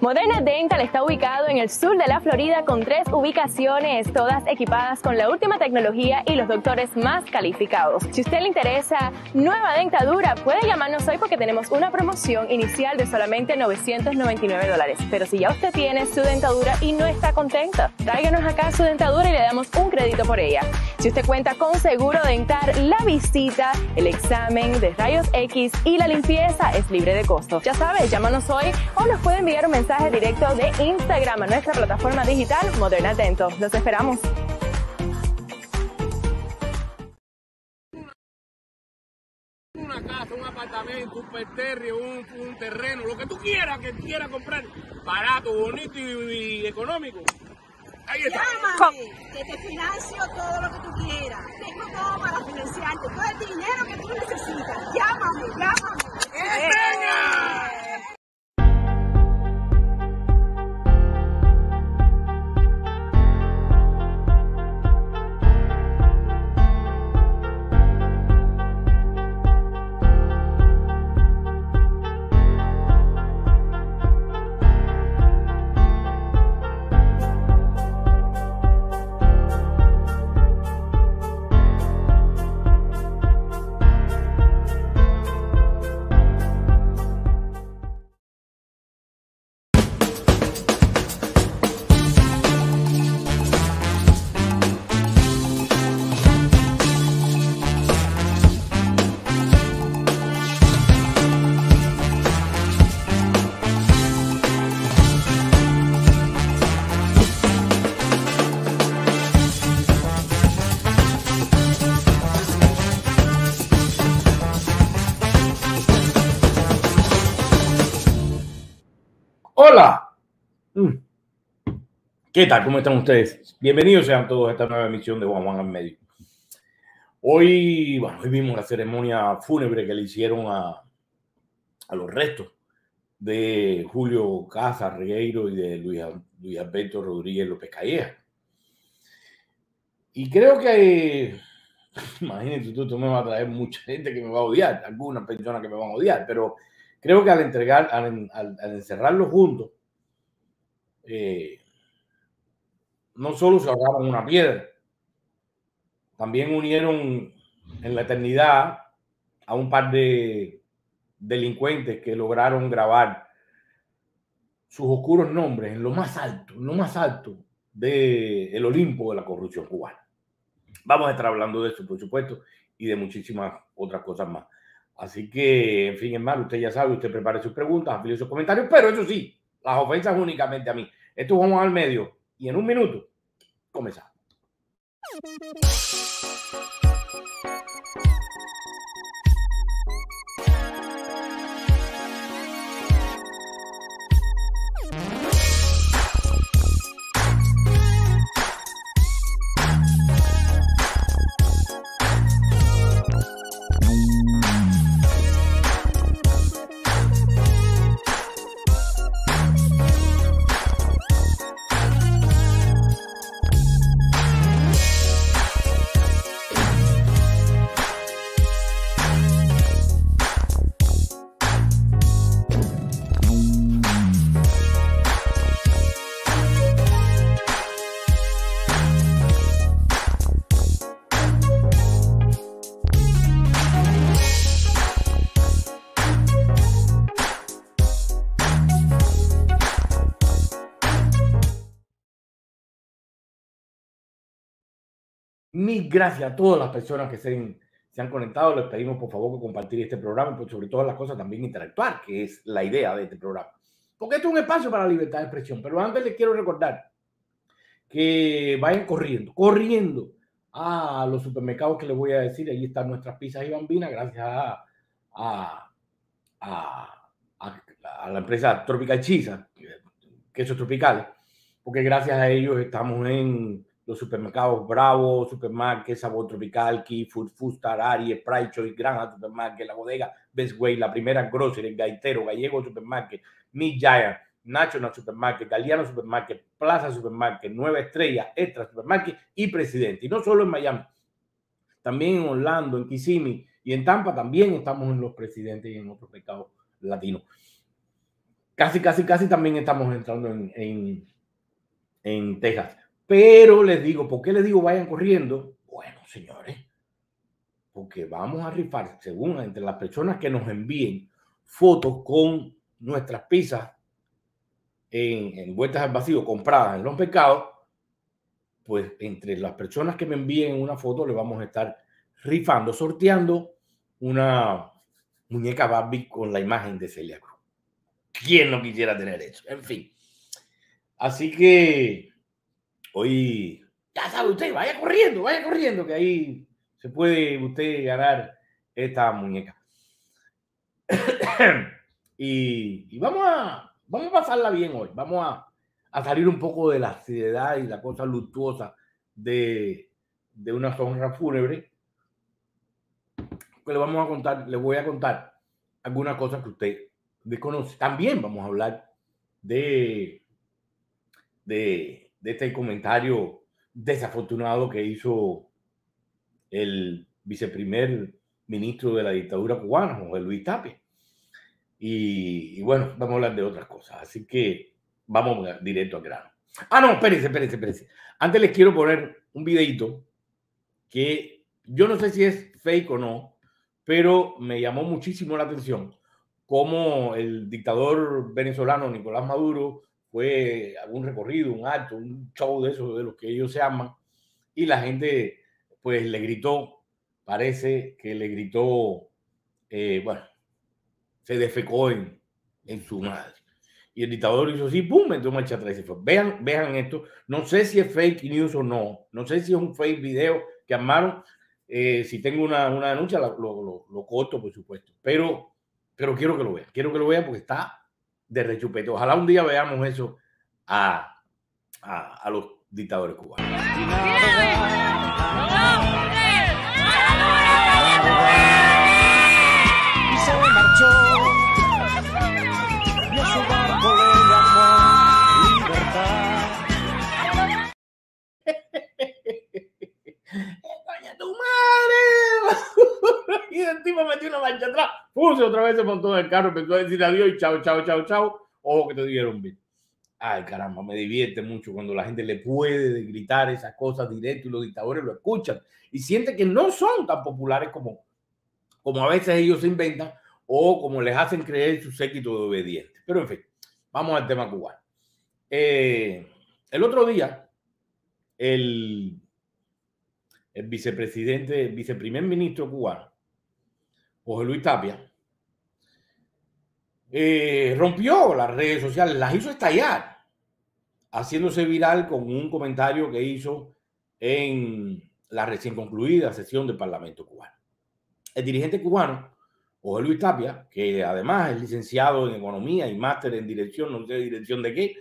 Moderna Dental está ubicado en el sur de la Florida con tres ubicaciones, todas equipadas con la última tecnología y los doctores más calificados. Si usted le interesa nueva dentadura, puede llamarnos hoy porque tenemos una promoción inicial de solamente 999 dólares. Pero si ya usted tiene su dentadura y no está contenta, tráiganos acá su dentadura y le damos un crédito por ella. Si usted cuenta con seguro dental, la visita, el examen de rayos X y la limpieza es libre de costo. Ya sabes, llámanos hoy o nos puede enviar un mensaje mensaje directo de Instagram a nuestra plataforma digital Moderna Atento. Los esperamos. Una casa, un apartamento, un perterrio, un, un, terreno, lo que tú quieras, que quieras comprar, barato, bonito y, y económico. Ahí está. Llámame, que te financio todo lo que tú quieras. Tengo todo para financiarte, todo el dinero que tú necesitas. Llámame, llámame. ¡Venga! ¿Qué tal? ¿Cómo están ustedes? Bienvenidos sean todos a esta nueva emisión de Juan Juan al Medio. Hoy, bueno, hoy vimos la ceremonia fúnebre que le hicieron a, a los restos de Julio Casa Regueiro y de Luis, Luis Alberto Rodríguez López Calleja. Y creo que, imagínate tú, tú me vas a traer mucha gente que me va a odiar, algunas personas que me van a odiar, pero creo que al entregar, al, al, al encerrarlos juntos, eh, no solo se ahorraron una piedra, también unieron en la eternidad a un par de delincuentes que lograron grabar sus oscuros nombres en lo más alto, en lo más alto del el Olimpo de la corrupción cubana. Vamos a estar hablando de eso, por supuesto, y de muchísimas otras cosas más. Así que, en fin, hermano, usted ya sabe, usted prepare sus preguntas, afile sus comentarios, pero eso sí, las ofensas únicamente a mí. Esto vamos al medio y en un minuto comenzamos. Mil gracias a todas las personas que se, se, han conectado. Les pedimos por favor que compartir este programa, pero sobre todas las cosas también interactuar, que es la idea de este programa. Porque esto es un espacio para la libertad de expresión. Pero antes les quiero recordar que vayan corriendo, corriendo a los supermercados que les voy a decir. Ahí están nuestras pizzas y bambinas, gracias a, a, a, a la empresa Tropical Cheese, quesos tropicales, porque gracias a ellos estamos en los supermercados Bravo, Supermarket, Sabor Tropical, Key Food, Fustar, Aries, Pride Choice, Granja Supermarket, La Bodega, Best Way, La Primera Grocery, Gaitero, Gallego Supermarket, Meat Giant, National Supermarket, Galeano Supermarket, Plaza Supermarket, Nueva Estrella, Extra Supermarket y Presidente. Y no solo en Miami, también en Orlando, en Kissimmee y en Tampa también estamos en los Presidentes y en otros mercados latinos. casi, casi, casi también estamos entrando en, en, en Texas. Pero les digo, ¿por qué les digo vayan corriendo? Bueno, señores, porque vamos a rifar, según entre las personas que nos envíen fotos con nuestras pizzas en, en vueltas al vacío compradas en los mercados, pues entre las personas que me envíen una foto le vamos a estar rifando, sorteando una muñeca Barbie con la imagen de Celia Cruz. ¿Quién no quisiera tener eso? En fin. Así que hoy, ya sabe usted, vaya corriendo, vaya corriendo, que ahí se puede usted ganar esta muñeca. y, vamos, a, vamos a pasarla bien hoy. Vamos a, a salir un poco de la seriedad y la cosa luctuosa de, de una sonra fúnebre. Que le vamos a contar, le voy a contar algunas cosas que usted desconoce. También vamos a hablar de, de, de este comentario desafortunado que hizo el viceprimer ministro de la dictadura cubana, José Luis Tapia. Y, y, bueno, vamos a hablar de otras cosas. Así que vamos directo al grano. Ah, no, espérense, espérense, espérense. Antes les quiero poner un videito que yo no sé si es fake o no, pero me llamó muchísimo la atención cómo el dictador venezolano Nicolás Maduro fue a un recorrido, un acto, un show de esos de los que ellos se aman, y la gente pues le gritó, parece que le gritó, eh, bueno, se defecó en, en su madre. Y el dictador hizo así, ¡pum! Entonces marcha atrás y fue. Vean, vean esto. No sé si es fake news o no. No sé si es un fake video que armaron. Eh, si tengo una, una denuncia, lo, lo, lo, corto, por supuesto. Pero, pero quiero que lo vean. Quiero que lo vean porque está de rechupete. Ojalá un día veamos eso a, a, a los dictadores cubanos. Y se marchó. Tipo metió una marcha atrás. Puse otra vez, se montó en el carro, empezó a decir adiós y chao, chao, chao, chao. Ojo que te dieron bien. Ay, caramba, me divierte mucho cuando la gente le puede gritar esas cosas directo y los dictadores lo escuchan y sienten que no son tan populares como, como a veces ellos se inventan o como les hacen creer su séquito de obedientes. Pero en fin, vamos al tema cubano. Eh, el otro día, el, el vicepresidente, el viceprimer ministro cubano, José Luis Tapia, eh, rompió las redes sociales, las hizo estallar, haciéndose viral con un comentario que hizo en la recién concluida sesión del Parlamento cubano. El dirigente cubano, José Luis Tapia, que además es licenciado en economía y máster en dirección, no sé dirección de qué,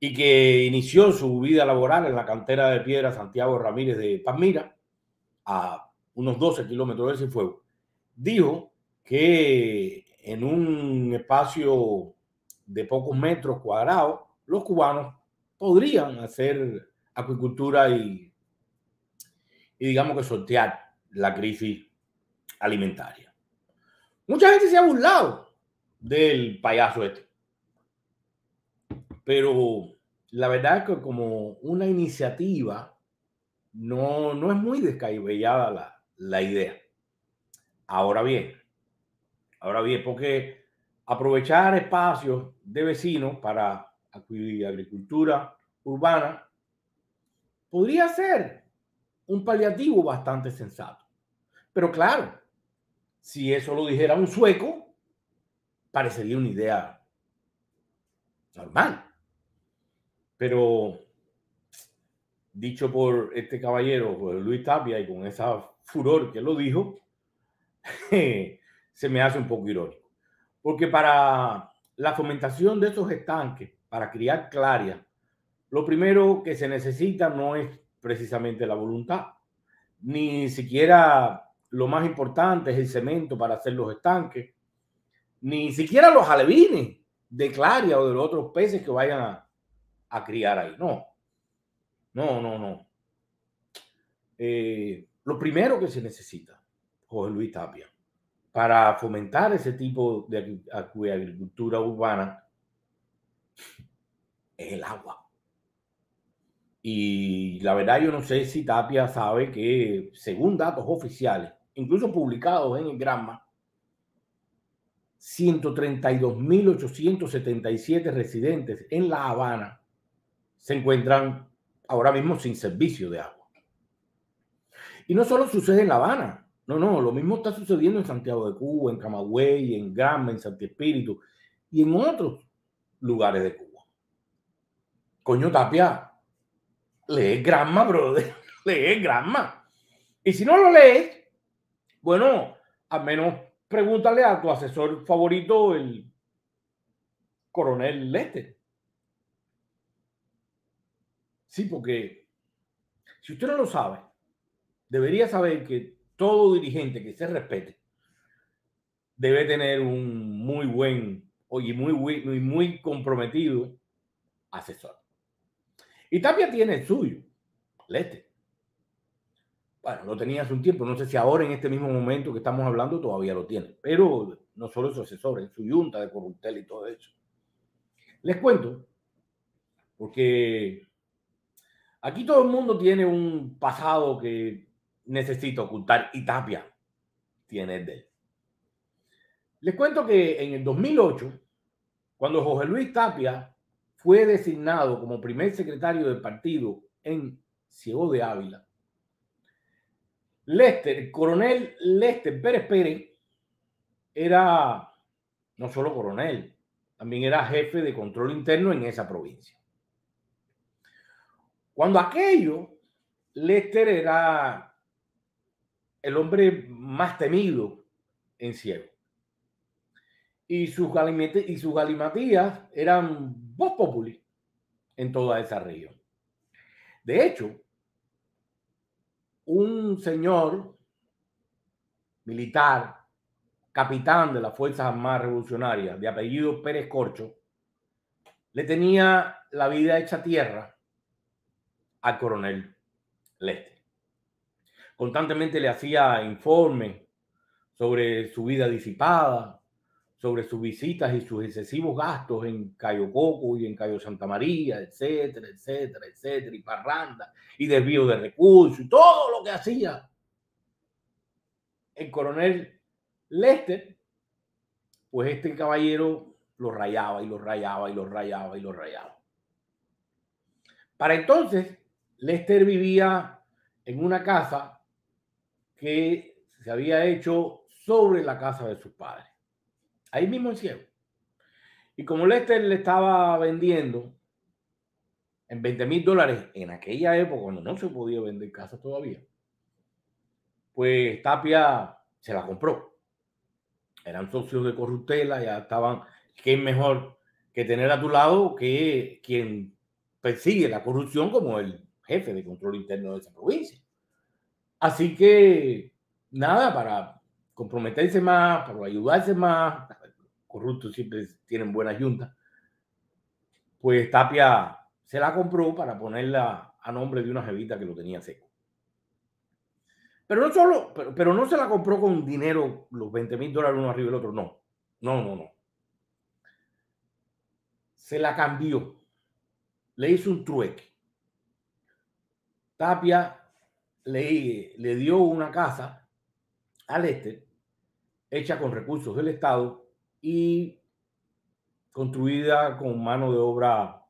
y que inició su vida laboral en la cantera de piedra Santiago Ramírez de Palmira, a unos 12 kilómetros de Cienfuegos, dijo que en un espacio de pocos metros cuadrados, los cubanos podrían hacer acuicultura y, y digamos que sortear la crisis alimentaria. Mucha gente se ha burlado del payaso este, pero la verdad es que como una iniciativa no, no es muy descabellada la, la idea. Ahora bien, Ahora bien, porque aprovechar espacios de vecinos para agricultura urbana podría ser un paliativo bastante sensato. Pero claro, si eso lo dijera un sueco, parecería una idea normal. Pero dicho por este caballero, Luis Tapia, y con esa furor que lo dijo, se me hace un poco irónico. Porque para la fomentación de esos estanques, para criar clarias, lo primero que se necesita no es precisamente la voluntad, ni siquiera lo más importante es el cemento para hacer los estanques, ni siquiera los alevines de claria o de los otros peces que vayan a, a criar ahí. No, no, no, no. Eh, lo primero que se necesita, José Luis Tapia, para fomentar ese tipo de agricultura urbana es el agua. Y la verdad yo no sé si Tapia sabe que según datos oficiales, incluso publicados en el Granma, 132.877 residentes en La Habana se encuentran ahora mismo sin servicio de agua. Y no solo sucede en La Habana, no, no, lo mismo está sucediendo en Santiago de Cuba, en Camagüey, en Granma, en Santi Espíritu y en otros lugares de Cuba. Coño Tapia, lee Granma, brother, lee Granma. Y si no lo lees, bueno, al menos pregúntale a tu asesor favorito, el coronel Lester. Sí, porque si usted no lo sabe, debería saber que todo dirigente que se respete debe tener un muy buen, oye, muy, muy, muy comprometido asesor. Y Tapia tiene el suyo, Leste. Bueno, lo tenía hace un tiempo, no sé si ahora en este mismo momento que estamos hablando todavía lo tiene, pero no solo su asesor, en su junta de corruptel y todo eso. Les cuento, porque aquí todo el mundo tiene un pasado que necesita ocultar y Tapia tiene de él. Les cuento que en el 2008, cuando José Luis Tapia fue designado como primer secretario del partido en Ciego de Ávila, Lester, el coronel Lester Pérez Pérez, era no solo coronel, también era jefe de control interno en esa provincia. Cuando aquello, Lester era el hombre más temido en Ciego. Y sus, y sus galimatías eran voz populi en toda esa región. De hecho, un señor militar, capitán de las Fuerzas Armadas Revolucionarias, de apellido Pérez Corcho, le tenía la vida hecha tierra al coronel Leste. Constantemente le hacía informes sobre su vida disipada, sobre sus visitas y sus excesivos gastos en Cayo Coco y en Cayo Santa María, etcétera, etcétera, etcétera, y parranda, y desvío de recursos, y todo lo que hacía el coronel Lester, pues este caballero lo rayaba y lo rayaba y lo rayaba y lo rayaba. Para entonces, Lester vivía en una casa que se había hecho sobre la casa de sus padres ahí mismo en cielo. Y como Lester le estaba vendiendo en 20 mil dólares en aquella época, cuando no se podía vender casas todavía, pues Tapia se la compró. Eran socios de corruptela, ya estaban, ¿qué es mejor que tener a tu lado que quien persigue la corrupción como el jefe de control interno de esa provincia? Así que, nada, para comprometerse más, para ayudarse más, corruptos siempre tienen buena junta, pues Tapia se la compró para ponerla a nombre de una jevita que lo tenía seco. Pero no solo, pero, no se la compró con dinero, los 20 mil dólares uno arriba del otro, no. No, no, no. Se la cambió. Le hizo un trueque. Tapia le, le dio una casa al este, hecha con recursos del Estado, y construida con mano de obra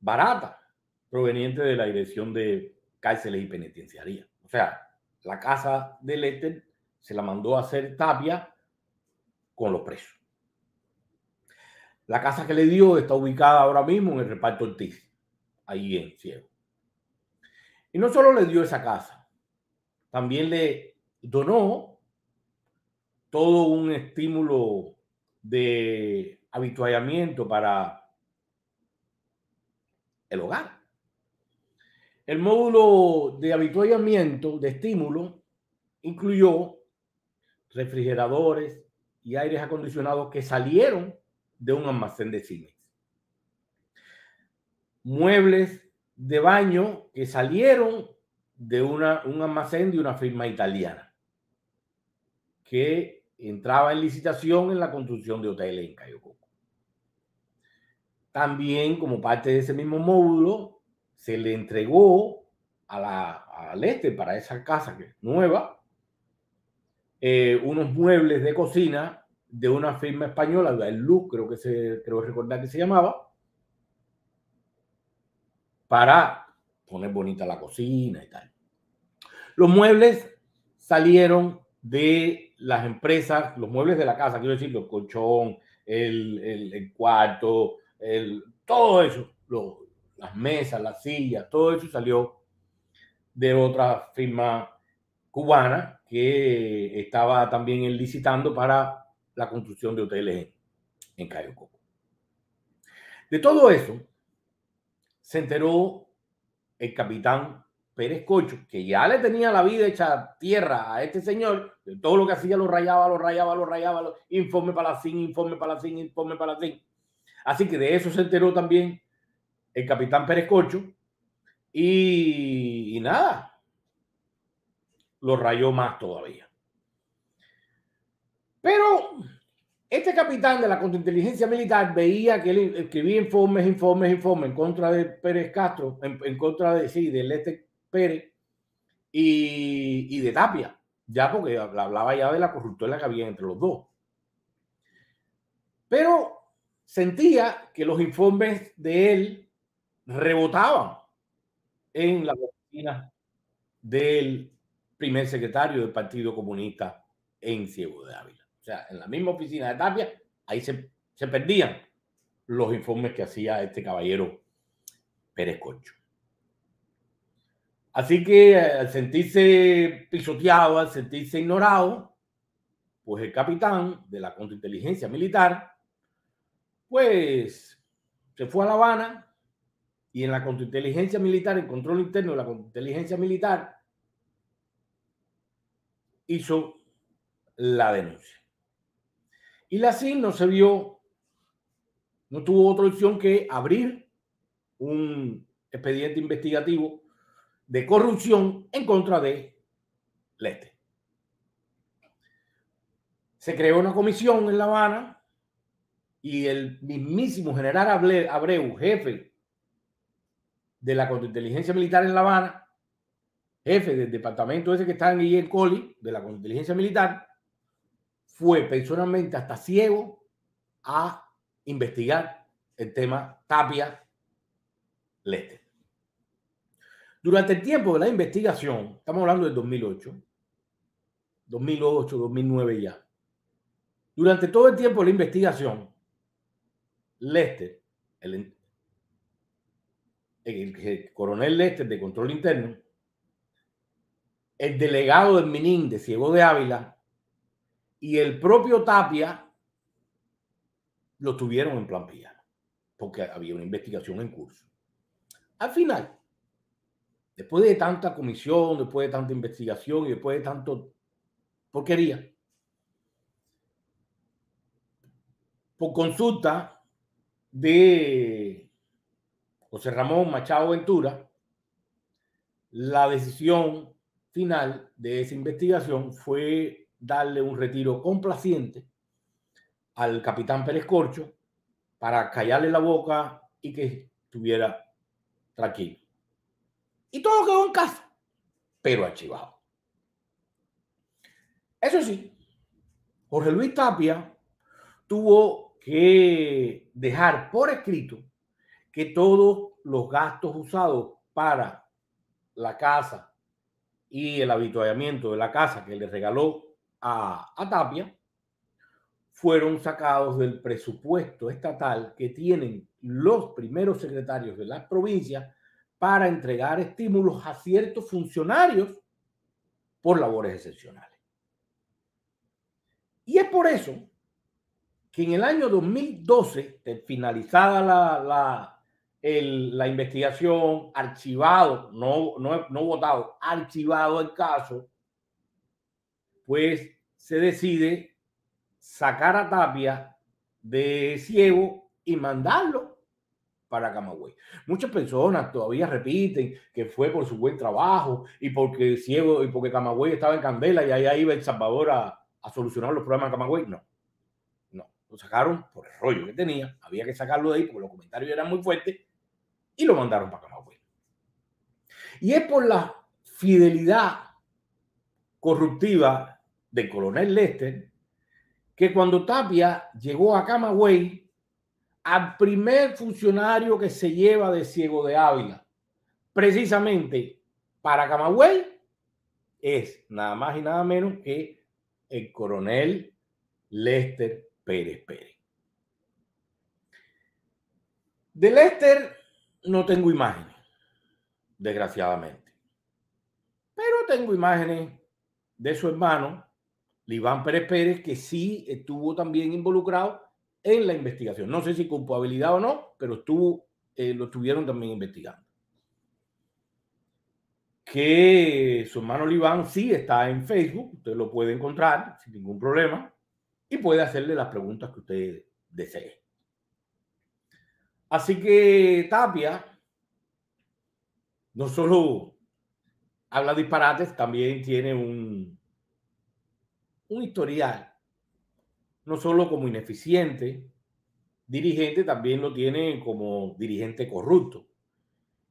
barata, proveniente de la dirección de cárceles y penitenciaría. O sea, la casa de Lester se la mandó a hacer Tapia con los presos. La casa que le dio está ubicada ahora mismo en el reparto Ortiz, ahí en Ciego. Y no solo le dio esa casa, también le donó todo un estímulo de habituallamiento para el hogar. El módulo de habituallamiento, de estímulo, incluyó refrigeradores y aires acondicionados que salieron de un almacén de cines. Muebles de baño que salieron de una, un almacén de una firma italiana que entraba en licitación en la construcción de hoteles en Cayo Coco. también como parte de ese mismo módulo, se le entregó a la, al este para esa casa que nueva, eh, unos muebles de cocina de una firma española, el Luz, creo que se, creo recordar que se llamaba, para poner bonita la cocina y tal. Los muebles salieron de las empresas, los muebles de la casa, quiero decir, los colchón, el, el, cuarto, el, todo eso, lo, las mesas, las sillas, todo eso salió de otra firma cubana que estaba también licitando para la construcción de hoteles en Cayo Coco. De todo eso se enteró el capitán Pérez Cocho, que ya le tenía la vida hecha tierra a este señor, de todo lo que hacía lo rayaba, lo rayaba, lo rayaba, lo, informe para la CIN, informe para la CIN, informe para la CIN. Así que de eso se enteró también el capitán Pérez Cocho y nada, lo rayó más todavía. Pero este capitán de la contrainteligencia militar veía que él escribía informes, informes, informes en contra de Pérez Castro, en, contra de sí, del este Pérez y, y, de Tapia, ya porque hablaba ya de la corruptela que había entre los dos. Pero sentía que los informes de él rebotaban en la oficina del primer secretario del Partido Comunista en Ciego de Ávila. O sea, en la misma oficina de Tapia, ahí se, perdían los informes que hacía este caballero Pérez Concho. Así que al sentirse pisoteado, al sentirse ignorado, pues el capitán de la contrainteligencia militar, pues se fue a La Habana y en la contrainteligencia militar, el control interno de la contrainteligencia militar, hizo la denuncia. Y la CIN no se vio, no tuvo otra opción que abrir un expediente investigativo de corrupción en contra de Leste. Se creó una comisión en La Habana y el mismísimo general Abreu, jefe de la contrainteligencia militar en La Habana, jefe del departamento ese que está en Coli, de la inteligencia militar, fue personalmente hasta ciego a investigar el tema Tapia Leste. Durante el tiempo de la investigación, estamos hablando del 2008, 2008, 2009 ya, durante todo el tiempo de la investigación, Lester, el, el, el coronel Lester de control interno, el delegado del Minin de Ciego de Ávila y el propio Tapia lo tuvieron en plan pillado, porque había una investigación en curso. Al final, después de tanta comisión, después de tanta investigación y después de tanto porquería, por consulta de José Ramón Machado Ventura, la decisión final de esa investigación fue darle un retiro complaciente al capitán Pérez Corcho para callarle la boca y que estuviera tranquilo. Y todo quedó en casa, pero archivado. Eso sí, Jorge Luis Tapia tuvo que dejar por escrito que todos los gastos usados para la casa y el habituallamiento de la casa que le regaló a, Tapia fueron sacados del presupuesto estatal que tienen los primeros secretarios de las provincias para entregar estímulos a ciertos funcionarios por labores excepcionales. Y es por eso que en el año 2012, finalizada la, la la investigación, archivado, no, no, no votado, archivado el caso, pues se decide sacar a Tapia de ciego y mandarlo para Camagüey. Muchas personas todavía repiten que fue por su buen trabajo y porque ciego y porque Camagüey estaba en candela y ahí iba El Salvador a, a solucionar los problemas de Camagüey. No, no. lo sacaron por el rollo que tenía, había que sacarlo de ahí porque los comentarios eran muy fuertes y lo mandaron para Camagüey. Y es por la fidelidad corruptiva del coronel Lester que cuando Tapia llegó a Camagüey, al primer funcionario que se lleva de Ciego de Ávila, precisamente para Camagüey, es nada más y nada menos que el coronel Lester Pérez Pérez. De Lester no tengo imágenes, desgraciadamente. Pero tengo imágenes de su hermano, Liván Pérez Pérez, que sí estuvo también involucrado en la investigación. No sé si culpabilidad o no, pero estuvo, eh, lo estuvieron también investigando. Que su hermano Liván sí está en Facebook, usted lo puede encontrar sin ningún problema y puede hacerle las preguntas que usted desee. Así que Tapia no solo habla disparates, también tiene un, un historial, no solo como ineficiente dirigente, también lo tiene como dirigente corrupto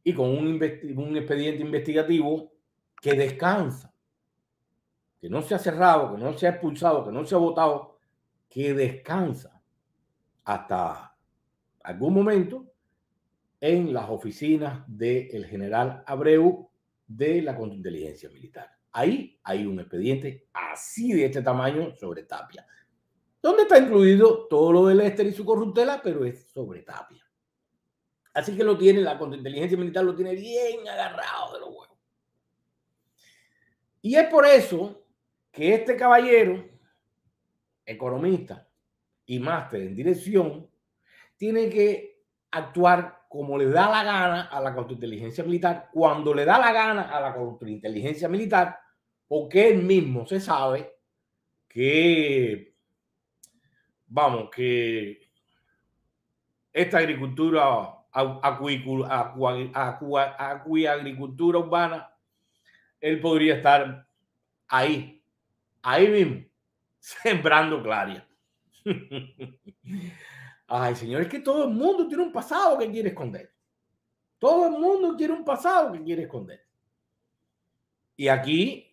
y con un, un expediente investigativo que descansa, que no se ha cerrado, que no se ha expulsado, que no se ha votado, que descansa hasta algún momento en las oficinas del general Abreu de la contrainteligencia militar. Ahí hay un expediente así de este tamaño sobre Tapia, donde está incluido todo lo del Éster y su corruptela, pero es sobre Tapia. Así que lo tiene, la contrainteligencia militar lo tiene bien agarrado de los huevos. Y es por eso que este caballero, economista y máster en dirección, tiene que actuar como le da la gana a la contrainteligencia militar, cuando le da la gana a la contrainteligencia militar, porque él mismo se sabe que, vamos, que esta agricultura, acuiagricultura urbana, él podría estar ahí, ahí mismo, sembrando claria. Ay, señor, es que todo el mundo tiene un pasado que quiere esconder. Todo el mundo quiere un pasado que quiere esconder. Y aquí,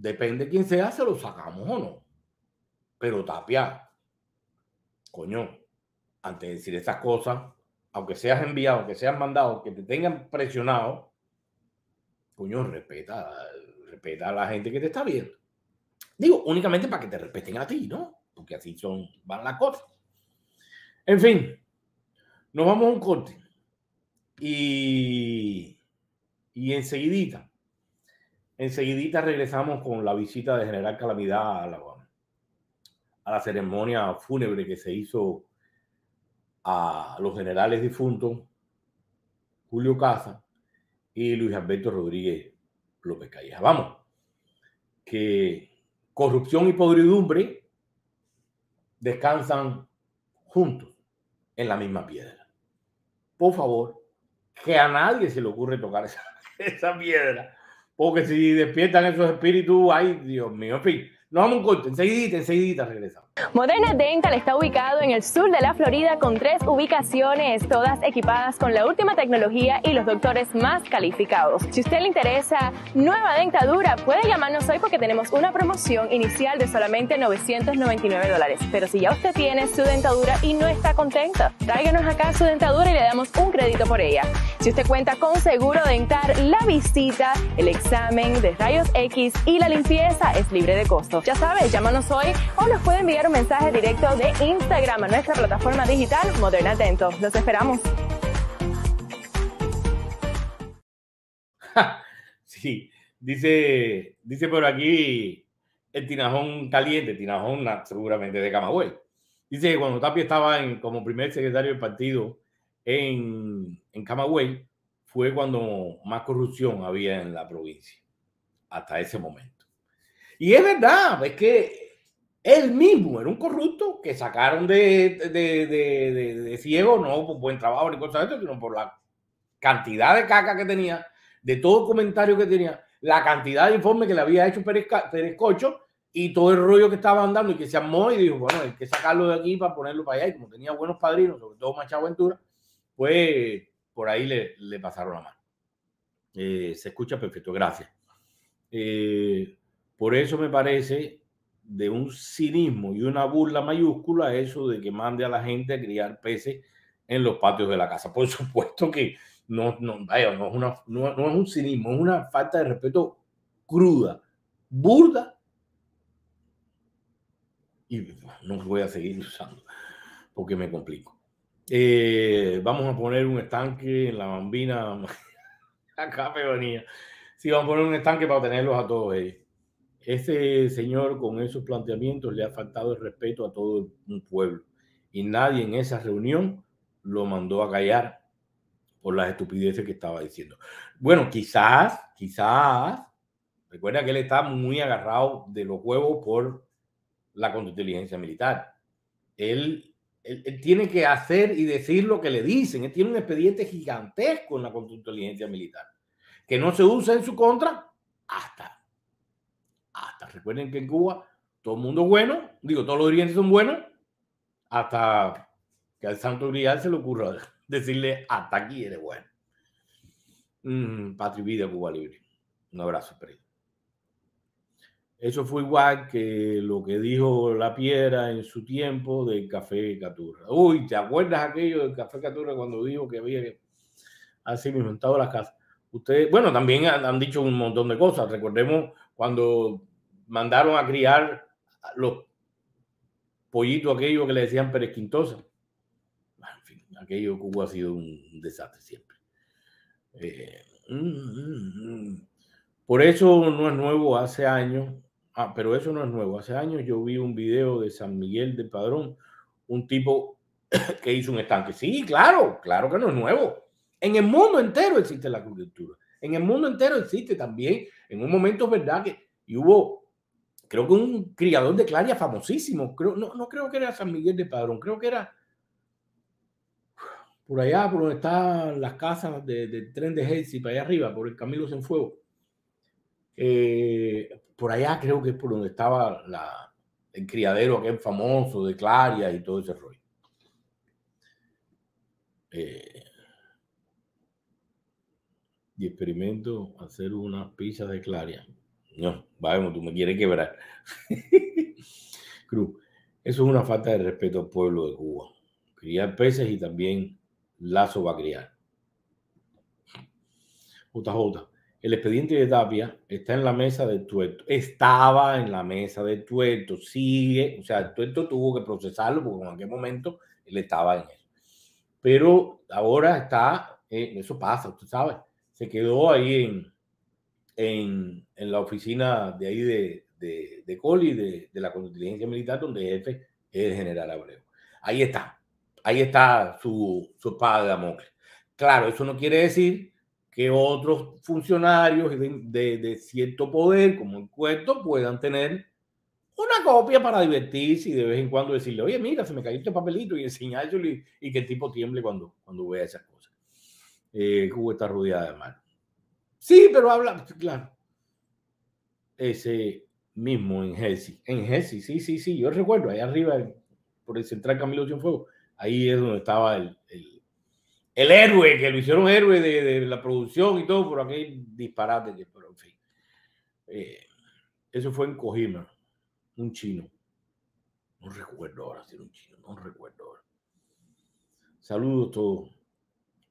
depende quién sea, se lo sacamos o no. Pero Tapia, coño, antes de decir esas cosas, aunque seas enviado, aunque seas mandado, que te tengan presionado, coño, respeta, respeta a la gente que te está viendo. Digo, únicamente para que te respeten a ti, ¿no? Porque así son, van las cosas. En fin, nos vamos a un corte. Y, y enseguidita, enseguidita regresamos con la visita de General Calamidad a la, a la ceremonia fúnebre que se hizo a los generales difuntos Julio Casa y Luis Alberto Rodríguez López Calleja. Vamos, que corrupción y podridumbre descansan juntos en la misma piedra. Por favor, que a nadie se le ocurre tocar esa, esa piedra, porque si despiertan esos espíritus, ay Dios mío, en fin, nos vamos un corte, enseguidita, enseguidita regresamos. Moderna Dental está ubicado en el sur de la Florida con tres ubicaciones, todas equipadas con la última tecnología y los doctores más calificados. Si usted le interesa nueva dentadura, puede llamarnos hoy porque tenemos una promoción inicial de solamente 999 dólares. Pero si ya usted tiene su dentadura y no está contenta, tráiganos acá su dentadura y le damos un crédito por ella. Si usted cuenta con seguro dental, la visita, el examen de rayos X y la limpieza es libre de costo. Ya sabes, llámanos hoy o nos puede enviar mensaje directo de Instagram a nuestra plataforma digital Moderna Atento. Los esperamos. Sí, dice, dice por aquí el Tinajón caliente, Tinajón seguramente de Camagüey. Dice que cuando Tapia estaba como primer secretario del partido en Camagüey, fue cuando más corrupción había en la provincia, hasta ese momento. Y es verdad, es que él mismo era un corrupto que sacaron de, de, de, ciego, no por buen trabajo ni cosas de eso, sino por la cantidad de caca que tenía, de todo comentario que tenía, la cantidad de informes que le había hecho Pérez, Pérez Cocho y todo el rollo que estaba andando y que se armó y dijo, bueno, hay que sacarlo de aquí para ponerlo para allá. Y como tenía buenos padrinos, sobre todo Machado Ventura, pues por ahí le, le pasaron la mano. Eh, se escucha perfecto, gracias. Eh, por eso me parece de un cinismo y una burla mayúscula eso de que mande a la gente a criar peces en los patios de la casa. Por supuesto que no, no, vaya, no, es, una, no, no es un cinismo, es una falta de respeto cruda, burda y no voy a seguir usando porque me complico. Eh, vamos a poner un estanque en la bambina. Acá peonía. Sí, vamos a poner un estanque para tenerlos a todos ellos. Ese señor con esos planteamientos le ha faltado el respeto a todo un pueblo y nadie en esa reunión lo mandó a callar por las estupideces que estaba diciendo. Bueno, quizás, quizás, recuerda que él está muy agarrado de los huevos por la contrainteligencia militar. Él, él, tiene que hacer y decir lo que le dicen. Él tiene un expediente gigantesco en la contrainteligencia militar, que no se usa en su contra hasta, Recuerden que en Cuba todo el mundo es bueno, digo, todos los dirigentes son buenos, hasta que al Santo Grial se le ocurra decirle hasta aquí eres bueno. Mm, patria vida, Cuba Libre. Un abrazo, Pedro. Eso fue igual que lo que dijo La Piedra en su tiempo del Café Caturra. Uy, ¿te acuerdas aquello del Café Caturra cuando dijo que había así mismo en todas las casas? Ustedes, bueno, también han, dicho un montón de cosas. Recordemos cuando mandaron a criar los pollitos aquellos que le decían Pérez Quintosa. En fin, aquello Cuba ha sido un desastre siempre. Eh, mm, mm, mm. Por eso no es nuevo hace años Ah, pero eso no es nuevo. Hace años yo vi un video de San Miguel de Padrón, un tipo que hizo un estanque. Sí, claro, claro que no es nuevo. En el mundo entero existe la agricultura. En el mundo entero existe también. En un momento, ¿verdad? Que y hubo, creo que un criador de claria famosísimo. Creo, no, no creo que era San Miguel de Padrón, creo que era por allá, por donde están las casas del tren de Helsi, para allá arriba, por el Camilo Fuego. Eh, por allá creo que es por donde estaba el criadero aquel famoso de Claria y todo ese rollo. Eh, y experimento hacer una pizza de Claria. No, vamos, tú me quieres quebrar. Cruz, eso es una falta de respeto al pueblo de Cuba. Criar peces y también Lazo va a criar. JJ, el expediente de Tapia está en la mesa del tuerto. Estaba en la mesa del tuerto. Sigue, o sea, el tuerto tuvo que procesarlo porque en aquel momento él estaba en él. Pero ahora está, eh, eso pasa, usted sabe. Se quedó ahí en, en, en la oficina de ahí de, de, de Coli, de, de la inteligencia militar, donde el jefe es el general Abreu. Ahí está. Ahí está su, su espada de Damocles. Claro, eso no quiere decir que otros funcionarios de, de, cierto poder, como el cuento, puedan tener una copia para divertirse y de vez en cuando decirle, oye, mira, se me cayó este papelito y enseñárselo y, y que el tipo tiemble cuando, cuando vea esas cosas. Eh, está rodeada de mal. Sí, pero habla, claro. Ese mismo en Hesse. En Hesse, sí, sí, sí. Yo recuerdo, ahí arriba, por el central Camilo Cienfuegos, ahí es donde estaba el, el héroe, que lo hicieron héroe de, la producción y todo, por aquel disparate que, pero en fin. Eh, eso fue en Kojima, un chino. No recuerdo ahora si era un chino, no recuerdo ahora. Saludos todos.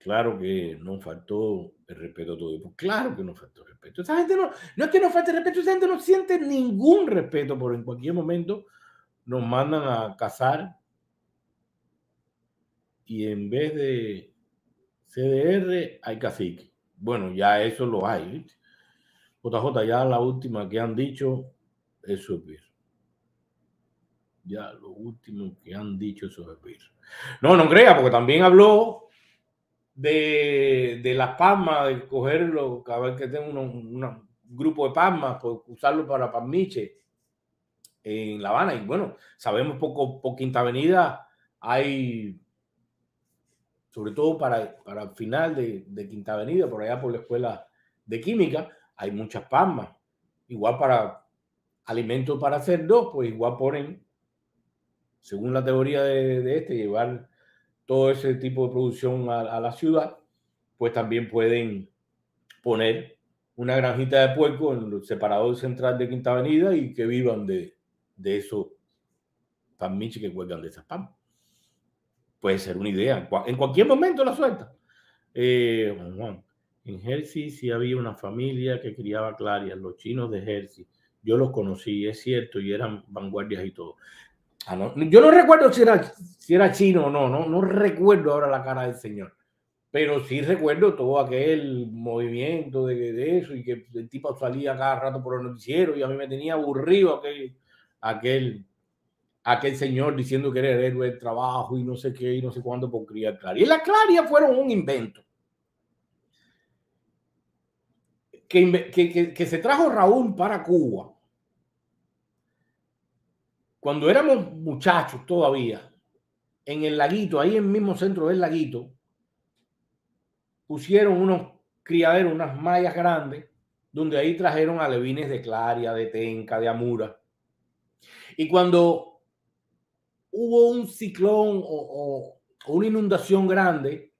Claro que no faltó el respeto a todo. Claro que no faltó el respeto. Esa gente no, no es que no falte respeto, esa gente no siente ningún respeto, por en cualquier momento nos mandan a cazar y en vez de CDR hay cacique. Bueno, ya eso lo hay. JJ, ya la última que han dicho, es vir. Ya lo último que han dicho, es vir. No, no crea, porque también habló de, de las palmas, de cogerlo, cada vez que tengo un grupo de palmas, pues usarlo para palmiche en La Habana. Y bueno, sabemos poco por Quinta Avenida hay sobre todo para, para el final de, Quinta Avenida, por allá por la escuela de química, hay muchas palmas. Igual para alimento para cerdos, pues igual ponen, según la teoría de, de este, llevar todo ese tipo de producción a, a la ciudad, pues también pueden poner una granjita de puerco en el separador central de Quinta Avenida y que vivan de, de esos panmichi que cuelgan de esas pan. Puede ser una idea. En cualquier momento la suelta. Eh, Juan Juan, en Jersey sí había una familia que criaba clarias, los chinos de Jersey. Yo los conocí, es cierto, y eran vanguardias y todo. Ah, no, Yo no recuerdo si era, si era chino o no, no, no recuerdo ahora la cara del señor. Pero sí recuerdo todo aquel movimiento de, de eso y que el tipo salía cada rato por el noticiero y a mí me tenía aburrido aquel, aquel, aquel señor diciendo que era el héroe del trabajo y no sé qué y no sé cuándo por criar claria. Y las clarias fueron un invento. Que, que, que- que se trajo Raúl para Cuba cuando éramos muchachos todavía, en el laguito, ahí en el mismo centro del laguito, pusieron unos criaderos, unas mallas grandes, donde ahí trajeron alevines de Claria, de Tenca, de Amura. Y cuando hubo un ciclón o, una inundación grande,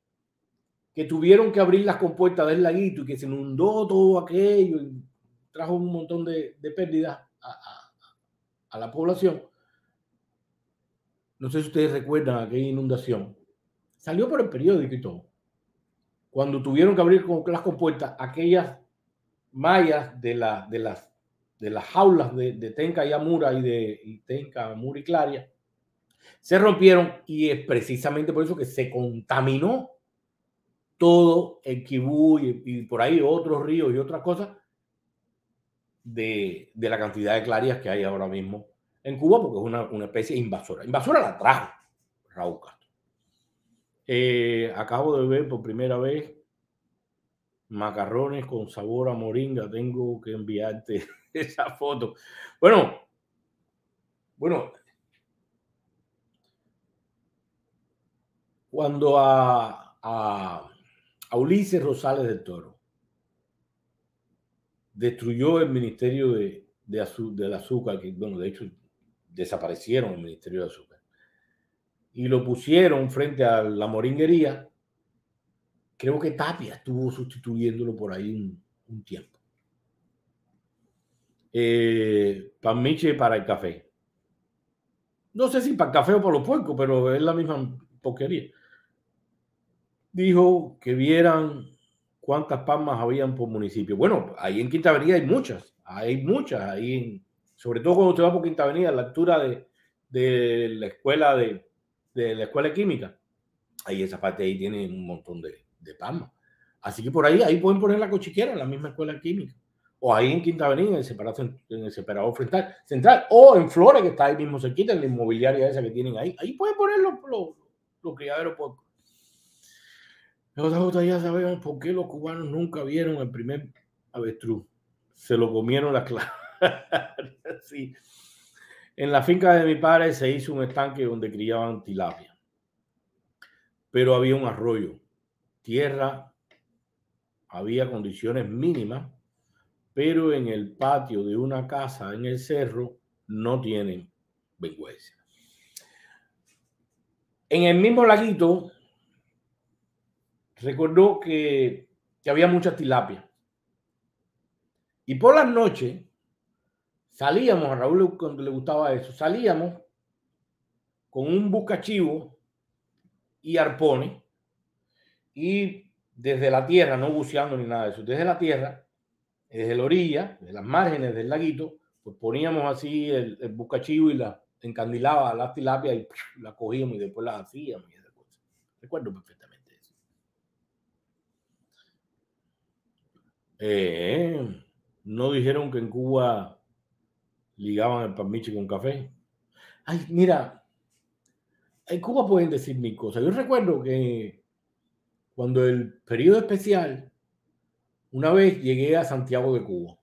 que tuvieron que abrir las compuertas del laguito y que se inundó todo aquello y trajo un montón de, pérdidas a la población. No sé si ustedes recuerdan aquella inundación. Salió por el periódico y todo. Cuando tuvieron que abrir con las compuertas, aquellas mallas de, la, de, las, de las jaulas de, de Tenca y Amura y de y Tenca, Amura y Claria, se rompieron y es precisamente por eso que se contaminó todo el Kibú y, por ahí otros ríos y otras cosas de, de la cantidad de clarias que hay ahora mismo en Cuba, porque es una, una especie invasora. Invasora la trajo Raúl Castro. Eh, acabo de ver por primera vez macarrones con sabor a moringa. Tengo que enviarte esa foto. Bueno, bueno, cuando a, a, Ulises Rosales del Toro destruyó el Ministerio de, de del Azúcar, que bueno, de hecho desaparecieron el Ministerio de Azúcar, y lo pusieron frente a la moringuería, creo que Tapia estuvo sustituyéndolo por ahí un, tiempo. Eh, pan miche para el café. No sé si para el café o para los puercos, pero es la misma porquería. Dijo que vieran cuántas palmas habían por municipio. Bueno, ahí en Quinta Avenida hay muchas, hay muchas, ahí en, sobre todo cuando usted va por Quinta Avenida, a la altura de, de la escuela de, de la escuela de química, ahí esa parte ahí tiene un montón de, de palmas. Así que por ahí, ahí pueden poner la cochiquera en la misma escuela de química. O ahí en Quinta Avenida, en el separador, en el separador frontal, central, o en Flores, que está ahí mismo cerquita, en la inmobiliaria esa que tienen ahí. Ahí pueden poner los, los, criaderos puercos. JJ, ya sabemos por qué los cubanos nunca vieron el primer avestruz. Se lo comieron las claras. En la finca de mi padre se hizo un estanque donde criaban tilapia. Pero había un arroyo, tierra, había condiciones mínimas, pero en el patio de una casa en el cerro no tienen vergüenza. En el mismo laguito recordó que, que había mucha tilapia. Y por las noches salíamos, a Raúl cuando le gustaba eso, salíamos con un buscachivo y arpones y desde la tierra, no buceando ni nada de eso, desde la tierra, desde la orilla, de las márgenes del laguito, pues poníamos así el, el buscachivo y la encandilaba las tilapias y ¡puf! la cogíamos y después las hacíamos y esas cosas. Recuerdo perfectamente eso. Eh, no dijeron que en Cuba ligaban el palmiche con café. Ay, mira, en Cuba pueden decir mil cosas. Yo recuerdo que cuando el periodo especial, una vez llegué a Santiago de Cuba.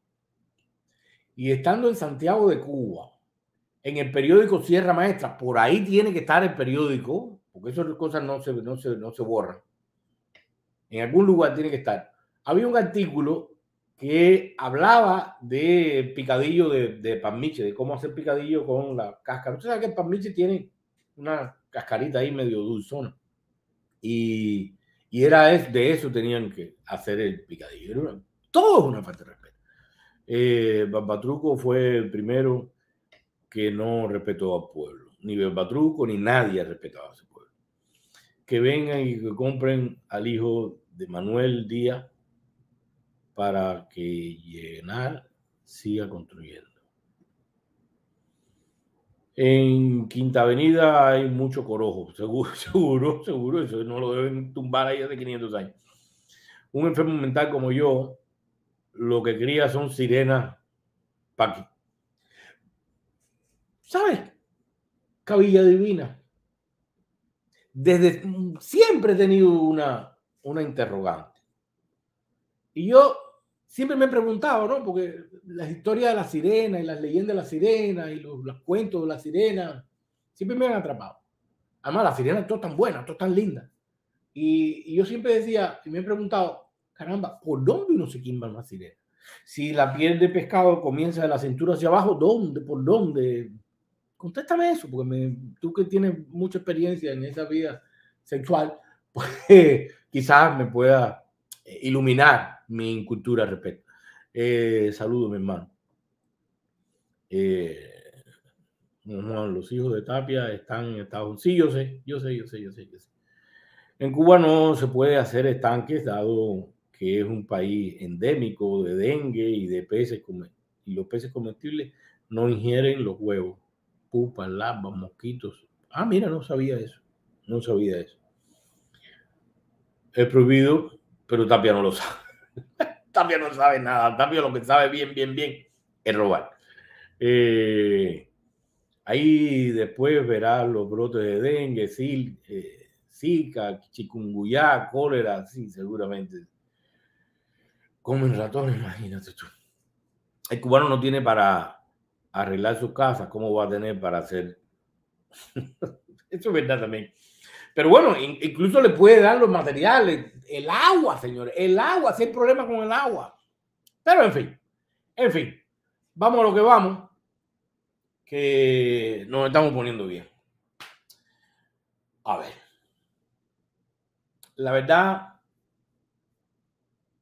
Y estando en Santiago de Cuba, en el periódico Sierra Maestra, por ahí tiene que estar el periódico, porque esas cosas no se, no se, no se borran. En algún lugar tiene que estar. Había un artículo que hablaba de picadillo de, de panmiche, de cómo hacer picadillo con la cáscara. Usted sabe que el panmiche tiene una cascarita ahí medio dulzona. Y, y era de eso tenían que hacer el picadillo. Era todo es una falta de respeto. Eh, Barbatruco fue el primero que no respetó al pueblo. Ni Barbatruco ni nadie ha respetado a su pueblo. Que vengan y que compren al hijo de Manuel Díaz para que Llenar siga construyendo. En Quinta Avenida hay mucho corojo, seguro, seguro, seguro, eso no lo deben tumbar ahí hace 500 años. Un enfermo mental como yo, lo que cría son sirenas paqui. ¿Sabes? Cabilla Divina. Desde siempre he tenido una, una interrogante. Y yo siempre me he preguntado, ¿no? Porque las historias de la sirena y las leyendas de la sirena y los, los cuentos de la sirena siempre me han atrapado. Además, las sirenas todas tan buenas, todas tan lindas. Y, y yo siempre decía, y me he preguntado, caramba, ¿por dónde uno se quimba una sirena? Si la piel de pescado comienza de la cintura hacia abajo, ¿dónde? ¿Por dónde? Contéstame eso, porque me- tú que tienes mucha experiencia en esa vida sexual, pues quizás me pueda iluminar mi cultura al respecto. Eh, saludos, mi hermano. Eh, Juan, los hijos de Tapia están en Estados Unidos. Sí, yo sé, yo sé, yo sé, yo sé, yo sé. En Cuba no se puede hacer estanques, dado que es un país endémico de dengue y de peces, y los peces comestibles no ingieren los huevos, pupas, larvas, mosquitos. Ah, mira, no sabía eso, no sabía eso. Es prohibido, pero Tapia no lo sabe. Tapia no sabe nada. Tapia lo que sabe bien, bien, bien es robar. Eh, ahí después verás los brotes de dengue, sil- eh, zika, chikungunya, cólera, sí, seguramente. Comen ratones, imagínate tú. El cubano no tiene para arreglar sus casas, ¿cómo va a tener para hacer? Eso es verdad también. Pero bueno, in- incluso le puede dar los materiales, el agua, señores, el agua, si hay problema con el agua. Pero en fin, en fin, vamos a lo que vamos, que nos estamos poniendo bien. A ver, la verdad,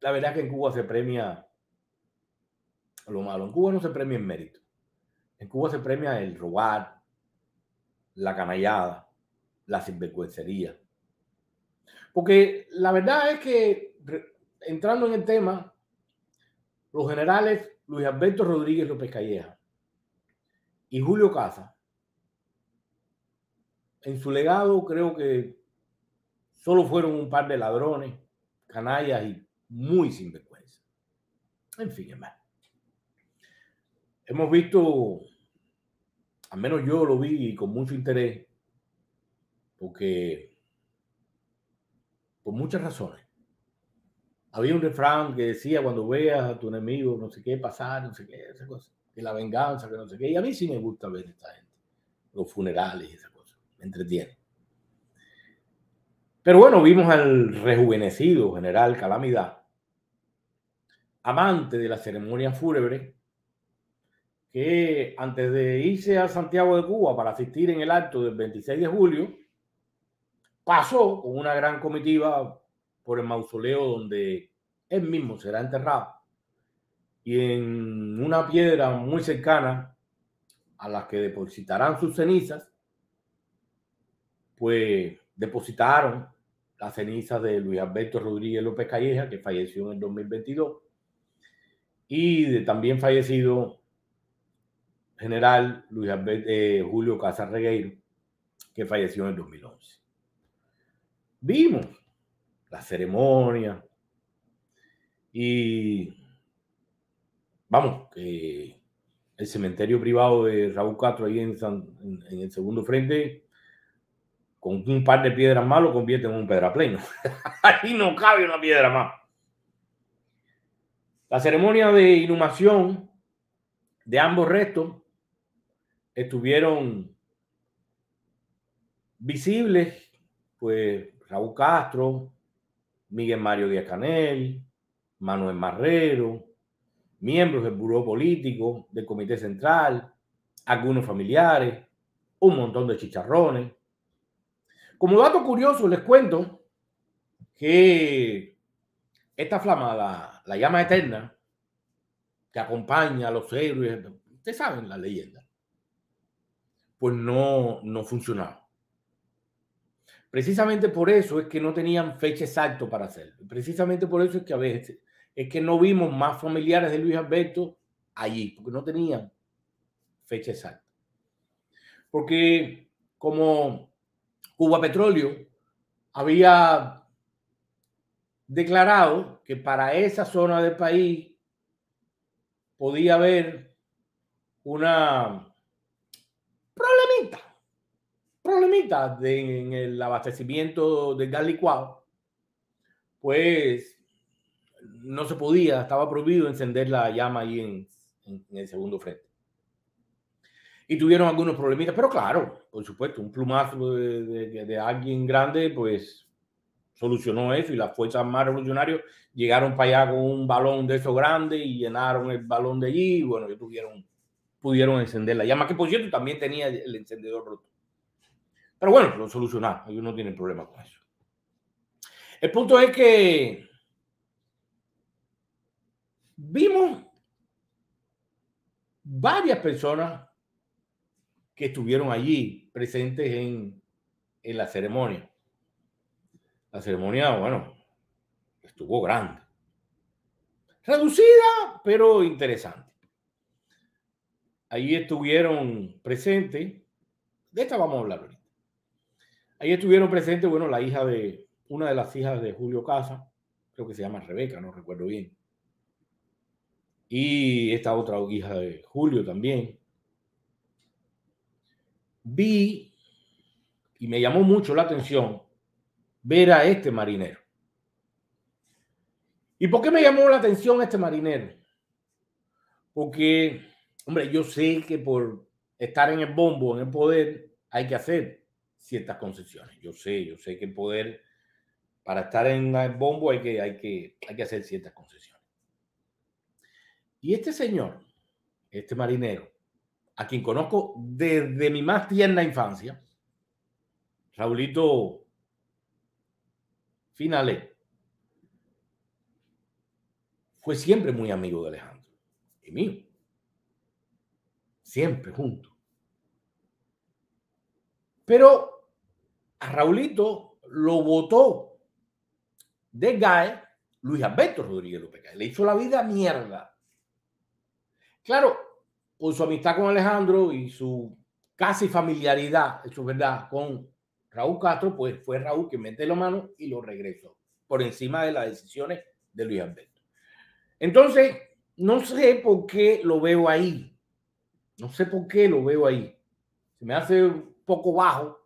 la verdad que en Cuba se premia lo malo. En Cuba no se premia en mérito. En Cuba se premia el robar, la canallada, la sinvergüencería. Porque la verdad es que, entrando en el tema, los generales Luis Alberto Rodríguez López Calleja y Julio Casa, en su legado creo que solo fueron un par de ladrones, canallas y muy sinvergüenza. En fin, hermano. Hemos visto, al menos yo lo vi con mucho interés, porque por muchas razones. Había un refrán que decía cuando veas a tu enemigo, no sé qué pasar, no sé qué, esa cosa, que la venganza, que no sé qué. Y a mí sí me gusta ver esta gente, los funerales y esas cosas, me entretiene. Pero bueno, vimos al rejuvenecido general Calamidad, amante de la ceremonia fúnebre, que antes de irse a Santiago de Cuba para asistir en el acto del 26 de julio, pasó con una gran comitiva por el mausoleo donde él mismo será enterrado. Y en una piedra muy cercana a la que depositarán sus cenizas, pues depositaron las cenizas de Luis Alberto Rodríguez López Calleja, que falleció en el 2022, y de también fallecido general Luis Albert- eh, Julio Casas Regueiro, que falleció en el 2011. Vimos la ceremonia y vamos, que el cementerio privado de Raúl Castro ahí en, San- en- en el segundo frente, con un par de piedras más lo convierte en un pedrapleno. ahí no cabe una piedra más. La ceremonia de inhumación de ambos restos estuvieron visibles, pues Raúl Castro, Miguel Mario Díaz Canel, Manuel Marrero, miembros del buró político, del comité central, algunos familiares, un montón de chicharrones. Como dato curioso, les cuento que esta flama, la, la llama eterna, que acompaña a los héroes, ustedes saben la leyenda, pues no, no funcionaba. Precisamente por eso es que no tenían fecha exacta para hacerlo. Precisamente por eso es que a veces es que no vimos más familiares de Luis Alberto allí, porque no tenían fecha exacta. Porque como Cuba Petróleo había declarado que para esa zona del país podía haber una problemita, de, en el abastecimiento del gas licuado, pues no se podía, estaba prohibido encender la llama ahí en, el segundo frente. Y tuvieron algunos problemitas, pero claro, por supuesto, un plumazo de, alguien grande, pues solucionó eso y las fuerzas más revolucionarias llegaron para allá con un balón de esos grandes y llenaron el balón de allí y bueno, tuvieron, pudieron encender la llama, que por cierto también tenía el encendedor roto. Pero bueno, lo solucionaron, ellos no tienen problema con eso. El punto es que vimos varias personas que estuvieron allí presentes en, en la ceremonia. La ceremonia, bueno, estuvo grande. Reducida, pero interesante. Ahí estuvieron presentes, de esta vamos a hablar. Ahí estuvieron presentes, bueno, la hija de, una de las hijas de Julio Casa, creo que se llama Rebeca, no recuerdo bien. Y esta otra hija de Julio también. Vi y me llamó mucho la atención ver a este marinero. ¿Y por qué me llamó la atención este marinero? Porque, hombre, yo sé que por estar en el bombo, en el poder, hay que hacer ciertas concesiones. Yo sé, yo sé que poder, para estar en el bombo, hay que, hay que, hay que hacer ciertas concesiones. Y este señor, este marinero, a quien conozco desde mi más tierna infancia, Raulito Finale, fue siempre muy amigo de Alejandro y mío. Siempre juntos. Pero a Raulito lo votó de GAE Luis Alberto Rodríguez López. Le hizo la vida mierda. Claro, por su amistad con Alejandro y su casi familiaridad, eso es verdad, con Raúl Castro, pues fue Raúl que mete la mano y lo regresó por encima de las decisiones de Luis Alberto. Entonces, no sé por qué lo veo ahí. No sé por qué lo veo ahí. Se me hace un poco bajo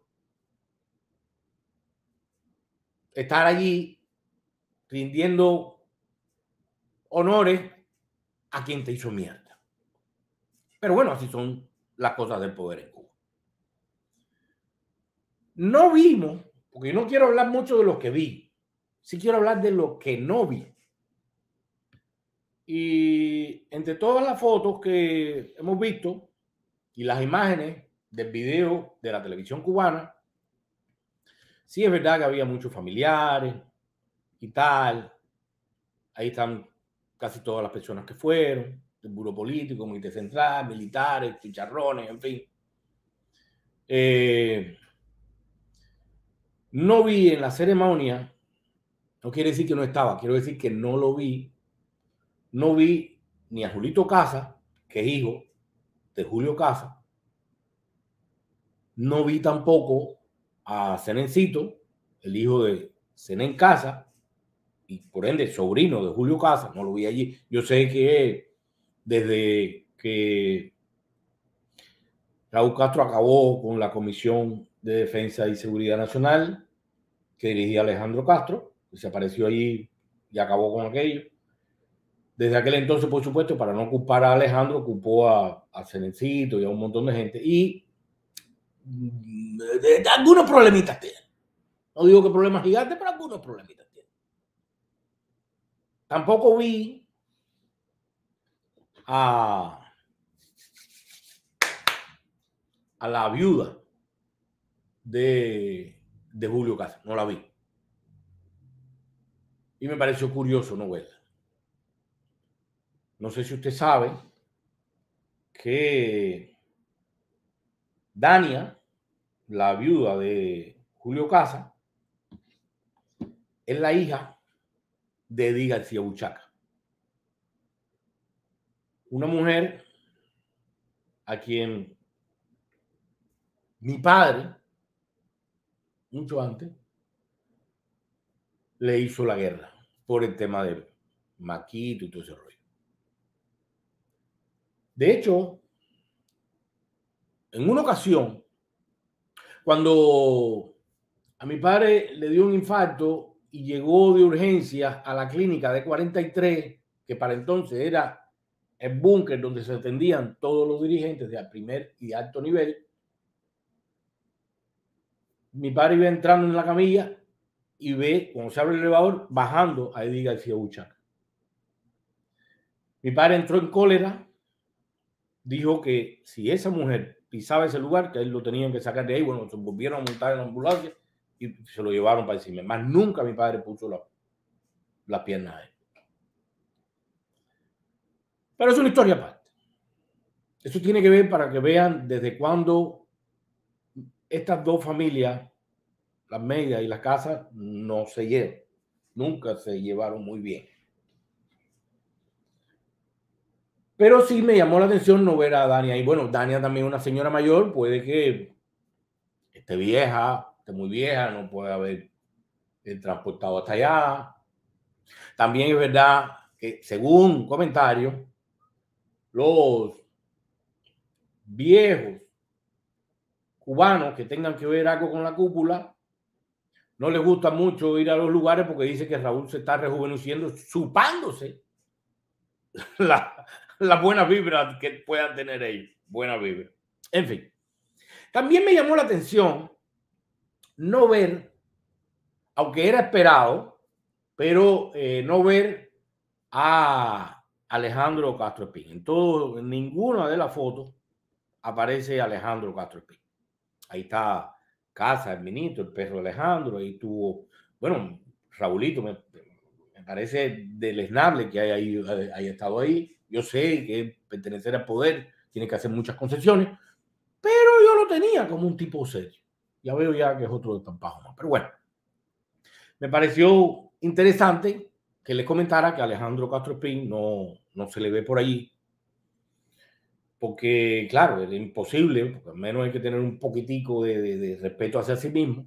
estar allí rindiendo honores a quien te hizo mierda. Pero bueno, así son las cosas del poder en Cuba. No vimos, porque yo no quiero hablar mucho de lo que vi, sí quiero hablar de lo que no vi. Y entre todas las fotos que hemos visto y las imágenes del video de la televisión cubana, sí es verdad que había muchos familiares y tal. Ahí están casi todas las personas que fueron, del Buro Político, Comité Central, militares, chicharrones, en fin. Eh, no vi en la ceremonia, no quiere decir que no estaba, quiero decir que no lo vi. No vi ni a Julito Casa, que es hijo de Julio Casa. No vi tampoco a Zenencito, el hijo de Zenén Casa, y por ende sobrino de Julio Casa, no lo vi allí. Yo sé que desde que Raúl Castro acabó con la Comisión de Defensa y Seguridad Nacional, que dirigía Alejandro Castro, que se apareció allí y acabó con aquello. Desde aquel entonces, por supuesto, para no ocupar a Alejandro, ocupó a, a y a un montón de gente. Y de, de, algunos problemitas tiene. No digo que problemas gigantes, pero algunos problemitas tiene. Tampoco vi a, a la viuda de, de Julio Casa. No la vi. Y me pareció curioso no. No sé si usted sabe que Dania, la viuda de Julio Casa, es la hija de Eddie García Buchaca. Una mujer a quien mi padre, mucho antes, le hizo la guerra por el tema de Maquito y todo ese rollo. De hecho, en una ocasión, cuando a mi padre le dio un infarto y llegó de urgencia a la clínica de 43, que para entonces era el búnker donde se atendían todos los dirigentes de primer y alto nivel, mi padre iba entrando en la camilla y ve, cuando se abre el elevador, bajando a Eddie García Buchaca. Mi padre entró en cólera, dijo que si esa mujer pisaba ese lugar, que él lo tenían que sacar de ahí, bueno, se volvieron a montar en la ambulancia y se lo llevaron para encima. Más nunca mi padre puso la, la pierna a él. Pero es una historia aparte. Eso tiene que ver para que vean desde cuándo estas dos familias las medias y las casas no se llevan. Nunca se llevaron muy bien. Pero sí me llamó la atención no ver a Dania. Y bueno, Dania también es una señora mayor, puede que esté vieja, esté muy vieja, no puede haber eh, transportado hasta allá. También es verdad que, según comentarios, los viejos cubanos que tengan que ver algo con la cúpula no les gusta mucho ir a los lugares porque dice que Raúl se está rejuveneciendo, supándose la, la buena vibra que puedan tener ellos. Buena vibra. En fin. También me llamó la atención no ver, aunque era esperado, pero eh, no ver a Alejandro Castro Espín. En todo, ninguna de las fotos aparece Alejandro Castro Espín. Ahí está Casa, el ministro, el perro Alejandro, ahí tuvo, bueno, Raulito, me, parece deleznable que haya, haya estado ahí. Yo sé que pertenecer al poder tiene que hacer muchas concesiones, pero yo lo tenía como un tipo serio. Ya veo ya que es otro despampajo más. Pero bueno, me pareció interesante que le comentara que Alejandro Castro Espín no, no se le ve por allí porque claro, es imposible, porque al menos hay que tener un poquitico de, de, respeto hacia sí mismo.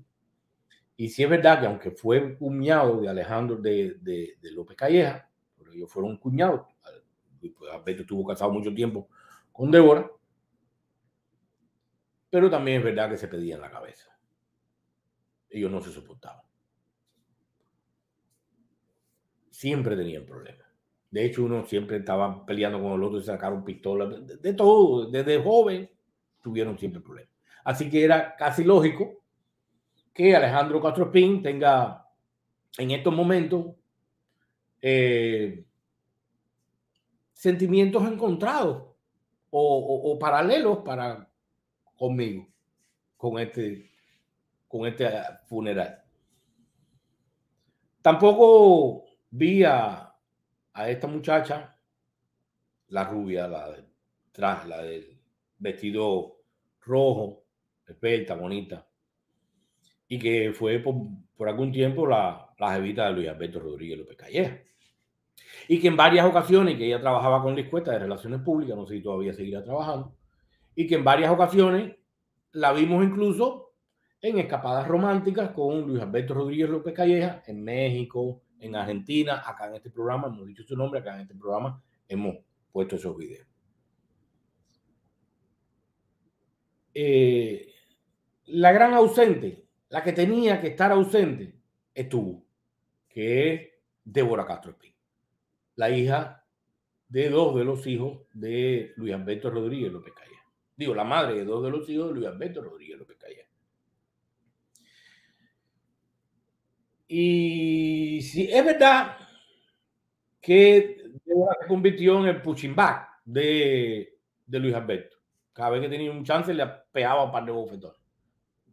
Y si es verdad que aunque fue cuñado de Alejandro de, de, López Calleja, ellos fueron cuñados, pues estuvo casado mucho tiempo con Débora, pero también es verdad que se pedían la cabeza. Ellos no se soportaban. Siempre tenían problemas. De hecho, uno siempre estaba peleando con el otro y sacaron pistolas. De, de todo, desde joven tuvieron siempre problemas. Así que era casi lógico que Alejandro Castro Espín tenga en estos momentos eh, sentimientos encontrados o, paralelos para conmigo, con este, con este funeral. Tampoco vi a a esta muchacha, la rubia, la de tras, la del vestido rojo, esbelta, bonita, y que fue por, por algún tiempo la, la jevita de Luis Alberto Rodríguez López Calleja. Y que en varias ocasiones, que ella trabajaba con la escuela de Relaciones Públicas, no sé si todavía seguirá trabajando, y que en varias ocasiones la vimos incluso en escapadas románticas con Luis Alberto Rodríguez López Calleja en México, en Argentina, acá en este programa, hemos dicho su nombre, acá en este programa hemos puesto esos videos. Eh, la gran ausente, la que tenía que estar ausente, estuvo, que es Débora Castro Espín, la hija de dos de los hijos de Luis Alberto Rodríguez López Calleja. Digo, la madre de dos de los hijos de Luis Alberto Rodríguez López Calleja. Y si es verdad que se convirtió en el pushing back de, de Luis Alberto. Cada vez que tenía un chance le pegaba un par de bofetones.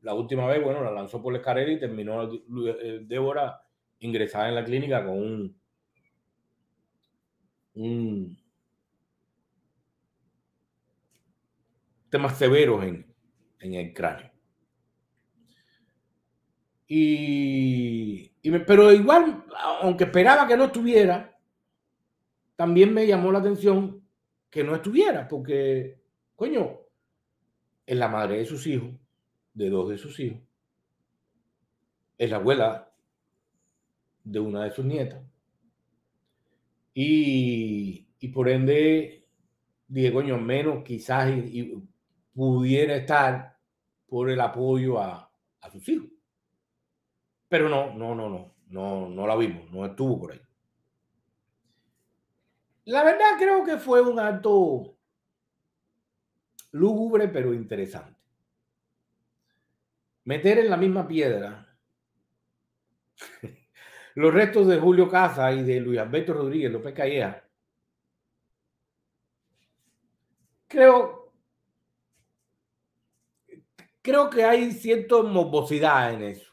La última vez, bueno, la lanzó por la escalera y terminó eh, Débora ingresada en la clínica con un, temas severos en, en el cráneo. Y, pero igual, aunque esperaba que no estuviera, también me llamó la atención que no estuviera, porque, coño, es la madre de sus hijos, de dos de sus hijos, es la abuela de una de sus nietas, y, por ende, dije, coño, menos quizás pudiera estar por el apoyo a, a sus hijos. Pero no, no, no, no, no, no la vimos, no estuvo por ahí. La verdad creo que fue un acto lúgubre pero interesante. Meter en la misma piedra los restos de Julio Casa y de Luis Alberto Rodríguez López Calleja. Creo, creo que hay cierta morbosidad en eso.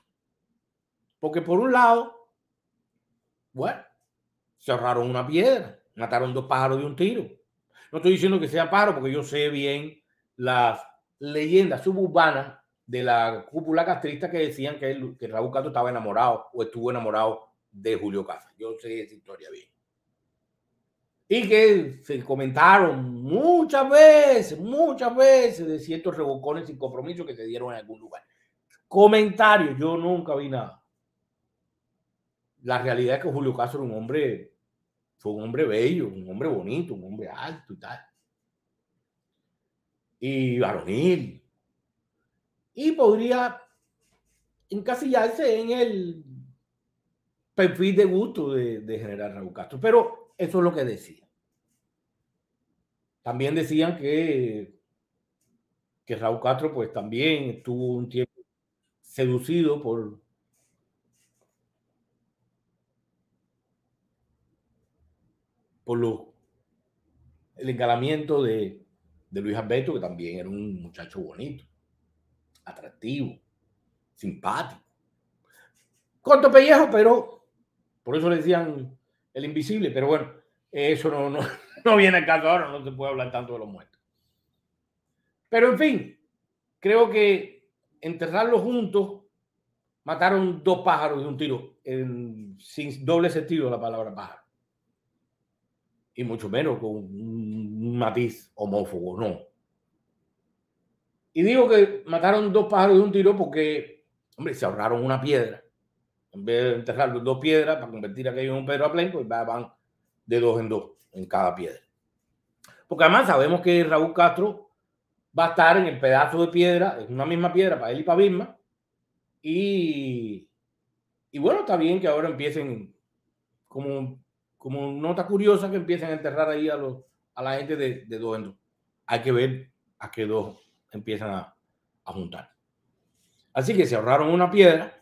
Porque por un lado, bueno, se ahorraron una piedra, mataron dos pájaros de un tiro. No estoy diciendo que sea pájaro porque yo sé bien las leyendas suburbanas de la cúpula castrista que decían que, que Raúl Castro estaba enamorado o estuvo enamorado de Julio Casa. Yo sé esa historia bien. Y que se comentaron muchas veces, muchas veces de ciertos revocones sin compromiso que se dieron en algún lugar. Comentarios, yo nunca vi nada. La realidad es que Julio Castro era un hombre, fue un hombre bello, un hombre bonito, un hombre alto y tal. Y varonil. Y podría encasillarse en el perfil de gusto de, general Raúl Castro. Pero eso es lo que decía. También decían que, que Raúl Castro pues también estuvo un tiempo seducido por, por el engalamiento de, de Luis Alberto, que también era un muchacho bonito, atractivo, simpático. Corto pellejo, pero por eso le decían el invisible, pero bueno, eso no, no, no viene al caso ahora, no se puede hablar tanto de los muertos. Pero en fin, creo que enterrarlos juntos mataron dos pájaros de un tiro, en, sin doble sentido la palabra pájaro. Y mucho menos con un matiz homófobo, no. Y digo que mataron dos pájaros de un tiro porque, hombre, se ahorraron una piedra. En vez de enterrar dos piedras para convertir aquello en un Pedro Aplenco, pues va- van de dos en dos en cada piedra. Porque además sabemos que Raúl Castro va a estar en el pedazo de piedra, en una misma piedra para él y para Vilma. Y, y bueno, está bien que ahora empiecen como, como nota curiosa que empiecen a enterrar ahí a, los, a la gente de, de dos en dos. Hay que ver a qué dos empiezan a, a juntar. Así que se ahorraron una piedra.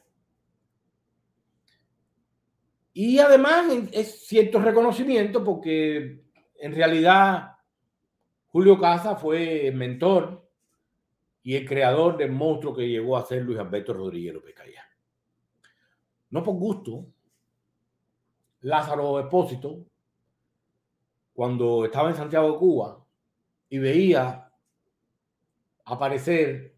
Y además es cierto reconocimiento porque en realidad Julio Casa fue el mentor y el creador del monstruo que llegó a ser Luis Alberto Rodríguez López Calleja. No por gusto, Lázaro Espósito, cuando estaba en Santiago de Cuba y veía aparecer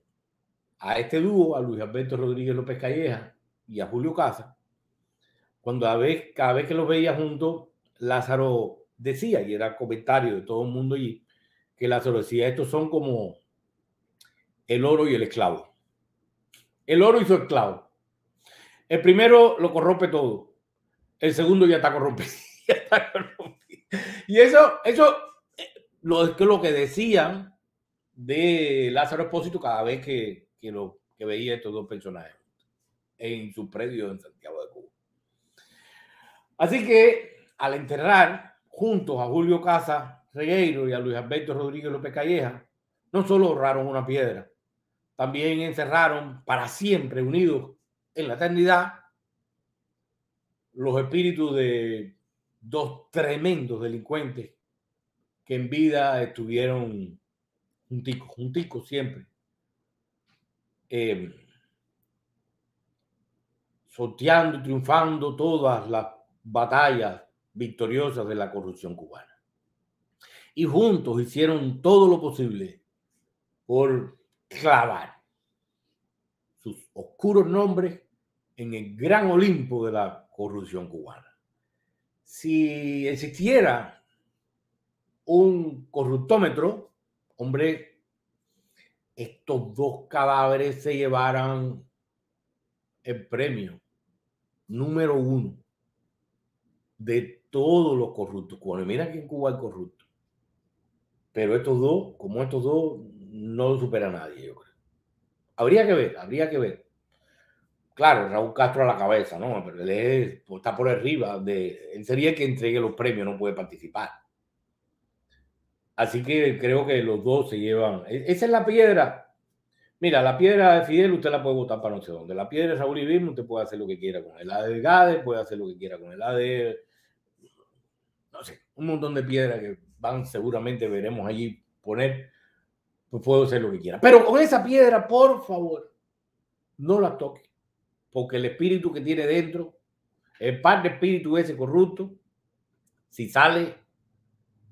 a este dúo, a Luis Alberto Rodríguez López Calleja y a Julio Casa, cuando a vez, cada vez que los veía juntos, Lázaro decía, y era comentario de todo el mundo allí, que Lázaro decía, estos son como el oro y el esclavo. El oro y su esclavo. El primero lo corrompe todo. El segundo ya está corrompido. Y eso, eso eh, lo, que lo que decían de Lázaro Espósito cada vez que, que, lo, que veía estos dos personajes en su predio en Santiago de. Así que al enterrar juntos a Julio Casa Regueiro y a Luis Alberto Rodríguez López Calleja, no solo ahorraron una piedra, también encerraron para siempre unidos en la eternidad los espíritus de dos tremendos delincuentes que en vida estuvieron junticos, junticos siempre. Eh, sorteando y triunfando todas las batallas victoriosas de la corrupción cubana. Y juntos hicieron todo lo posible por clavar sus oscuros nombres en el gran Olimpo de la corrupción cubana. Si existiera un corruptómetro, hombre, estos dos cadáveres se llevaran el premio número uno de todos los corruptos cubanos. Mira que en Cuba hay corruptos. Pero estos dos, como estos dos, no lo supera nadie, yo creo. Habría que ver, habría que ver. Claro, Raúl Castro a la cabeza, ¿no? Pero él es- está por arriba de. Él sería el que entregue los premios, no puede participar. Así que creo que los dos se llevan. e- Esa es la piedra. Mira, la piedra de Fidel usted la puede botar para no sé dónde. La piedra de Saúl Ibirno usted puede hacer lo que quiera con el La de Gade puede hacer lo que quiera con el La. Un montón de piedras que van seguramente veremos allí poner. Pues puedo hacer lo que quiera. Pero con esa piedra, por favor, no la toque. Porque el espíritu que tiene dentro, el par de espíritu ese corrupto, si sale,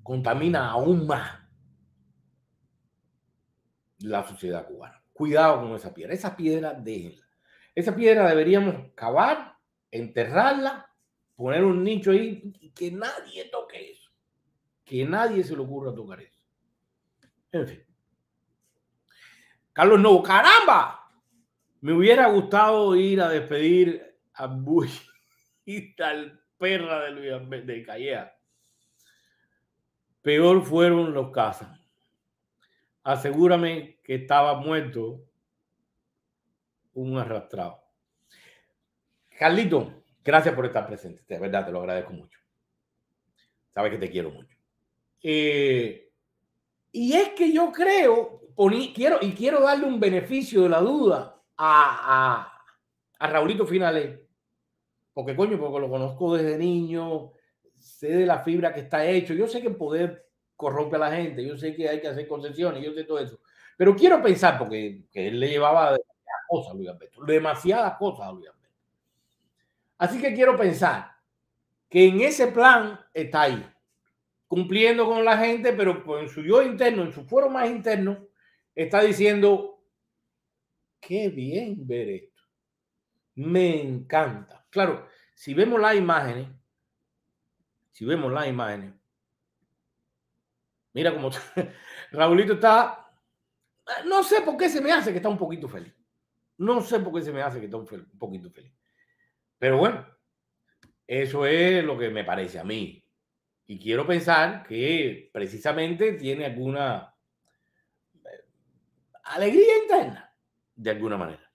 contamina aún más la sociedad cubana. Cuidado con esa piedra. Esa piedra, déjenla. Esa piedra deberíamos cavar, enterrarla, poner un nicho ahí y que nadie toque eso. Que nadie se le ocurra tocar eso. En fin. Carlos Novo, caramba. Me hubiera gustado ir a despedir a Buy y tal perra de Luis de Calleja. Peor fueron los casos. Asegúrame que estaba muerto un arrastrado. Carlito, gracias por estar presente. De verdad, te lo agradezco mucho. Sabes que te quiero mucho. Eh, y es que yo creo, quiero, y quiero darle un beneficio de la duda a, a, a Raulito Finales. Porque coño, porque lo conozco desde niño, sé de la fibra que está hecho. Yo sé que el poder corrompe a la gente, yo sé que hay que hacer concesiones, yo sé todo eso. Pero quiero pensar, porque que él le llevaba demasiadas cosas a Luis Alberto, demasiadas cosas a Luis Alberto. Así que quiero pensar que en ese plan está ahí, cumpliendo con la gente, pero en su yo interno, en su foro más interno, está diciendo, qué bien ver esto. Me encanta. Claro, si vemos las imágenes, si vemos las imágenes, mira cómo Raulito está, no sé por qué se me hace que está un poquito feliz. No sé por qué se me hace que está un, un poquito feliz. Pero bueno, eso es lo que me parece a mí. Y quiero pensar que precisamente tiene alguna eh, alegría interna, de alguna manera.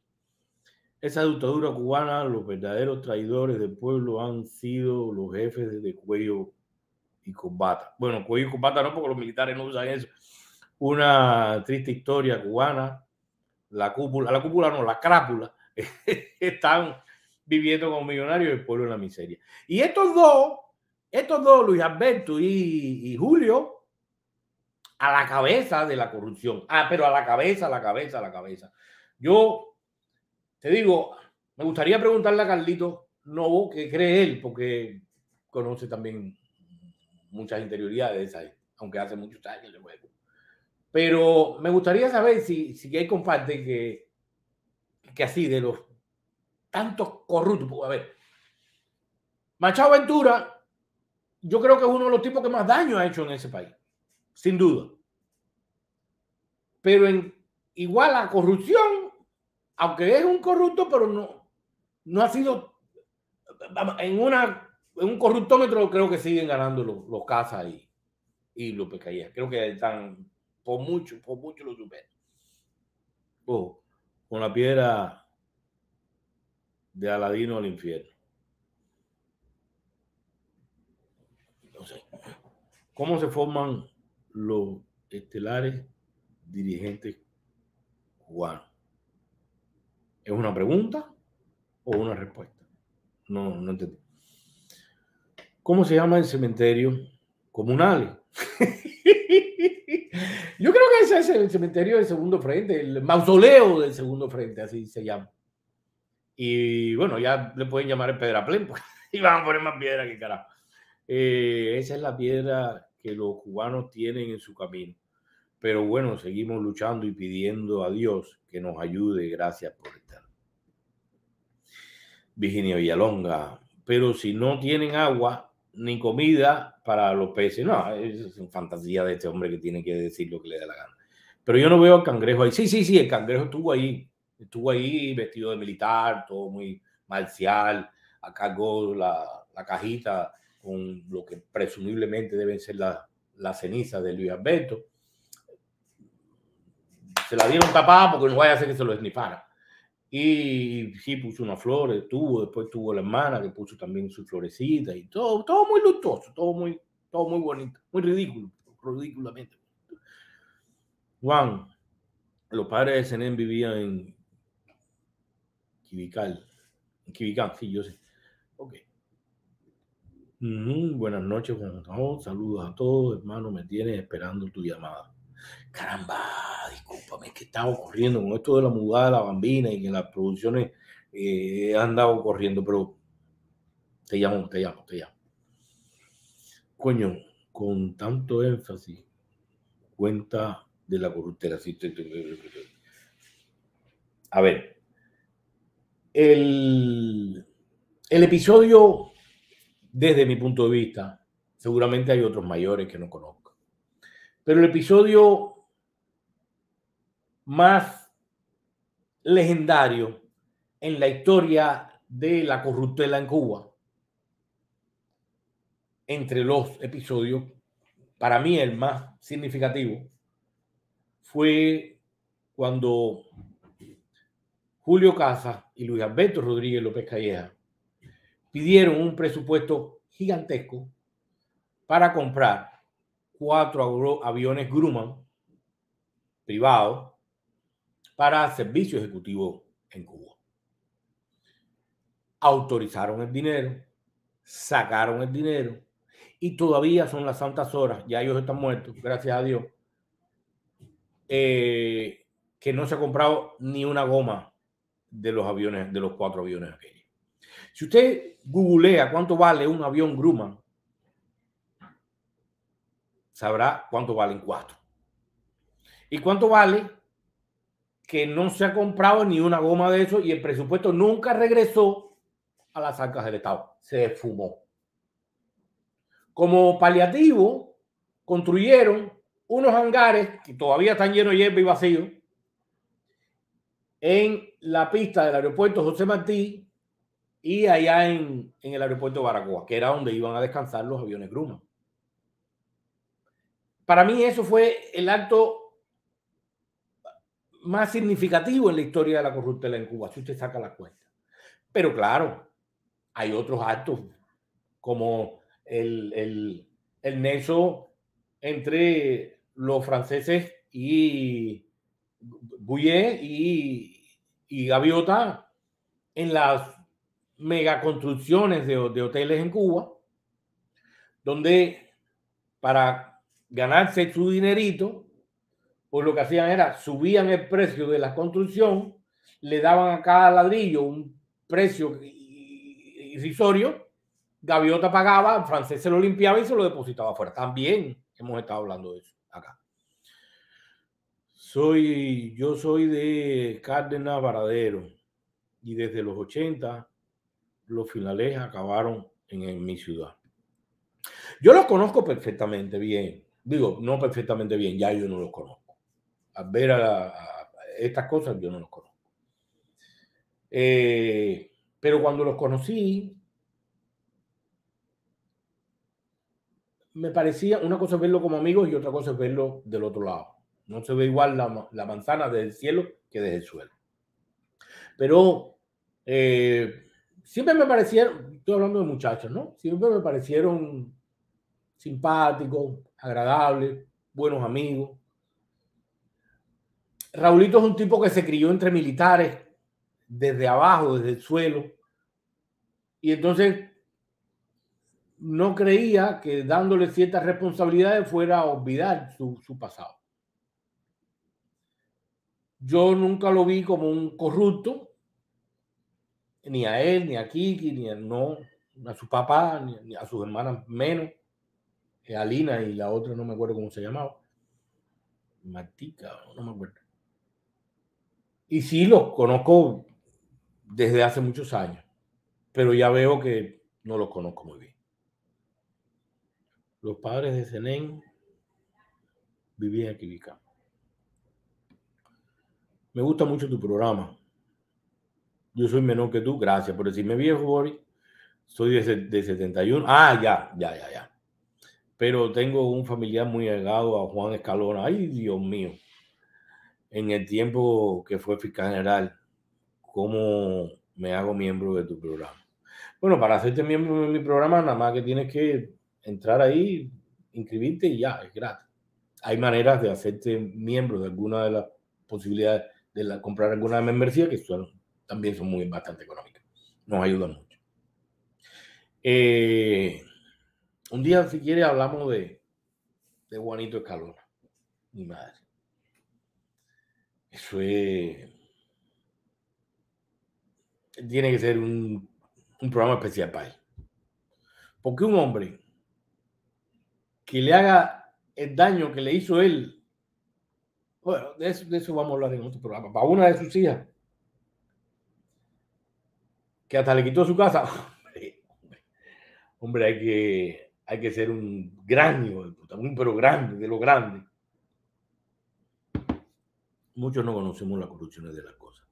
Esa dictadura cubana, los verdaderos traidores del pueblo han sido los jefes de Cuello y Combata. Bueno, Cuello y Combata no, porque los militares no usan eso. Una triste historia cubana. La cúpula, la cúpula no, la crápula, están viviendo como millonarios y el pueblo en la miseria. Y estos dos, estos dos, Luis Alberto y, Julio, a la cabeza de la corrupción. Ah, pero a la cabeza, a la cabeza, a la cabeza. Yo te digo, me gustaría preguntarle a Carlito Novo qué cree él, porque conoce también muchas interioridades de esa, aunque hace muchos años de juego. Pero me gustaría saber si, si hay comparte que, que así de los tantos corruptos, a ver, Machado Ventura, yo creo que es uno de los tipos que más daño ha hecho en ese país, sin duda. Pero en igual a corrupción, aunque es un corrupto, pero no, no ha sido en una en un corruptómetro creo que siguen ganando los, los Casas y, y los Pecayas. Creo que están por mucho, por mucho lo superan. Con la piedra de Aladino al infierno. No sé. ¿Cómo se forman los estelares dirigentes cubanos? ¿Es una pregunta o una respuesta? No, no entendí. ¿Cómo se llama el cementerio comunales. Yo creo que ese es el cementerio del segundo frente, el mausoleo del segundo frente, así se llama. Y bueno, ya le pueden llamar el Pedraplén, porque y van a poner más piedra que carajo. Eh, esa es la piedra que los cubanos tienen en su camino. Pero bueno, seguimos luchando y pidiendo a Dios que nos ayude. Gracias por estar. Virginia Villalonga. Pero si no tienen agua ni comida para los peces, no, es fantasía de este hombre que tiene que decir lo que le da la gana. Pero yo no veo al cangrejo ahí. Sí, sí, sí, el cangrejo estuvo ahí. Estuvo ahí vestido de militar, todo muy marcial. A cargo la, la cajita con lo que presumiblemente deben ser las la cenizas de Luis Alberto se la dieron tapada porque no vaya a hacer que se lo esnifara. Y sí puso una flor, tuvo, después tuvo la hermana que puso también su florecita y todo, todo muy lustoso, todo muy, todo muy bonito, muy ridículo, ridículamente. Juan, los padres de Senén vivían en Quibical, Quibical, sí, yo sé. Ok. Buenas noches, buenas noches. Saludos a todos, hermano. Me tienes esperando tu llamada caramba, discúlpame, que estaba ocurriendo con esto de la mudada de la bambina y que las producciones eh, han dado corriendo, pero te llamo, te llamo, te llamo. Coño, con tanto énfasis, cuenta de la corruptera. A ver, el, el episodio, desde mi punto de vista, seguramente hay otros mayores que no conozco pero el episodio más legendario en la historia de la corruptela en Cuba, entre los episodios, para mí el más significativo, fue cuando Julio Casas y Luis Alberto Rodríguez López Calleja pidieron un presupuesto gigantesco para comprar cuatro aviones Grumman privados para servicio ejecutivo en Cuba. Autorizaron el dinero, sacaron el dinero y todavía son las santas horas, ya ellos están muertos, gracias a Dios, eh, que no se ha comprado ni una goma de los aviones, de los cuatro aviones aquellos. Si usted googlea cuánto vale un avión Grumman, sabrá cuánto valen cuatro. ¿Y cuánto vale que no se ha comprado ni una goma de eso y el presupuesto nunca regresó a las arcas del Estado? Se esfumó. Como paliativo, construyeron unos hangares que todavía están llenos de hierba y vacíos en la pista del aeropuerto José Martí y allá en, en el aeropuerto Baracoa, que era donde iban a descansar los aviones Grumman. Para mí eso fue el acto más significativo en la historia de la corruptela en Cuba, si usted saca la cuenta. Pero claro, hay otros actos como el, el, el nexo entre los franceses y Bouillet y, y Gaviota en las megaconstrucciones de, de hoteles en Cuba, donde para ganarse su dinerito, pues lo que hacían era subían el precio de la construcción, le daban a cada ladrillo un precio irrisorio, Gaviota pagaba, el francés se lo limpiaba y se lo depositaba afuera. También hemos estado hablando de eso. Soy, yo soy de Cárdenas Varadero y desde los 80 los finales acabaron en, mi ciudad. Yo los conozco perfectamente bien digo, no perfectamente bien, ya yo no los conozco. Al ver a, estas cosas, yo no los conozco. Eh, pero cuando los conocí, me parecía una cosa verlo como amigos y otra cosa es verlo del otro lado. No se ve igual la, manzana desde el cielo que desde el suelo. Pero eh, siempre me parecieron, estoy hablando de muchachos, ¿no? Siempre me parecieron simpáticos, agradables, buenos amigos. Raulito es un tipo que se crió entre militares, desde abajo, desde el suelo. Y entonces no creía que dándole ciertas responsabilidades fuera a olvidar su pasado. Yo nunca lo vi como un corrupto, ni a él, ni a Kiki, ni a, no, a su papá, ni, a sus hermanas menos, que a y la otra no me acuerdo cómo se llamaba. Martica, no me acuerdo. Y sí, los conozco desde hace muchos años, pero ya veo que no los conozco muy bien. Los padres de Zenén vivían aquí Vicam. Me gusta mucho tu programa. Yo soy menor que tú, gracias por decirme viejo, Boris. Soy de, de 71. Ah, ya, ya, ya, ya. Pero tengo un familiar muy allegado a Juan Escalona. Ay, Dios mío. En el tiempo que fue fiscal general, ¿cómo me hago miembro de tu programa? Bueno, para hacerte miembro de mi programa, nada más que tienes que entrar ahí, inscribirte y ya, es gratis. Hay maneras de hacerte miembro de alguna de las posibilidades de comprar alguna membresía que también son muy bastante económicas. Nos ayudan mucho. Eh, un día, si quieres, hablamos de, de Juanito Escalona, mi madre. Eso es. Tiene que ser un, un programa especial para él. Porque un hombre que le haga el daño que le hizo él, bueno, de eso, vamos a hablar en otro programa, para una de sus hijas, que hasta le quitó su casa. Hombre, hay que, hay que ser un gran hijo de pero grande, de lo grande. Muchos no conocemos las corrupciones de las cosas.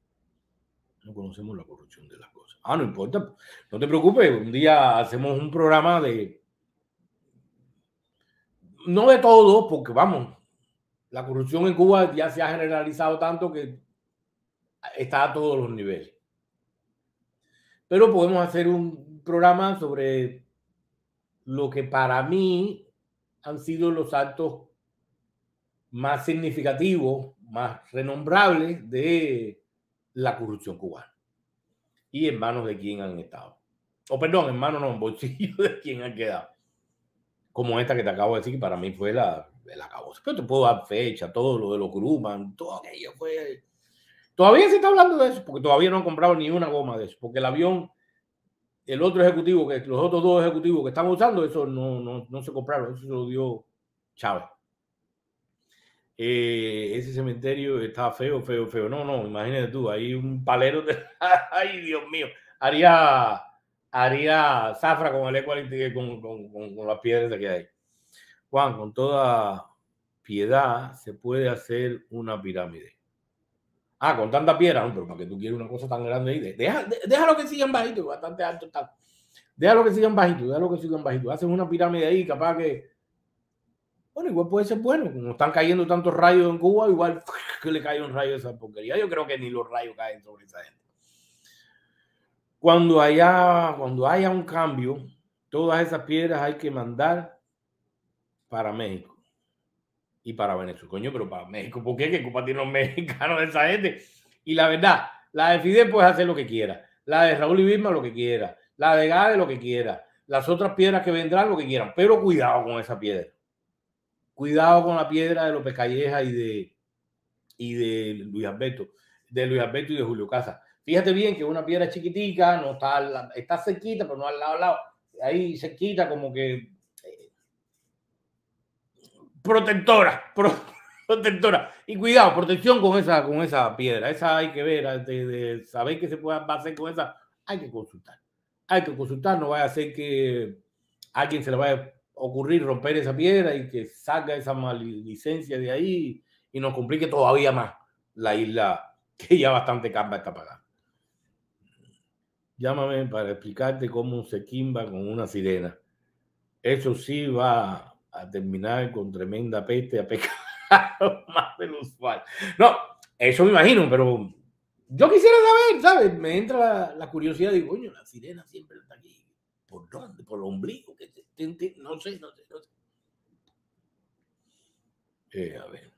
No conocemos la corrupción de las cosas. Ah, no importa. No te preocupes. Un día hacemos un programa de. No de todo, porque vamos, la corrupción en Cuba ya se ha generalizado tanto que está a todos los niveles. Pero podemos hacer un programa sobre lo que para mí han sido los actos más significativos, más renombrables de la corrupción cubana. Y en manos de quién han estado. O perdón, en manos no, en bolsillo de quién han quedado. Como esta que te acabo de decir, que para mí fue la, el acabose. Pero te puedo dar fecha, todo lo de los Grumman, todo aquello fue. Todavía se está hablando de eso, porque todavía no han comprado ni una goma de eso, porque el avión, el otro ejecutivo, que los otros dos ejecutivos que están usando, eso no, no, no se compraron, eso se lo dio Chávez. Eh, ese cementerio estaba feo, feo, feo. No, no, imagínate tú, hay un palero de. Ay, Dios mío. Haría, haría zafra con el equality, con, con, con, con las piedras que hay. Juan, con toda piedad se puede hacer una pirámide. Ah, con tanta piedra, no, pero para que tú quieras una cosa tan grande ahí, deja, de- déjalo que sigan bajito, bastante alto está. Déjalo que sigan bajito, déjalo que sigan bajito. Hacen una pirámide ahí, capaz que. Bueno, igual puede ser bueno. Como están cayendo tantos rayos en Cuba, igual que le cae un rayo a esa porquería. Yo creo que ni los rayos caen sobre esa gente. Cuando haya, cuando haya un cambio, todas esas piedras hay que mandar para México y para Venezuela. Coño, pero para México, ¿por qué? Que Cuba tiene los mexicanos de esa gente. Y la verdad, la de Fidel puede hacer lo que quiera. La de Raúl y Vilma lo que quiera. La de Gade lo que quiera. Las otras piedras que vendrán lo que quieran. Pero cuidado con esa piedra. Cuidado con la piedra de López Calleja y de, y de Luis Alberto. De Luis Alberto y de Julio Casa. Fíjate bien que una piedra chiquitica, no está, está cerquita, pero no al lado, al lado. Ahí cerquita, como que protectora, pro- protectora. Y cuidado, protección con esa, con esa piedra. Esa hay que ver, de, saber qué se puede hacer con esa, hay que consultar. Hay que consultar, no vaya a ser que a alguien se le vaya a ocurrir romper esa piedra y que salga esa maledicencia de ahí y nos complique todavía más la isla que ya bastante carga está pagando. Llámame para explicarte cómo se quimba con una sirena. Eso sí va a terminar con tremenda peste a pecar más del usual. No, eso me imagino, pero yo quisiera saber, ¿sabes? Me entra la, la curiosidad digo, coño, la sirena siempre está aquí. ¿Por dónde? ¿Por el ombligo? ¿Qué te- te- te- No sé, no sé, no sé. Eh, a ver.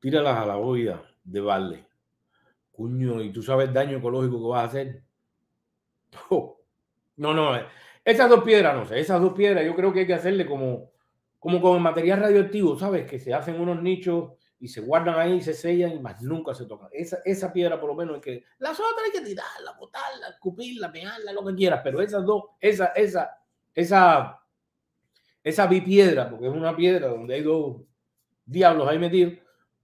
Tíralas a la olla de Valle. Cuño, ¿y tú sabes el daño ecológico que vas a hacer? Oh, No, no, eh, Esas dos piedras, no sé, esas dos piedras yo creo que hay que hacerle como, como con material radioactivo, ¿sabes? Que se hacen unos nichos y se guardan ahí, se sellan y más nunca se tocan. Esa, esa piedra por lo menos hay que... Las otras hay que tirarla, botarla, escupirla, pegarla, lo que quieras, pero esas dos, esa, esa, esa, esa bipiedra, porque es una piedra donde hay dos diablos ahí metidos,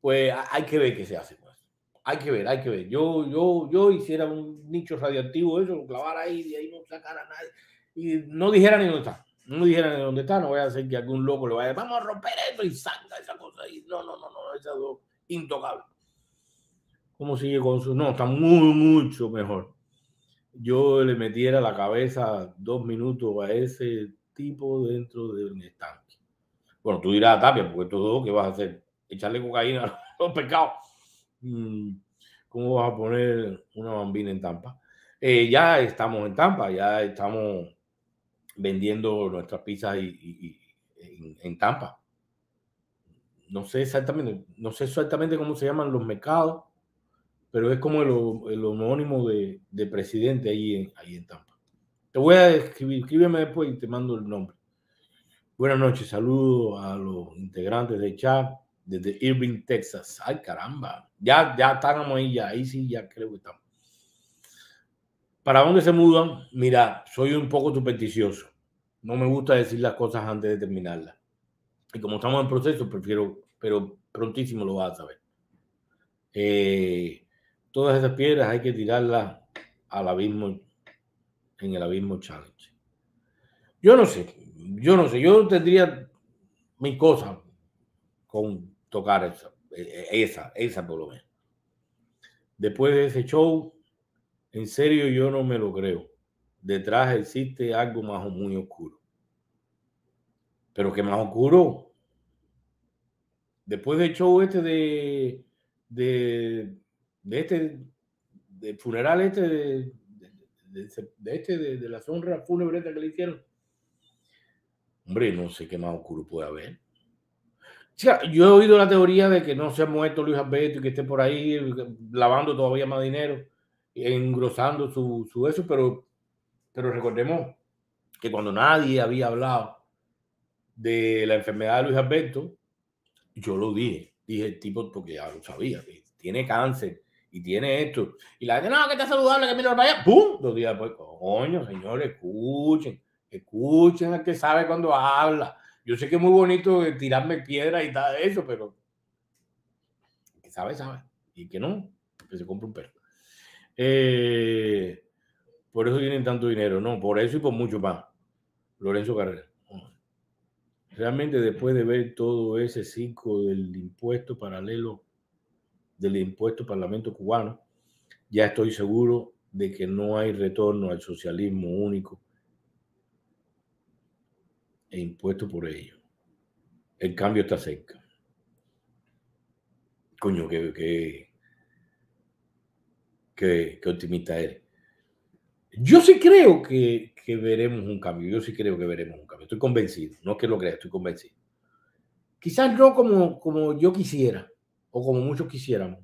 pues hay que ver qué se hace. Pues. Hay que ver, hay que ver. Yo, yo, yo hiciera un nicho radioactivo, eso, lo clavara ahí y ahí no sacara a nadie. Y no dijera ni dónde está. No dijera ni dónde está. No voy a hacer que algún loco le vaya, vamos a romper esto y salga esa cosa ahí. No, no, no, no, esas dos intocable. ¿Cómo sigue con su? No, está muy, mucho mejor. Yo le metiera la cabeza dos minutos a ese tipo dentro de un estanque. Bueno, tú dirás, Tapia, porque todo, ¿qué vas a hacer? Echarle cocaína a los pecados. Mm, ¿Cómo vas a poner una bambina en Tampa? Eh, ya estamos en Tampa, ya estamos vendiendo nuestras pizzas y, en, Tampa. No sé exactamente, no sé exactamente cómo se llaman los mercados, pero es como el, ho- el homónimo de, de presidente ahí en, ahí en Tampa. Te voy a escribir, escríbeme después y te mando el nombre. Buenas noches, saludos a los integrantes del chat desde Irving, Texas. Ay, caramba, ya, ya estamos ahí, ya, ahí sí, ya creo que estamos. ¿Para dónde se mudan? Mira, soy un poco supersticioso. No me gusta decir las cosas antes de terminarlas. Y como estamos en proceso, prefiero, pero prontísimo lo vas a saber. Eh, todas esas piedras hay que tirarlas al abismo, en el abismo challenge. Yo no sé, yo no sé, yo tendría mi cosa con tocar esa, eh, esa, esa por lo menos. Después de ese show, en serio yo no me lo creo. Detrás existe algo más muy oscuro. Pero que más oscuro. Después del show este de, de, de este, del funeral este de, de, este de, la honra fúnebre que le hicieron. Hombre, no sé qué más oscuro puede haber. O sea, yo he oído la teoría de que no se ha muerto Luis Alberto y que esté por ahí lavando todavía más dinero, engrosando su, eso, pero, pero recordemos que cuando nadie había hablado de la enfermedad de Luis Alberto, yo lo dije, dije el tipo porque ya lo sabía, tiene cáncer y tiene esto. Y la gente, no, que está saludable, que mira para allá, ¡pum! Dos días después, coño, señores, escuchen, escuchen al que sabe cuando habla. Yo sé que es muy bonito tirarme piedra y tal eso, pero el que sabe, sabe. Y el que no, que se compre un perro. Eh, por eso tienen tanto dinero, no, por eso y por mucho más. Lorenzo Carrera. Realmente después de ver todo ese circo del impuesto paralelo, del impuesto parlamento cubano, ya estoy seguro de que no hay retorno al socialismo único e impuesto por ello. El cambio está cerca. Coño, que, que, que, que optimista eres. Yo sí creo que, que veremos un cambio. Yo sí creo que veremos un cambio. Estoy convencido. No es que lo crea, estoy convencido. Quizás no como, como yo quisiera o como muchos quisiéramos.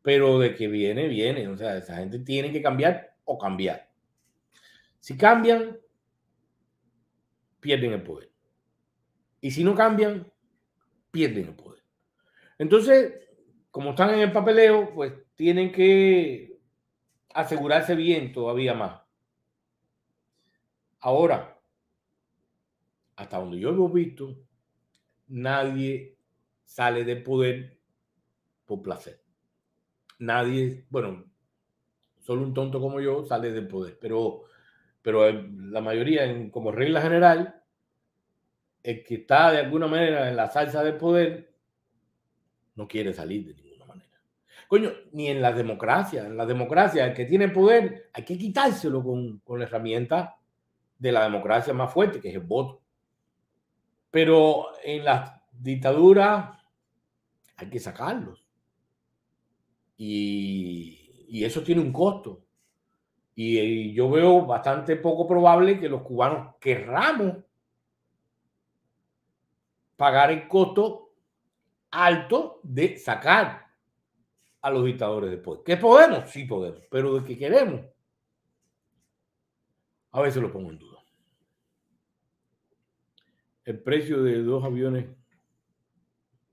Pero de que viene, viene. O sea, esa gente tiene que cambiar o cambiar. Si cambian, pierden el poder. Y si no cambian, pierden el poder. Entonces, como están en el papeleo, pues tienen que asegurarse bien todavía más. Ahora, hasta donde yo lo he visto, nadie sale del poder por placer. Nadie, bueno, solo un tonto como yo sale del poder, pero, pero la mayoría, como regla general, el que está de alguna manera en la salsa del poder no quiere salir de. Ni en la democracia. En la democracia, el que tiene poder, hay que quitárselo con, con la herramienta de la democracia más fuerte, que es el voto. Pero en las dictaduras hay que sacarlos. Y, y eso tiene un costo. Y, y yo veo bastante poco probable que los cubanos querramos pagar el costo alto de sacar a los dictadores de poder. ¿Que podemos? Sí podemos, pero de que queremos. A veces lo pongo en duda. El precio de dos aviones,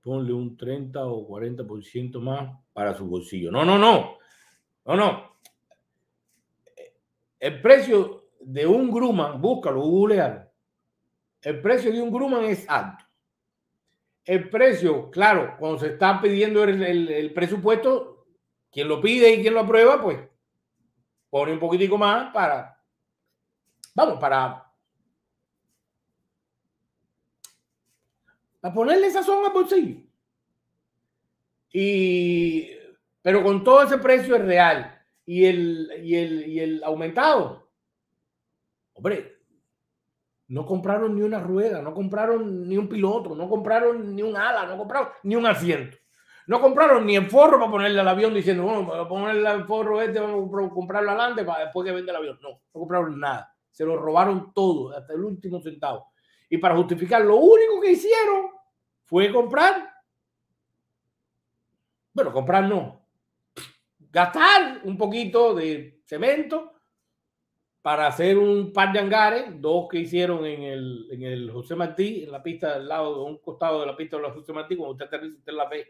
ponle un 30 o 40% más para su bolsillo. No, no, no. No, no. El precio de un Grumman, búscalo, googlealo. El precio de un Grumman es alto. El precio, claro, cuando se está pidiendo el, el- presupuesto, quien lo pide y quien lo aprueba, pues pone un poquitico más para, vamos, para, para ponerle sazón al bolsillo. Y, pero con todo ese precio es real y el, y el, y el aumentado. Hombre, no compraron ni una rueda, no compraron ni un piloto, no compraron ni un ala, no compraron ni un asiento. No compraron ni el forro para ponerle al avión diciendo, bueno, para ponerle el forro este, vamos a comprar- comprarlo adelante para después que venda el avión. No, no compraron nada. Se lo robaron todo, hasta el último centavo. Y para justificar, lo único que hicieron fue comprar. Bueno, comprar no. Gastar un poquito de cemento para hacer un par de hangares, dos que hicieron en el, en el José Martí, en la pista del lado, de un costado de la pista de la José Martí, cuando usted aterriza, usted la ve,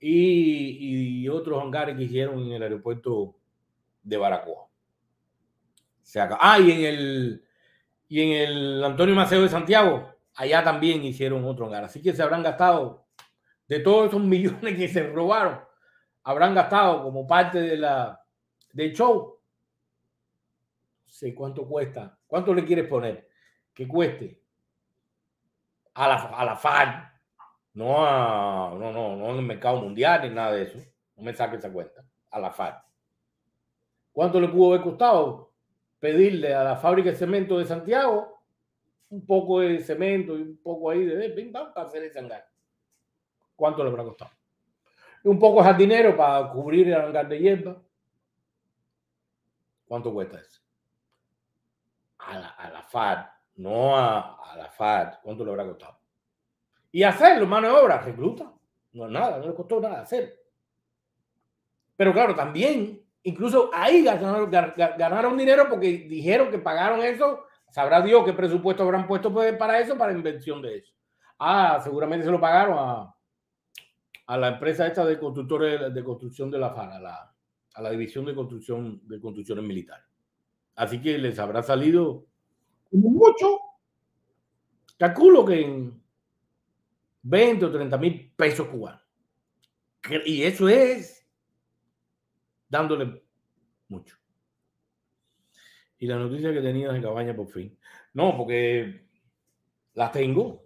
y, y otros hangares que hicieron en el aeropuerto de Baracoa. Se acá. Ah, y en el y en el Antonio Maceo de Santiago, allá también hicieron otro hangar. Así que se habrán gastado de todos esos millones que se robaron, habrán gastado como parte de la del show. Sé cuánto cuesta. ¿Cuánto le quieres poner? Que cueste a la, a la FARC, no, a, no, no, no en el mercado mundial ni nada de eso. No me saque esa cuenta. A la FARC. ¿Cuánto le pudo haber costado pedirle a la fábrica de cemento de Santiago un poco de cemento y un poco ahí de pam, para hacer ese hangar? ¿Cuánto le habrá costado? Un poco de jardinero para cubrir el hangar de hierba. ¿Cuánto cuesta eso? A la, a FARC, no a, la FARC. ¿Cuánto le habrá costado? Y hacerlo, mano de obra, recluta. No es nada, no le costó nada hacer. Pero claro, también, incluso ahí ganaron, ganaron dinero porque dijeron que pagaron eso. Sabrá Dios qué presupuesto habrán puesto pues, para eso, para invención de eso. Ah, seguramente se lo pagaron a, a la empresa esta de constructores de construcción de la FARA, la, a la división de construcción de construcciones militares. Así que les habrá salido como mucho. Calculo que en 20 o 30 mil pesos cubanos. Y eso es dándole mucho. Y la noticia que tenía de cabaña por fin. No, porque las tengo,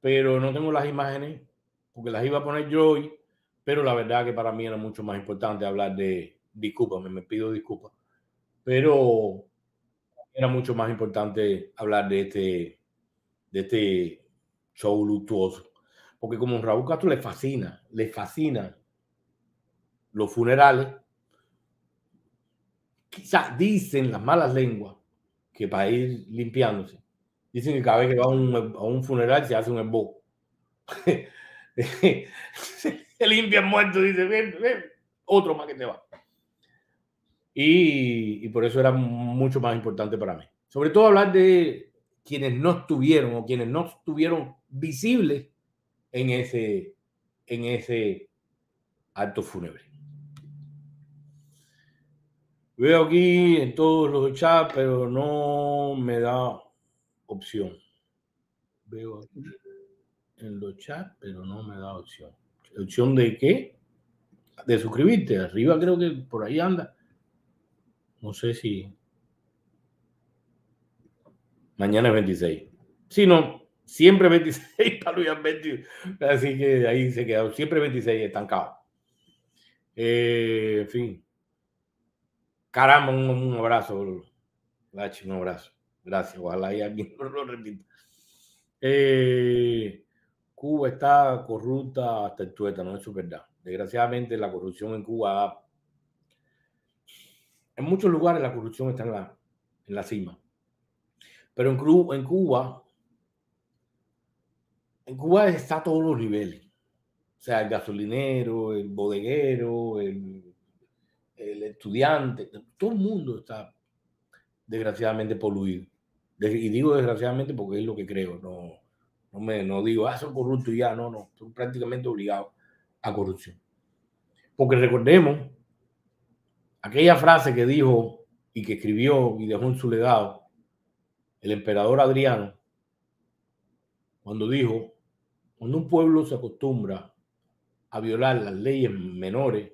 pero no tengo las imágenes, porque las iba a poner yo hoy, pero la verdad que para mí era mucho más importante hablar de, discúlpame, me pido disculpas, pero era mucho más importante hablar de este, de este show luctuoso. Porque como a Raúl Castro le fascina, le fascina los funerales, quizás dicen las malas lenguas que para ir limpiándose, dicen que cada vez que va a un, a un funeral se hace un embo. se limpia el muerto, dice, ven, ven, otro más que te va. Y, por eso era mucho más importante para mí. Sobre todo hablar de quienes no estuvieron o quienes no estuvieron visibles en ese, en ese acto fúnebre. Veo aquí en todos los chats, pero no me da opción. Veo aquí en los chats, pero no me da opción. ¿Opción de qué? De suscribirte. Arriba creo que por ahí anda. No sé si. Mañana es 26. Si no, siempre 26 para Luis 20. Así que ahí se quedó. Siempre 26 estancado. Eh, en fin. Caramba, un, un abrazo. Lachi, un abrazo. Gracias. Ojalá y alguien no lo repita. Eh, Cuba está corrupta hasta el tuétano, eso es verdad. Desgraciadamente la corrupción en Cuba, en muchos lugares la corrupción está en la, en la cima. Pero en, Cuba, en Cuba está a todos los niveles. O sea, el gasolinero, el bodeguero, el, el estudiante, todo el mundo está desgraciadamente poluido. Y digo desgraciadamente porque es lo que creo, no, no, me, no digo, ah, son corruptos ya, no, no, son prácticamente obligados a corrupción. Porque recordemos aquella frase que dijo y que escribió y dejó en su legado el emperador Adriano, cuando dijo, cuando un pueblo se acostumbra a violar las leyes menores,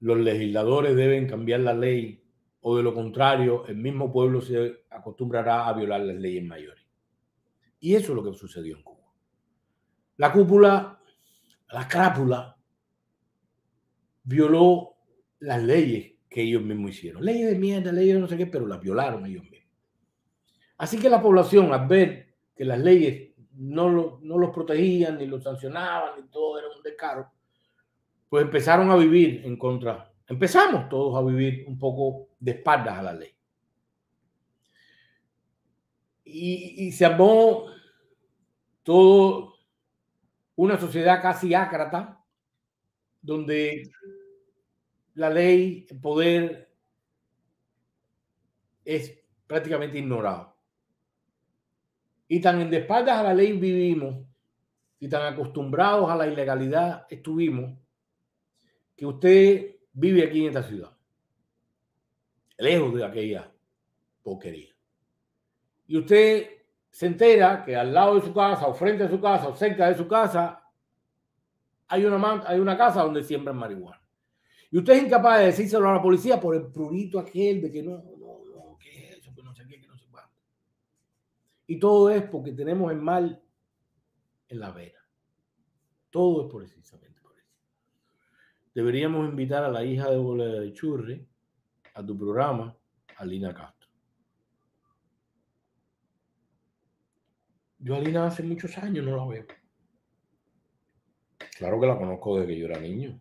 los legisladores deben cambiar la ley o de lo contrario, el mismo pueblo se acostumbrará a violar las leyes mayores. Y eso es lo que sucedió en Cuba. La cúpula, la crápula, violó las leyes que ellos mismos hicieron. Leyes de mierda, leyes de no sé qué, pero las violaron ellos mismos. Así que la población, al ver que las leyes no, lo- no los protegían, ni los sancionaban, ni todo era un descaro, pues empezaron a vivir en contra. Empezamos todos a vivir un poco de espaldas a la ley. Y, se armó todo una sociedad casi ácrata, donde la ley, el poder es prácticamente ignorado. Y tan en espaldas a la ley vivimos y tan acostumbrados a la ilegalidad estuvimos que usted vive aquí en esta ciudad, lejos de aquella porquería. Y usted se entera que al lado de su casa, o frente a su casa, o cerca de su casa, hay una casa donde siembran marihuana. Y usted es incapaz de decírselo a la policía por el prurito aquel de que no, no, no, ¿qué es eso? Que no sé qué, que no sé cuánto. Y todo es porque tenemos el mal en la vera. Todo es precisamente por eso. Deberíamos invitar a la hija de Bolera de Churri a tu programa, a Lina Castro. Yo a Lina hace muchos años no la veo. Claro que la conozco desde que yo era niño.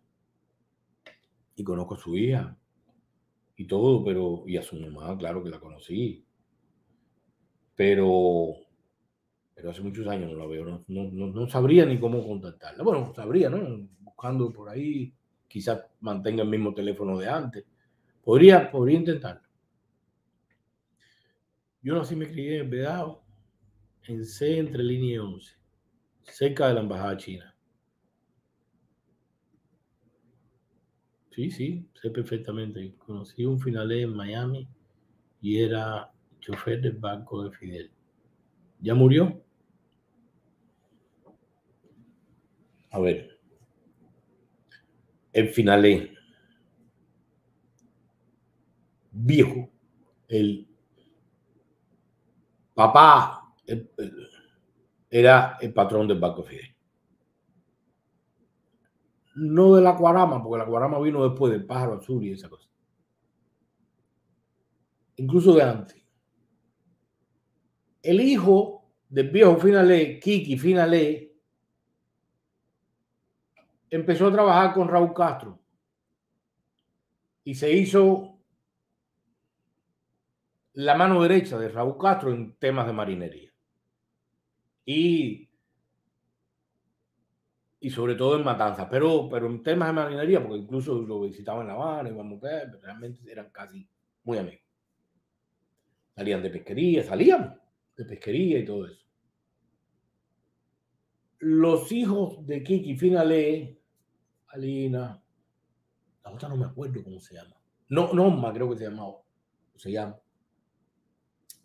Y conozco a su hija. Y todo, pero. Y a su mamá, claro que la conocí. Pero. Pero hace muchos años no la veo. No, no, no- sabría ni cómo contactarla. Bueno, sabría, ¿no? Buscando por ahí. Quizás mantenga el mismo teléfono de antes. Podría, podría intentarlo. Yo nací me crié en Vedado, en C entre línea y 11, cerca de la embajada china. Sí, sí, sé perfectamente. Conocí un finalé en Miami y era chofer del banco de Fidel. ¿Ya murió? A ver. El finalé. Viejo. El papá era el patrón del banco Fidel. No de la porque la Guarama vino después del pájaro azul y esa cosa. Incluso de antes. El hijo del viejo Finalé, Kiki Finalé, empezó a trabajar con Raúl Castro y se hizo la mano derecha de Raúl Castro en temas de marinería. Y, y sobre todo en matanzas, pero, pero en temas de marinería, porque incluso lo visitaban en La Habana, íbamos a realmente eran casi muy amigos. Salían de pesquería, salían de pesquería y todo eso. Los hijos de Kiki Finalé, Alina, la otra no me acuerdo cómo se llama. No, Norma creo que se llamaba. Se llama.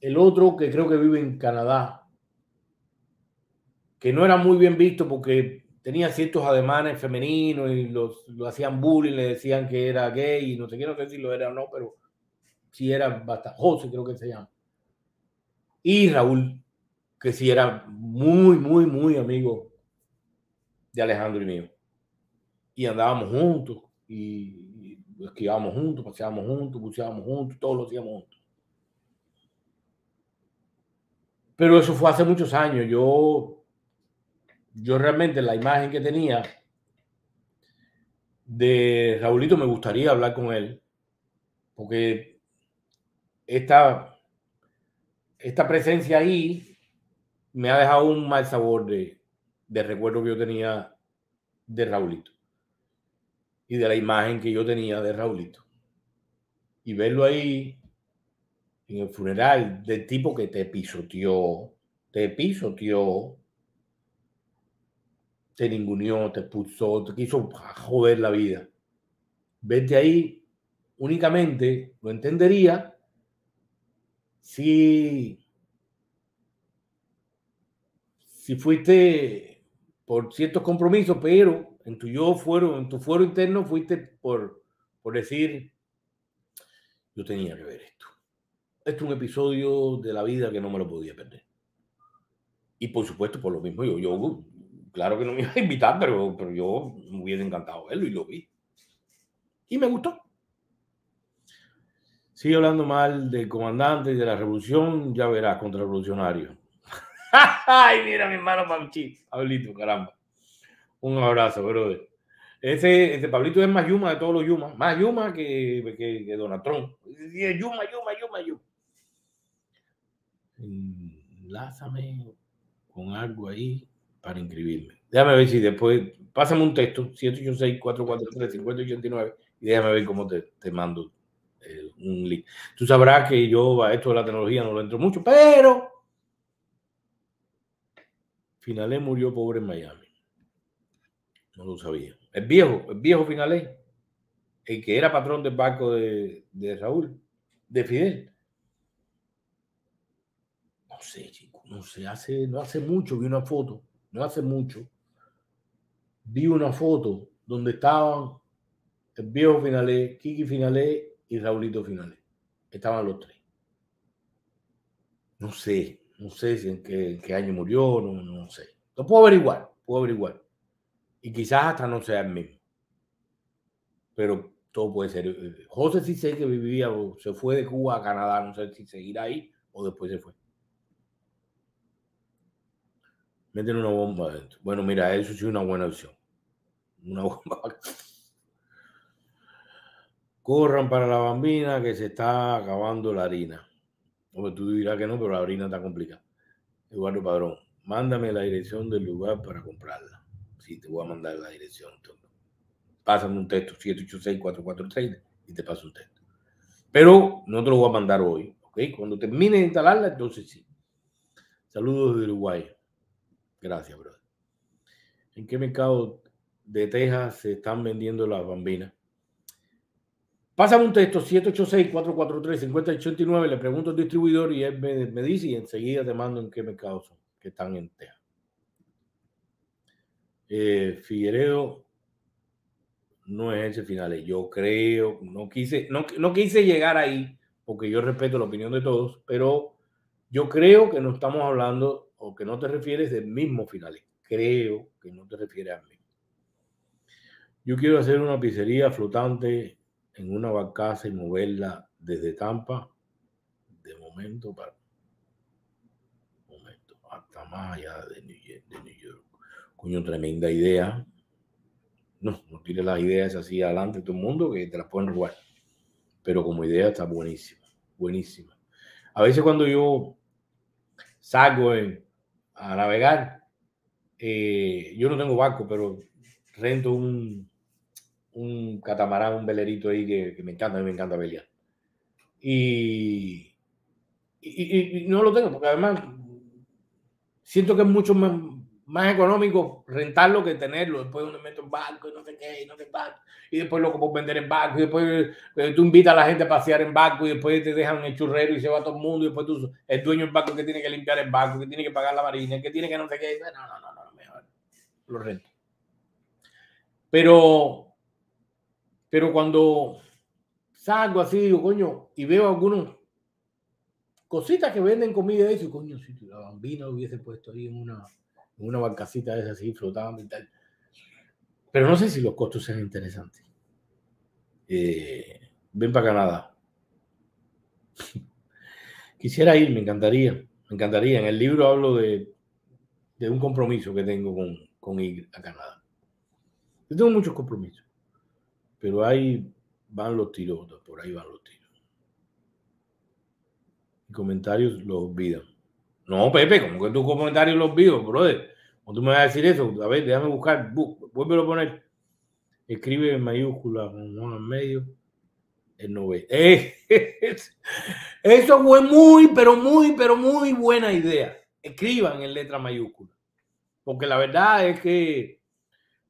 El otro que creo que vive en Canadá, que no era muy bien visto porque tenía ciertos ademanes femeninos y los, lo hacían bullying, le decían que era gay y no sé qué, no sé si lo era o no, pero sí era bastante. José creo que se llama. Y Raúl, que sí era muy, muy, muy amigo de Alejandro y mío. Y andábamos juntos y, esquivábamos juntos, paseábamos juntos, buceábamos juntos, todos lo hacíamos juntos. Pero eso fue hace muchos años. Yo, yo realmente la imagen que tenía de Raulito me gustaría hablar con él, porque esta, esta presencia ahí me ha dejado un mal sabor de, de recuerdo que yo tenía de Raulito y de la imagen que yo tenía de Raulito. y verlo ahí en el funeral del tipo que te pisoteó, te pisoteó, te ninguneó, te expulsó, te quiso joder la vida. Verte ahí únicamente lo entendería si, si fuiste por ciertos compromisos, pero en tu yo fuero, en tu fuero interno fuiste por, por decir, yo tenía que ver esto. Esto es un episodio de la vida que no me lo podía perder. Y por supuesto, por lo mismo, yo, yo claro que no me iba a invitar, pero, pero yo me hubiera encantado verlo y lo vi. Y me gustó. Sigue hablando mal del comandante y de la revolución, ya verás, contrarrevolucionario. Ay, mira mi hermano Pablito, caramba. Un abrazo, brother. Ese, ese Pablito es más Yuma de todos los Yuma, más Yuma que, que, que Donald Trump. Yuma, Yuma, Yuma, Yuma. Enlázame con algo ahí para inscribirme. Déjame ver si después, pásame un texto, 786-443-5089, y déjame ver cómo te, te mando eh, un link. Tú sabrás que yo esto de la tecnología no lo entro mucho, pero Finalé murió pobre en Miami. No lo sabía. El viejo, el viejo Finalé, el que era patrón del barco de, de Raúl, de Fidel. No sé, chico, no sé, hace, no hace mucho vi una foto, no hace mucho, vi una foto donde estaban el viejo Finalé, Kiki Finalé y Raulito Finales. Estaban los tres. No sé, no sé si en qué, año murió, no, no sé. Lo puedo averiguar, puedo averiguar. Y quizás hasta no sea el mismo. Pero todo puede ser. José sí sé que vivía se fue de Cuba a Canadá, no sé si seguirá ahí o después se fue. Meten una bomba adentro. Bueno, mira, eso sí es una buena opción. Una bomba. Corran para la bambina que se está acabando la harina. Hombre, tú dirás que no, pero la harina está complicada. Eduardo Padrón, mándame la dirección del lugar para comprarla. Sí, te voy a mandar la dirección. Pásame un texto, 786-443, y te paso un texto. Pero no te lo voy a mandar hoy, ¿ok? Cuando termine de instalarla, entonces sí. Saludos de Uruguay. Gracias, brother. ¿En qué mercado de Texas se están vendiendo las bambinas? Pásame un texto 786-443-5089, le pregunto al distribuidor y él me, dice y enseguida te mando en qué mercado son, que están en Texas. Eh, Figueredo no es ese final. Yo creo, no quise, no, no quise llegar ahí porque yo respeto la opinión de todos, pero yo creo que no estamos hablando o que no te refieres del mismo final. Creo que no te refieres a mí. Yo quiero hacer una pizzería flotante en una barcaza y moverla desde Tampa, de momento para momento, hasta más allá de New, York, de New York. Coño, tremenda idea. No, no tires las ideas así adelante todo el mundo que te las pueden robar. Pero como idea está buenísima, buenísima. A veces cuando yo salgo a navegar, eh, yo no tengo barco, pero rento un, un catamarán, un velerito ahí que, me encanta, a mí me encanta pelear. Y, y, no lo tengo, porque además siento que es mucho más, más económico rentarlo que tenerlo. Después uno mete un barco y no sé qué, y no sé qué, y después lo puedo vender en barco, y después eh, tú invitas a la gente a pasear en barco, y después te dejan el churrero y se va todo el mundo, y después tú, el dueño del barco que tiene que limpiar el barco, que tiene que pagar la marina, que tiene que no sé qué. No, no, no, no, mejor lo rento. Pero pero cuando salgo así, digo, coño, y veo algunos cositas que venden comida y eso, coño, si la bambina lo hubiese puesto ahí en una, una barcacita de esas así, flotando y tal. Pero no sé si los costos sean interesantes. Eh, ven para Canadá. Quisiera ir, me encantaría, me encantaría. En el libro hablo de, de un compromiso que tengo con, con ir a Canadá. Yo tengo muchos compromisos. Pero ahí van los tiros, por ahí van los tiros. Y comentarios los olvidan. No, Pepe, como que tus comentarios los olvido, brother? ¿Cómo tú me vas a decir eso? A ver, déjame buscar, vuélvelo a poner. Escribe en mayúscula con en medio. Ve. Eh, eso fue muy, pero muy, pero muy buena idea. Escriban en letra mayúscula. Porque la verdad es que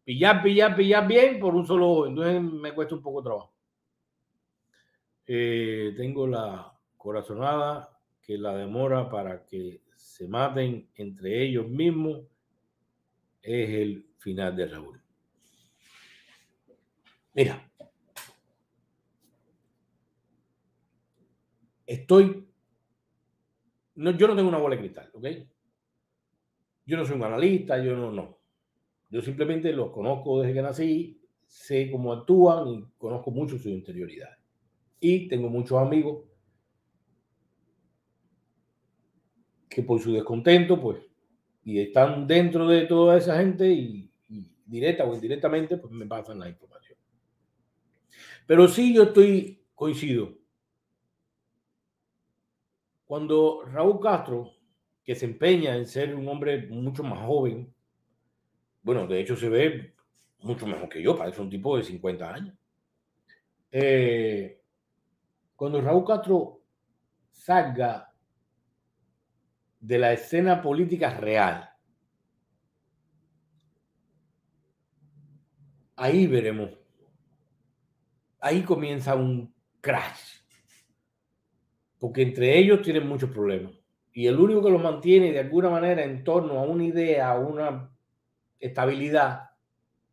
pillar, pillar, pillar bien por un solo ojo. Entonces me cuesta un poco de trabajo. Eh, tengo la corazonada que la demora para que se maten entre ellos mismos es el final de Raúl. Mira, estoy, no, yo no tengo una bola de cristal, ¿ok? Yo no soy un analista, yo no, no. Yo simplemente los conozco desde que nací, sé cómo actúan y conozco mucho su interioridad. Y tengo muchos amigos que por su descontento, pues, y están dentro de toda esa gente y, y directa o indirectamente, pues me pasan la información. Pero sí yo estoy, coincido. Cuando Raúl Castro, que se empeña en ser un hombre mucho más joven, bueno, de hecho se ve mucho mejor que yo, parece un tipo de 50 años. Eh, cuando Raúl Castro salga de la escena política real, ahí veremos. Ahí comienza un crash. Porque entre ellos tienen muchos problemas. Y el único que los mantiene de alguna manera en torno a una idea, a una estabilidad,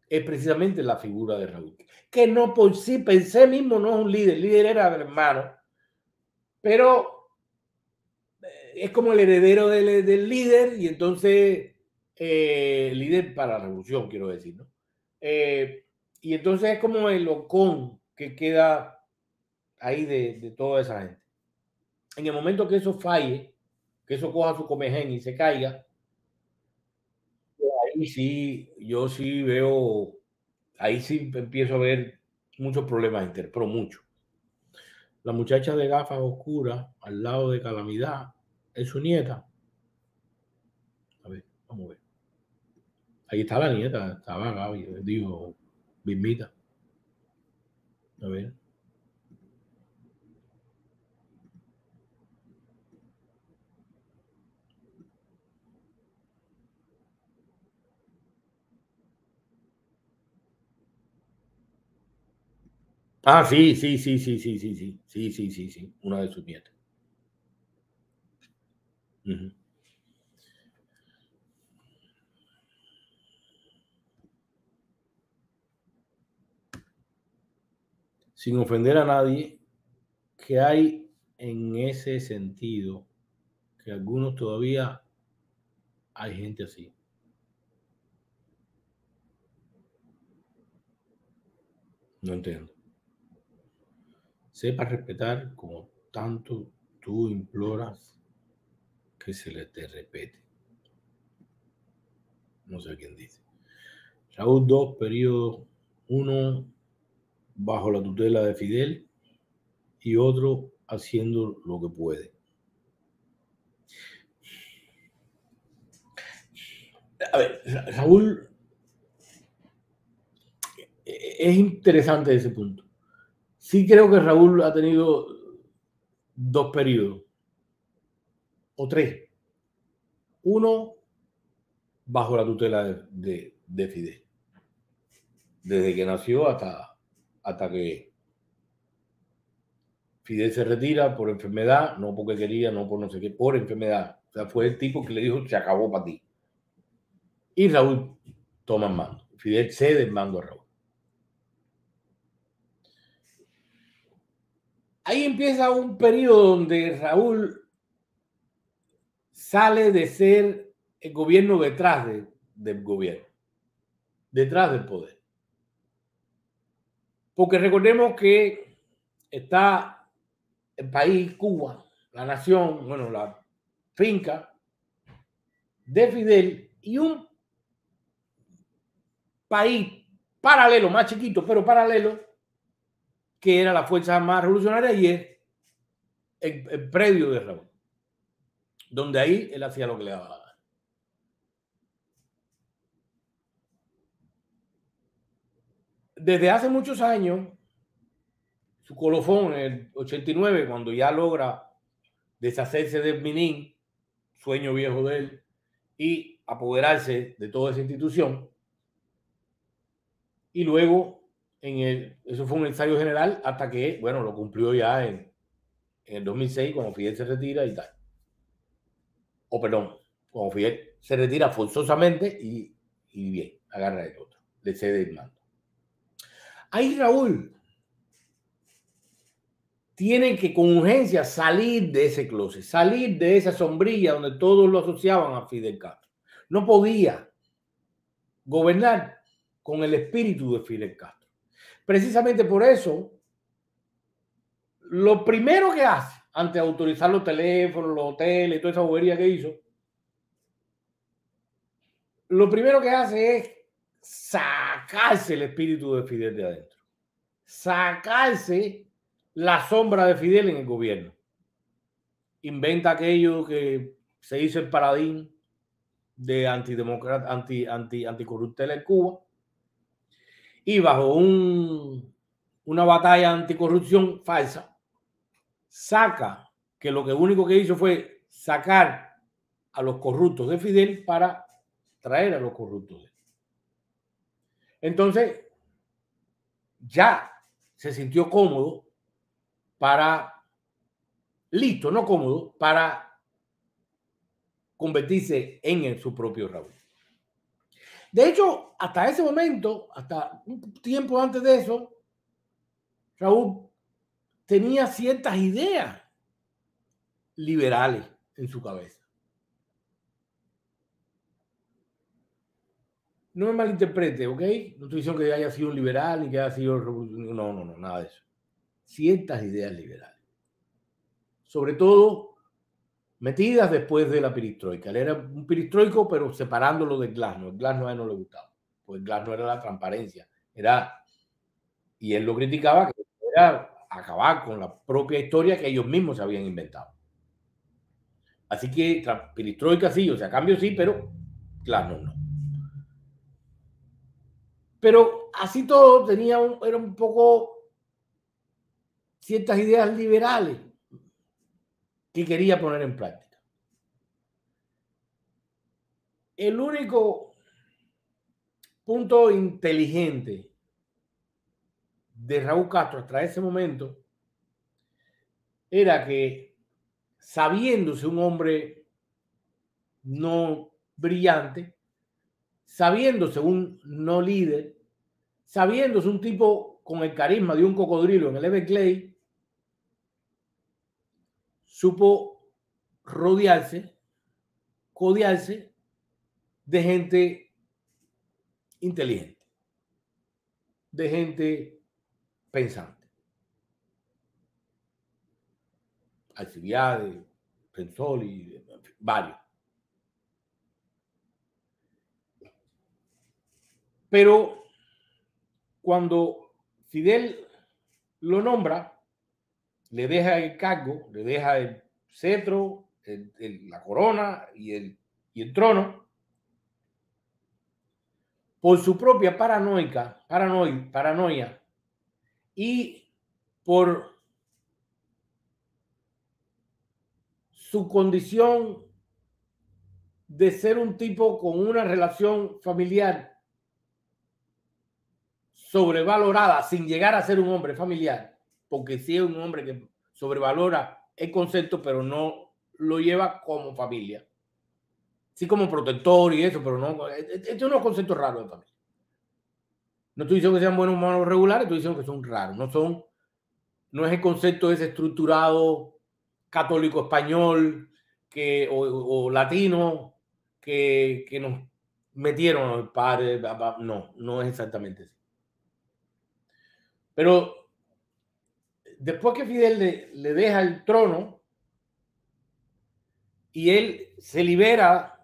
es precisamente la figura de Raúl. Que no por sí, pensé mismo, no es un líder. El líder era hermano. Pero es como el heredero del, del líder y entonces eh, líder para la revolución, quiero decir, ¿no? Eh, y entonces es como el ocón que queda ahí de, de, toda esa gente. En el momento que eso falle, que eso coja su comején y se caiga, ahí sí, yo sí veo, ahí sí empiezo a ver muchos problemas inter, pero mucho. La muchacha de gafas oscuras al lado de Calamidad es su nieta. A ver, vamos a ver. Ahí está la nieta, estaba Gaby, digo, Bimita. A ver. Ah, sí, sí, sí, sí, sí, sí, sí, sí, sí, sí, sí, una de sus nietas. Sin ofender a nadie, que hay en ese sentido que algunos todavía hay gente así. No entiendo. Sepa respetar como tanto tú imploras que se le te repete. No sé quién dice. Raúl, dos periodos, uno bajo la tutela de Fidel y otro haciendo lo que puede. A ver, Raúl, es interesante ese punto. Sí creo que Raúl ha tenido dos periodos o tres. Uno bajo la tutela de, de, de Fidel. Desde que nació hasta, hasta que Fidel se retira por enfermedad, no porque quería, no por no sé qué, por enfermedad. O sea, fue el tipo que le dijo, se acabó para ti. Y Raúl toma el mando. Fidel cede el mando a Raúl. Ahí empieza un periodo donde Raúl sale de ser el gobierno detrás de, del gobierno, detrás del poder. Porque recordemos que está el país, Cuba, la nación, bueno, la finca de Fidel y un país paralelo, más chiquito, pero paralelo, que era la Fuerza más revolucionaria y es el, el predio de Raúl donde ahí él hacía lo que le daba la gana. Desde hace muchos años, su colofón en el 89, cuando ya logra deshacerse de Minin, sueño viejo de él, y apoderarse de toda esa institución. Y luego, en el, eso fue un ensayo general hasta que, bueno, lo cumplió ya en, en el 2006, cuando Fidel se retira y tal. O perdón, cuando Fidel se retira forzosamente y, y bien, agarra el otro, le cede el mando. Ahí Raúl tienen que con urgencia salir de ese closet, salir de esa sombrilla donde todos lo asociaban a Fidel Castro. No podía gobernar con el espíritu de Fidel Castro. Precisamente por eso, lo primero que hace, antes de autorizar los teléfonos, los hoteles, toda esa bobería que hizo, lo primero que hace es sacarse el espíritu de Fidel de adentro, sacarse la sombra de Fidel en el gobierno. Inventa aquello que se hizo el paradín de anti, anti, anticorruptela en Cuba. Y bajo un, una batalla anticorrupción falsa, saca que lo que único que hizo fue sacar a los corruptos de Fidel para traer a los corruptos. Entonces, ya se sintió cómodo para, listo, no cómodo, para convertirse en su propio Raúl. De hecho, hasta ese momento, hasta un tiempo antes de eso, Raúl tenía ciertas ideas liberales en su cabeza. No me malinterprete, ¿ok? No estoy diciendo que haya sido un liberal ni que haya sido No, no, no, nada de eso. Ciertas ideas liberales. Sobre todo metidas después de la perestroika. Él era un perestroico, pero separándolo del glasno. Glasno a él no le gustaba. Pues glasno era la transparencia. Era, y él lo criticaba, que era acabar con la propia historia que ellos mismos se habían inventado. Así que perestroika sí, o sea, cambio sí, pero glasno no. Pero así todo tenía un, era un poco ciertas ideas liberales que quería poner en práctica. El único punto inteligente de Raúl Castro hasta ese momento era que sabiéndose un hombre no brillante, sabiéndose un no líder, sabiéndose un tipo con el carisma de un cocodrilo en el Everglades, supo rodearse, codearse de gente inteligente, de gente pensante. Alcibiades, Pensoli, varios. Pero cuando Fidel lo nombra, le deja el cargo, le deja el cetro, la corona y el, y el trono, por su propia paranoica, paranoia, paranoia y por su condición de ser un tipo con una relación familiar sobrevalorada sin llegar a ser un hombre familiar, porque sí es un hombre que sobrevalora el concepto, pero no lo lleva como familia. Sí como protector y eso, pero no, este es unos conceptos raros de. No estoy diciendo que sean buenos humanos regulares, estoy diciendo que son raros, no son, no es el concepto ese estructurado católico español que, o, latino que, que nos metieron el padre, no, no es exactamente así. Pero después que Fidel le, deja el trono y él se libera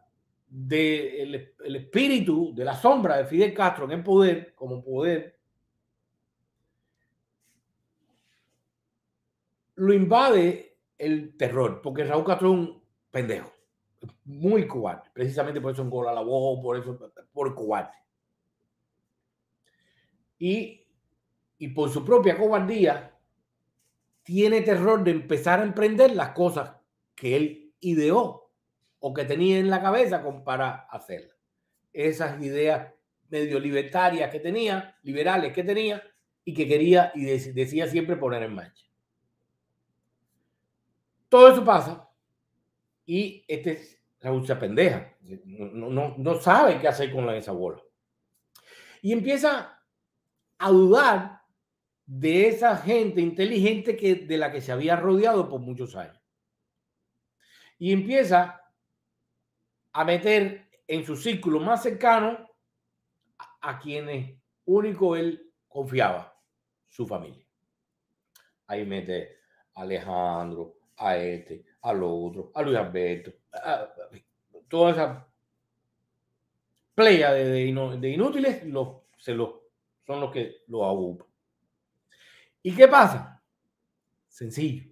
del el espíritu, de la sombra de Fidel Castro en el poder, como poder, lo invade el terror, porque Raúl Castro es un pendejo, muy cobarde, precisamente por eso engola la por eso, por cobarde. Y y por su propia cobardía tiene terror de empezar a emprender las cosas que él ideó o que tenía en la cabeza para hacerlas. Esas ideas medio libertarias que tenía, liberales que tenía y que quería y dec- decía siempre poner en marcha. Todo eso pasa y este Raúl se apendeja, no, no, no sabe qué hacer con esa bola. Y empieza a dudar de esa gente inteligente que, de la que se había rodeado por muchos años. Y empieza a meter en su círculo más cercano a, quienes único él confiaba, su familia. Ahí mete a Alejandro, a este, al otro, a Luis Alberto, a- a- toda esa playa de, inútiles se los, son los que lo agrupan. ¿Y qué pasa? Sencillo.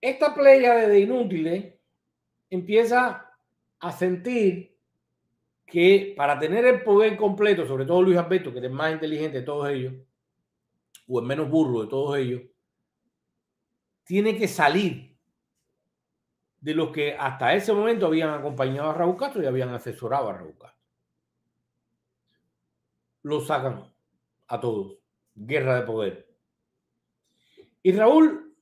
Esta playa de, de inútiles empieza a sentir que para tener el poder completo, sobre todo Luis Alberto, que es el más inteligente de todos ellos, o el menos burro de todos ellos, tiene que salir de los que hasta ese momento habían acompañado a Raúl Castro y habían asesorado a Raúl Castro. Los sacan a todos. Guerra de poder. Y Raúl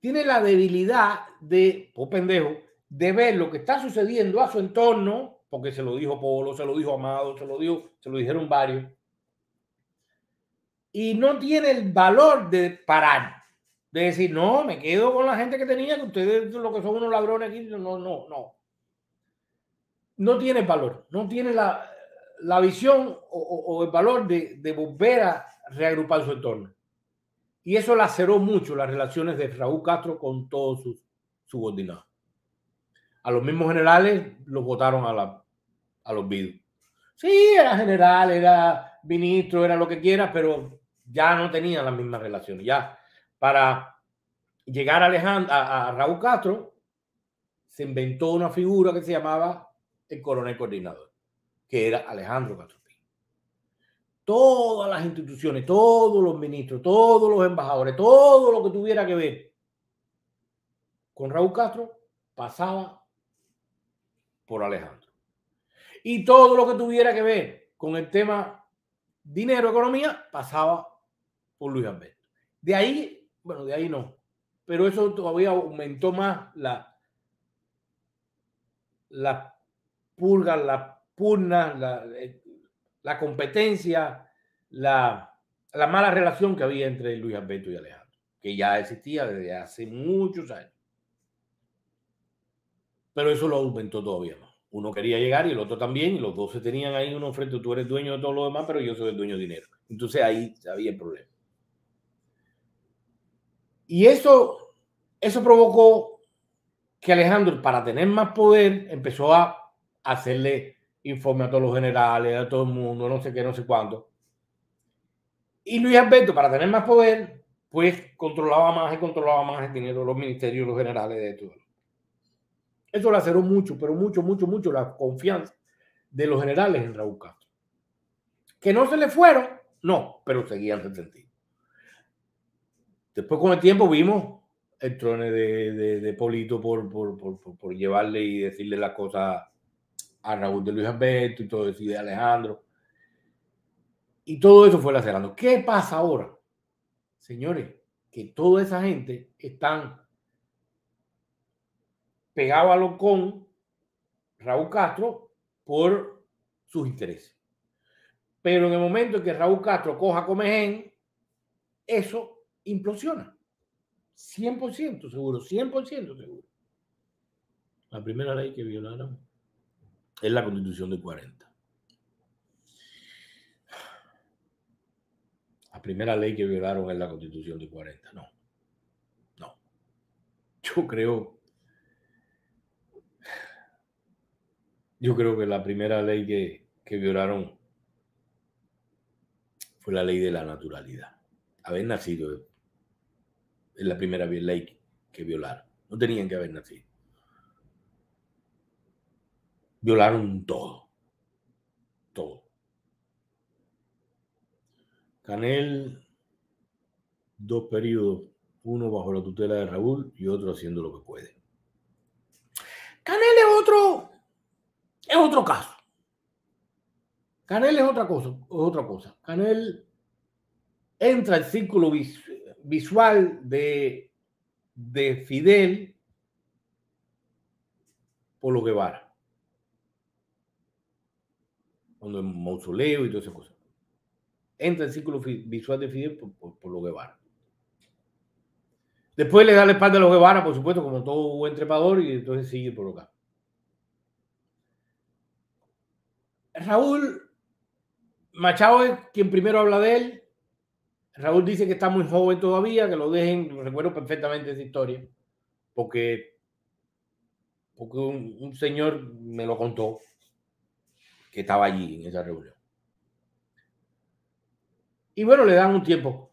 tiene la debilidad de, por pendejo, de ver lo que está sucediendo a su entorno, porque se lo dijo Polo, se lo dijo Amado, se lo dijo, se lo dijeron varios, y no tiene el valor de parar, de decir, no, me quedo con la gente que tenía, que ustedes lo que son unos ladrones aquí, no, no, no. No tiene valor, no tiene la, la visión o, el valor de, de volver a reagrupar su entorno. Y eso laceró mucho las relaciones de Raúl Castro con todos sus subordinados. A los mismos generales los votaron a, la, a los vidos. Sí, era general, era ministro, era lo que quiera, pero ya no tenían las mismas relaciones. Ya para llegar a, Alejandro, a, Raúl Castro, se inventó una figura que se llamaba el coronel coordinador, que era Alejandro Castro. Todas las instituciones, todos los ministros, todos los embajadores, todo lo que tuviera que ver con Raúl Castro pasaba por Alejandro. Y todo lo que tuviera que ver con el tema dinero, economía, pasaba por Luis Alberto. De ahí, bueno, de ahí no, pero eso todavía aumentó más la, la purga, la pugna, la, eh, la competencia, la, la mala relación que había entre Luis Alberto y Alejandro, que ya existía desde hace muchos años. Pero eso lo aumentó todavía. Uno quería llegar y el otro también, y los dos se tenían ahí uno frente, tú eres dueño de todo lo demás, pero yo soy el dueño de dinero. Entonces ahí había el problema. Y eso, eso provocó que Alejandro, para tener más poder, empezó a hacerle informe a todos los generales, a todo el mundo, no sé qué, no sé cuánto. Y Luis Alberto, para tener más poder, pues controlaba más y controlaba más el dinero de los ministerios, los generales, de todo. Eso le aceró mucho, pero mucho, mucho, mucho la confianza de los generales en Raúl Castro. Que no se le fueron, no, pero seguían resentidos. Después con el tiempo vimos el trono de, de, Polito por, por, por llevarle y decirle las cosas a Raúl de Luis Alberto y todo eso y de Alejandro. Y todo eso fue lacerando. ¿Qué pasa ahora? Señores, que toda esa gente están pegados a lo con Raúl Castro por sus intereses. Pero en el momento en que Raúl Castro coja Comején, eso implosiona. 100% seguro, 100% seguro. La primera ley que violaron es la constitución de 40. La primera ley que violaron es la constitución de 40. No. No. Yo creo. Yo creo que la primera ley que, que violaron fue la ley de la naturalidad. Haber nacido es la primera ley que violaron. No tenían que haber nacido. Violaron todo. Todo. Canel dos periodos, uno bajo la tutela de Raúl y otro haciendo lo que puede. Canel es otro, es otro caso. Canel es otra cosa, es otra cosa. Canel entra al círculo vis- visual de, de Fidel por lo Guevara. Cuando en mausoleo y todas esas cosas. Entra al círculo visual de Fidel por, por, por lo Guevara. Después le da la espalda a los Guevara, por supuesto, como todo buen trepador, y entonces sigue por acá. Raúl Machado es quien primero habla de él. Raúl dice que está muy joven todavía, que lo dejen, recuerdo perfectamente esa historia, porque, porque un, señor me lo contó que estaba allí en esa reunión. Y bueno, le dan un tiempo.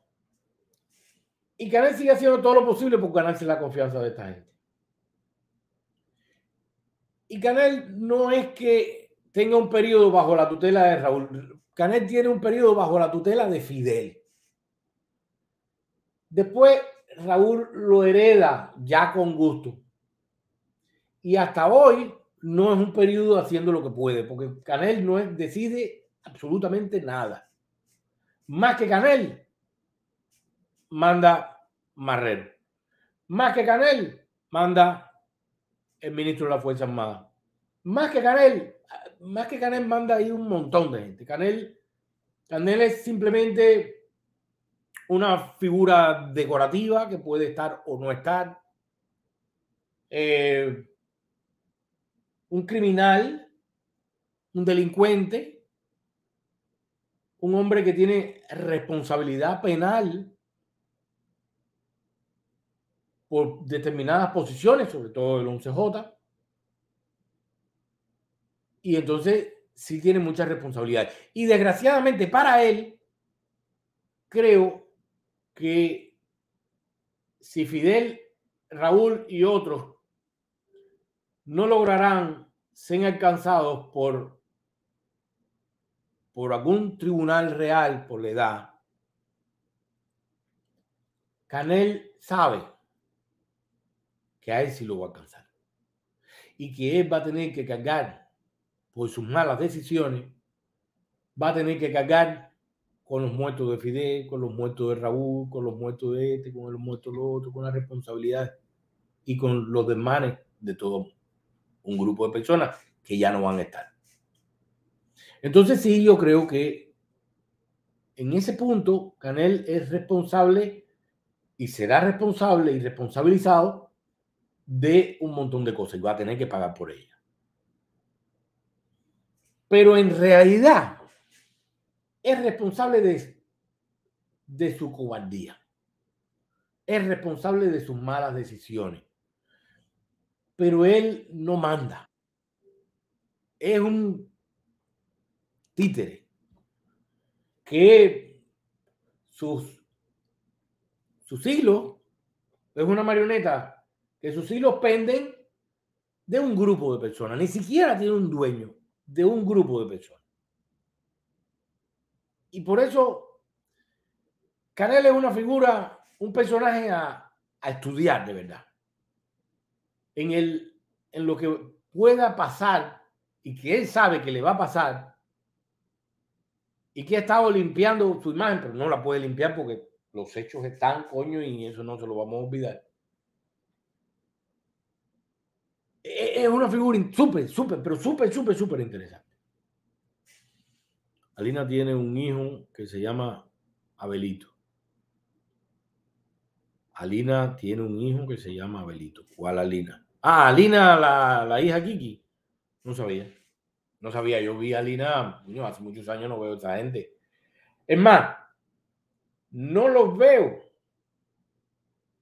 Y Canel sigue haciendo todo lo posible por ganarse la confianza de esta gente. Y Canel no es que tenga un periodo bajo la tutela de Raúl. Canel tiene un periodo bajo la tutela de Fidel. Después Raúl lo hereda ya con gusto. Y hasta hoy no es un periodo haciendo lo que puede, porque Canel no decide absolutamente nada. Más que Canel, manda Marrero. Más que Canel, manda el ministro de la Fuerza Armada. Más que Canel, más que Canel manda ahí un montón de gente. Canel, Canel es simplemente una figura decorativa que puede estar o no estar. Eh, un criminal, un delincuente, un hombre que tiene responsabilidad penal por determinadas posiciones, sobre todo el 11J. Y entonces sí tiene mucha responsabilidad. Y desgraciadamente para él, creo que si Fidel, Raúl y otros no lograrán ser alcanzados por, por algún tribunal real por la edad, Canel sabe que a él sí lo va a alcanzar y que él va a tener que cargar por sus malas decisiones, va a tener que cargar con los muertos de Fidel, con los muertos de Raúl, con los muertos de este, con los muertos de los otros, con la responsabilidad y con los desmanes de todo un grupo de personas que ya no van a estar. Entonces sí, yo creo que en ese punto Canel es responsable y será responsable y responsabilizado de un montón de cosas y va a tener que pagar por ella. Pero en realidad es responsable de, su cobardía. Es responsable de sus malas decisiones. Pero él no manda. Es un títere que sus, sus hilos es una marioneta que sus hilos penden de un grupo de personas. Ni siquiera tiene un dueño, de un grupo de personas. Y por eso Canel es una figura, un personaje a, estudiar de verdad. En, el, en lo que pueda pasar y que él sabe que le va a pasar y que ha estado limpiando su imagen, pero no la puede limpiar porque los hechos están, coño, y eso no se lo vamos a olvidar. Es una figura súper, súper, pero súper, súper, súper interesante. Alina tiene un hijo que se llama Abelito. Alina tiene un hijo que se llama Abelito. ¿Cuál Alina? Ah, Alina, la, la hija Kiki. No sabía. No sabía. Yo vi a Alina, hace muchos años no veo a esa gente. Es más, no los veo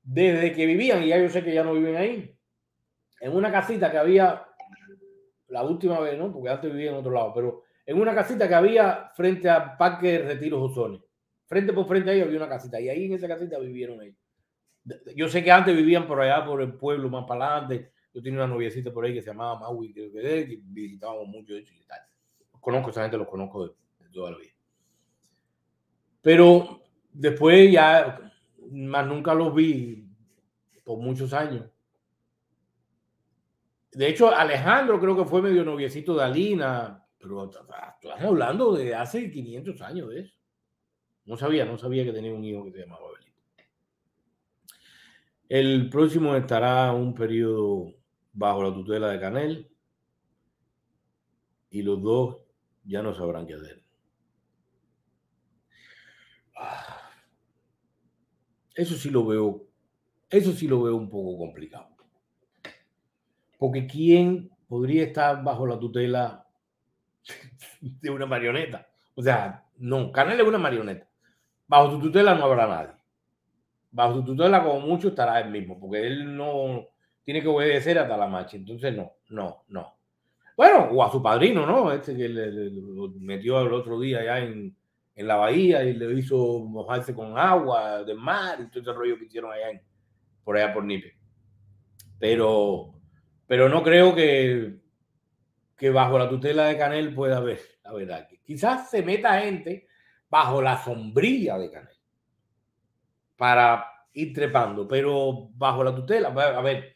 desde que vivían, y ya yo sé que ya no viven ahí, en una casita que había la última vez, ¿no? Porque antes vivía en otro lado, pero en una casita que había frente al Parque Retiro Ozones. Frente por frente a ellos había una casita, y ahí en esa casita vivieron ellos. Yo sé que antes vivían por allá, por el pueblo, más para adelante. Yo tenía una noviecita por ahí que se llamaba Maui, que, visitábamos mucho eso y tal. Conozco, esa gente los conozco de, de toda la vida. Pero después ya más nunca los vi por muchos años. De hecho, Alejandro creo que fue medio noviecito de Alina, pero estamos hablando de hace 500 años de eso. No sabía, no sabía que tenía un hijo que se llamaba Abelito. El próximo estará un periodo bajo la tutela de Canel y los dos ya no sabrán qué hacer. Ah, Eso sí lo veo, eso sí lo veo un poco complicado. Porque ¿quién podría estar bajo la tutela de una marioneta? O sea, no, Canel es una marioneta. Bajo su tutela no habrá nadie. Bajo su tutela, como mucho, estará él mismo, porque él no tiene que obedecer a Talamache. Entonces, no, no, no. Bueno, o a su padrino, ¿no? Este que le, le- lo metió el otro día allá en, en la bahía y le hizo mojarse con agua del mar y todo ese rollo que hicieron allá en- por allá por Nipe. Pero, pero no creo que, que bajo la tutela de Canel pueda haber, la verdad. que Quizás se meta gente bajo la sombrilla de Canel para ir trepando, pero bajo la tutela, a ver,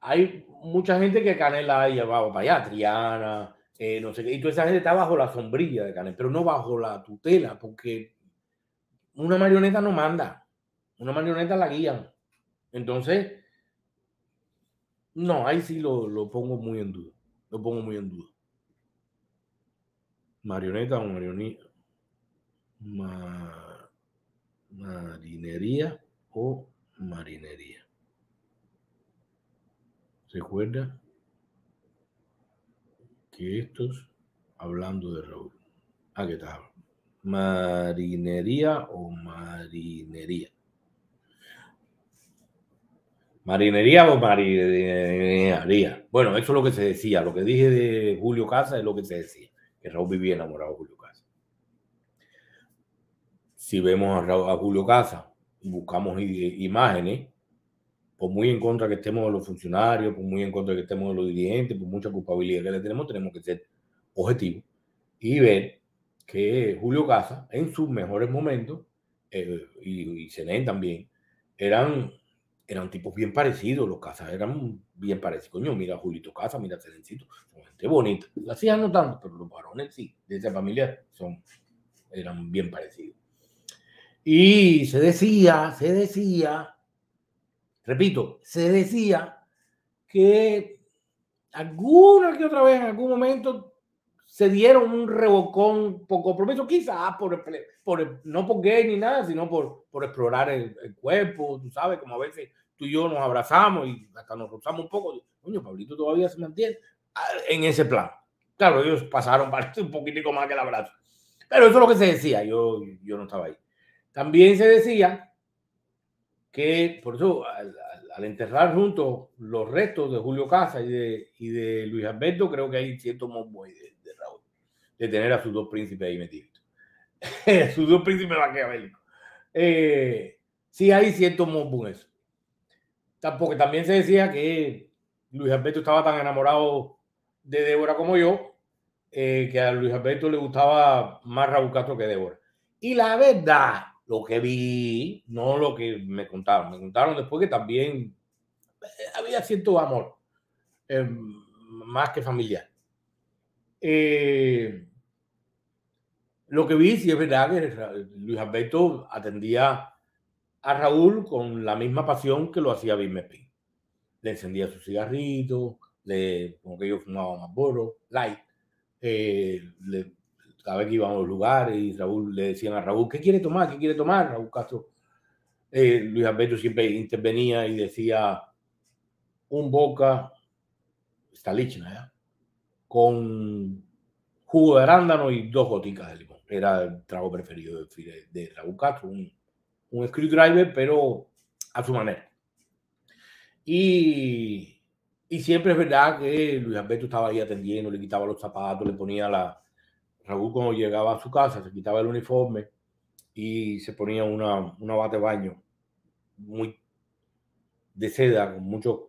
hay mucha gente que Canel la ha llevado para allá, Triana, eh, no sé qué, y toda esa gente está bajo la sombrilla de Canel, pero no bajo la tutela, porque una marioneta no manda, una marioneta la guían. Entonces, no, ahí sí lo, lo pongo muy en duda, lo pongo muy en duda. Marioneta o marioneta, marinería o marinería. Recuerda que estos, hablando de Raúl, ah, ¿qué tal? Marinería o marinería. Marinería o marinería. Bueno, eso es lo que se decía. Lo que dije de Julio Casa es lo que se decía. Que Raúl vivía enamorado de Julio Casa. Si vemos a, Raúl- a Julio Casa y buscamos imágenes, por muy en contra que estemos de los funcionarios, por muy en contra que estemos de los dirigentes, por mucha culpabilidad que le tenemos, tenemos que ser objetivos y ver que Julio Casa, en sus mejores momentos, eh, y, y también, eran, eran tipos bien parecidos. Los Casas eran bien parecidos. Coño, mira Julito Casa, mira a Zenencito, son gente bonita. Las hijas no tanto, pero los varones sí, de esa familia son, eran bien parecidos. Y se decía, se decía, repito, se decía que alguna que otra vez en algún momento se dieron un rebocón por compromiso, quizás por, por no por gay ni nada, sino por, por explorar el, el cuerpo, tú sabes, como a veces tú y yo nos abrazamos y hasta nos rozamos un poco. Coño, Pablito todavía se mantiene ah, en ese plan. Claro, ellos pasaron un poquitico más que el abrazo. Pero eso es lo que se decía, yo, yo no estaba ahí. También se decía que, por eso, al, al- enterrar juntos los restos de Julio Casa y de, y de Luis Alberto, creo que hay cierto morbo ahí de, tener a sus dos príncipes ahí metidos. sus dos príncipes maquiavélicos. Eh, sí hay cierto morbo en eso. Tampoco, también se decía que Luis Alberto estaba tan enamorado de Débora como yo, eh, que a Luis Alberto le gustaba más Raúl Castro que Débora. Y la verdad, lo que vi, no lo que me contaron, me contaron después que también eh, había cierto amor, eh, más que familiar. Eh, lo que vi, sí es verdad que Luis Alberto atendía a Raúl con la misma pasión que lo hacía Bimespín. Le encendía su cigarrito, le, como que ellos fumaban Marlboro, light. eh, le- cada vez que iban a los lugares y Raúl le decían a Raúl, ¿qué quiere tomar? ¿Qué quiere tomar? Raúl Castro. eh, Luis Alberto siempre intervenía y decía un boca, está lichna, con jugo de arándano y dos goticas de limón. Era el trago preferido de, de Raúl Castro, un, un screwdriver, pero a su manera. Y, y siempre es verdad que Luis Alberto estaba ahí atendiendo, le quitaba los zapatos, le ponía la... Raúl cuando llegaba a su casa se quitaba el uniforme y se ponía una, una bata de baño muy de seda, con mucho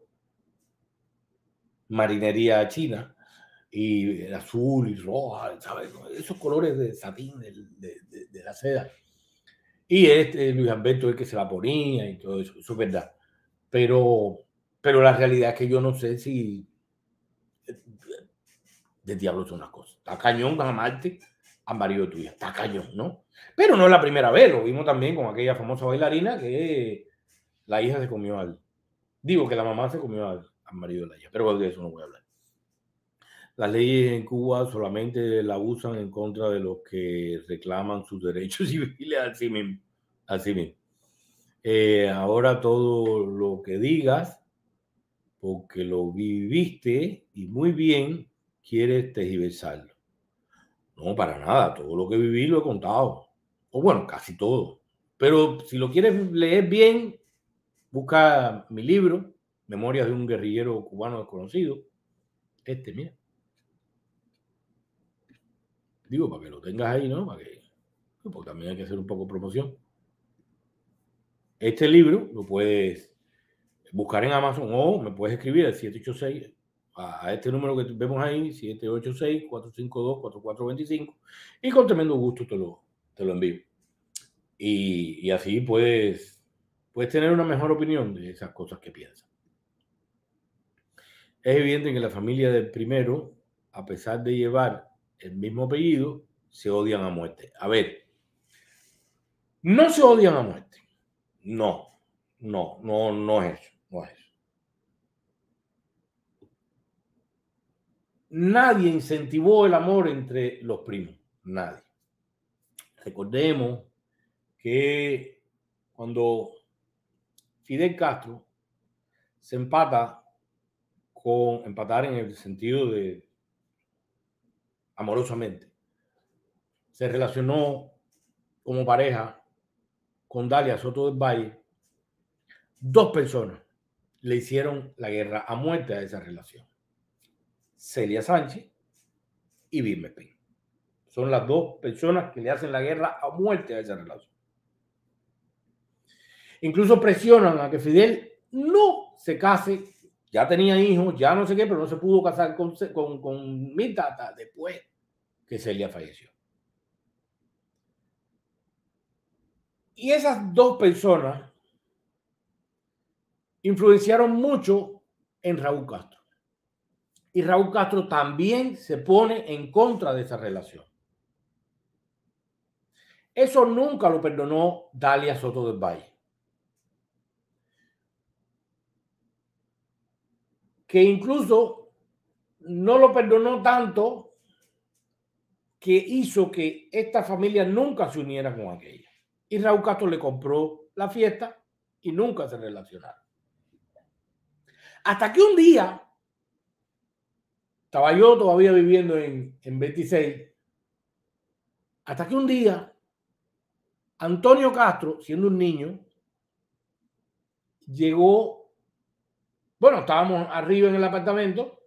marinería china y el azul y roja, ¿sabes? Esos colores de satín del- de, de- de la seda. Y este Luis Alberto el que se la ponía y todo eso, eso es verdad. Pero, pero la realidad es que yo no sé si de diablo son las cosas. Está cañón a amarte a marido tuya, está cañón, ¿no? Pero no es la primera vez, lo vimos también con aquella famosa bailarina que la hija se comió al, digo que la mamá se comió al, al marido de la hija, pero de eso no voy a hablar. Las leyes en Cuba solamente la usan en contra de los que reclaman sus derechos civiles así mismo. Así mismo. Eh, ahora todo lo que digas, porque lo viviste y muy bien, quieres tergiversarlo. No, para nada. Todo lo que viví lo he contado. O bueno, casi todo. Pero si lo quieres leer bien, busca mi libro, Memorias de un guerrillero cubano desconocido. Este, mira. Digo, para que lo tengas ahí, ¿no? Para que, porque también hay que hacer un poco de promoción. Este libro lo puedes buscar en Amazon o me puedes escribir al 786 a, este número que vemos ahí, 786-452-4425 y con tremendo gusto te lo, te lo envío. Y, y así puedes, puedes tener una mejor opinión de esas cosas que piensas. Es evidente que la familia del primero, a pesar de llevar el mismo apellido, se odian a muerte. A ver, no se odian a muerte. No, no, no, no es eso, no es eso. Nadie incentivó el amor entre los primos, nadie. Recordemos que cuando Fidel Castro se empata con empatar en el sentido de amorosamente. Se relacionó como pareja con Dalia Soto del Valle. Dos personas le hicieron la guerra a muerte a esa relación. Celia Sánchez y Pin. Son las dos personas que le hacen la guerra a muerte a esa relación. Incluso presionan a que Fidel no se case. Ya tenía hijos, ya no sé qué, pero no se pudo casar con, con, con Mirta hasta después que Celia falleció. Y esas dos personas influenciaron mucho en Raúl Castro. Y Raúl Castro también se pone en contra de esa relación. Eso nunca lo perdonó Dalia Soto del Valle. Que incluso no lo perdonó tanto que hizo que esta familia nunca se uniera con aquella. Y Raúl Castro le compró la fiesta y nunca se relacionaron. Hasta que un día, estaba yo todavía viviendo en, en 26, hasta que un día, Antonio Castro, siendo un niño, llegó, bueno, estábamos arriba en el apartamento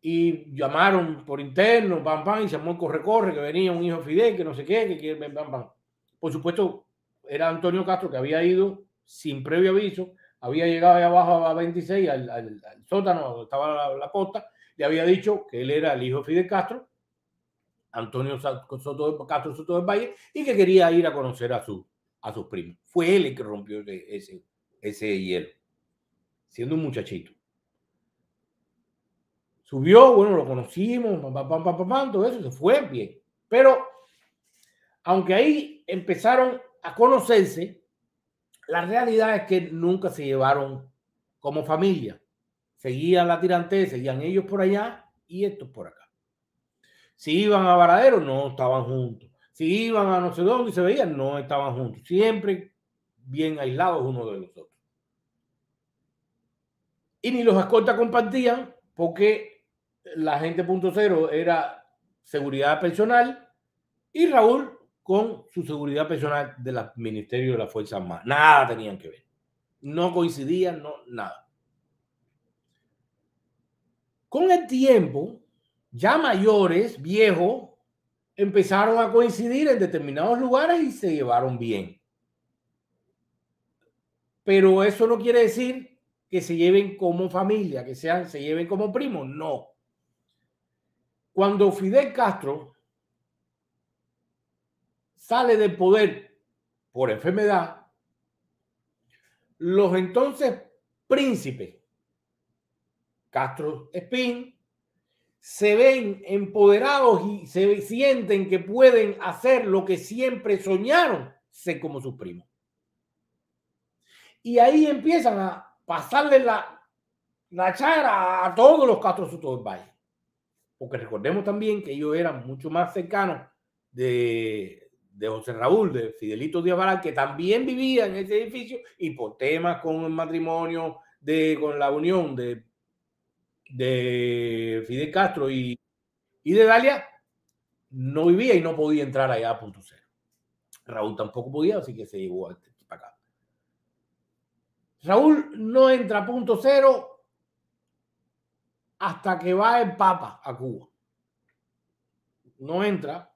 y llamaron por interno, pam, pam, y se el corre-corre, que venía un hijo Fidel, que no sé qué, que quiere, pam, pam. Por supuesto, era Antonio Castro que había ido sin previo aviso, había llegado ahí abajo a 26, al, sótano donde estaba la, la, posta, le había dicho que él era el hijo de Fidel Castro, Antonio Castro Soto del Valle, y que quería ir a conocer a, su, a sus primos. Fue él el que rompió ese, ese, ese hielo, siendo un muchachito. Subió, bueno, lo conocimos, pam, pam, pam, pam, todo eso, se fue bien. Pero, aunque ahí empezaron a conocerse, la realidad es que nunca se llevaron como familia. Seguían la tirantez, seguían ellos por allá y estos por acá. Si iban a Varadero, no estaban juntos. Si iban a no sé dónde y se veían, no estaban juntos. Siempre bien aislados uno de los otros. Y ni los escoltas compartían porque la gente punto cero era seguridad personal y Raúl con su seguridad personal del Ministerio de las Fuerzas Armadas. Nada tenían que ver. No coincidían, no, nada. Con el tiempo, ya mayores, viejos, empezaron a coincidir en determinados lugares y se llevaron bien. Pero eso no quiere decir que se lleven como familia, que sean, se lleven como primos, no. Cuando Fidel Castro sale del poder por enfermedad, los entonces príncipes Castro Espín se ven empoderados y se sienten que pueden hacer lo que siempre soñaron, ser como sus primos. Y ahí empiezan a pasarle la, la chara a todos los Castro Soto del Valle. Porque recordemos también que ellos eran mucho más cercanos de, de José Raúl, de Fidelito Díaz que también vivía en ese edificio y por temas con el matrimonio, de, con la unión de, de Fidel Castro y, y de Dalia, no vivía y no podía entrar allá a punto cero. Raúl tampoco podía, así que se llevó acá. Raúl no entra punto cero hasta que va el Papa a Cuba. No entra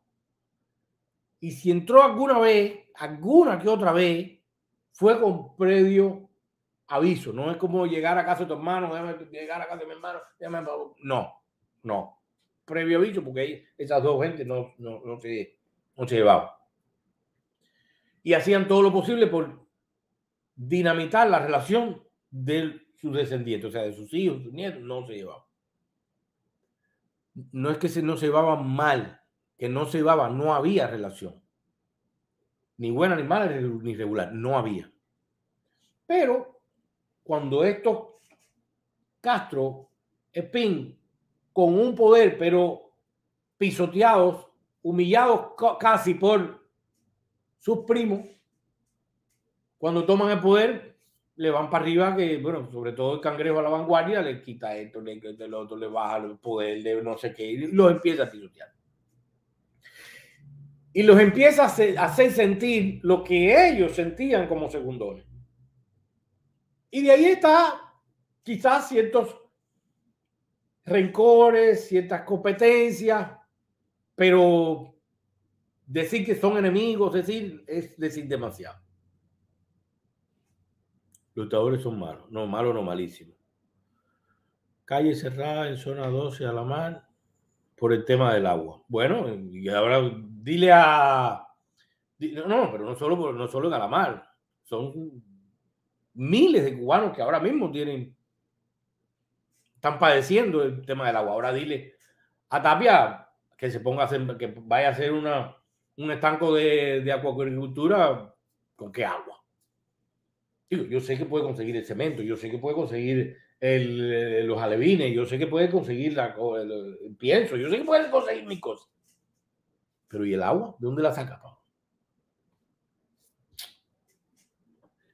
y si entró alguna vez, alguna que otra vez, fue con previo aviso. No es como llegar a casa de tu hermano, llegar a casa de mi hermano. No, no. Previo aviso, porque esas dos gentes no, no, no, se, no se llevaban. Y hacían todo lo posible por dinamitar la relación de sus descendientes, o sea, de sus hijos, sus nietos, no se llevaban. No es que se, no se llevaban mal, que no se llevaba, no había relación. Ni buena, ni mala, ni regular, no había. Pero cuando estos Castro, Espín, con un poder, pero pisoteados, humillados casi por sus primos, cuando toman el poder, le van para arriba, que, bueno, sobre todo el cangrejo a la vanguardia, le quita esto, le, el otro, le baja el poder de no sé qué, y los empieza a pisotear y los empieza a hacer, sentir lo que ellos sentían como segundones. Y de ahí está quizás ciertos rencores, ciertas competencias, pero decir que son enemigos, decir, es decir demasiado. Los luchadores son malos, no malos, no malísimos. Calle cerrada en zona 12 a la mar por el tema del agua. Bueno, y ahora dile a... No, pero no solo, no solo en Alamar, son miles de cubanos que ahora mismo tienen, están padeciendo el tema del agua. Ahora dile a Tapia que se ponga a hacer, que vaya a hacer una, un estanco de, de acuacultura con qué agua. Yo sé que puede conseguir el cemento, yo sé que puede conseguir el, los alevines, yo sé que puede conseguir la, el, pienso, yo sé que puede conseguir mis cosas. Pero ¿y el agua? ¿De dónde la saca?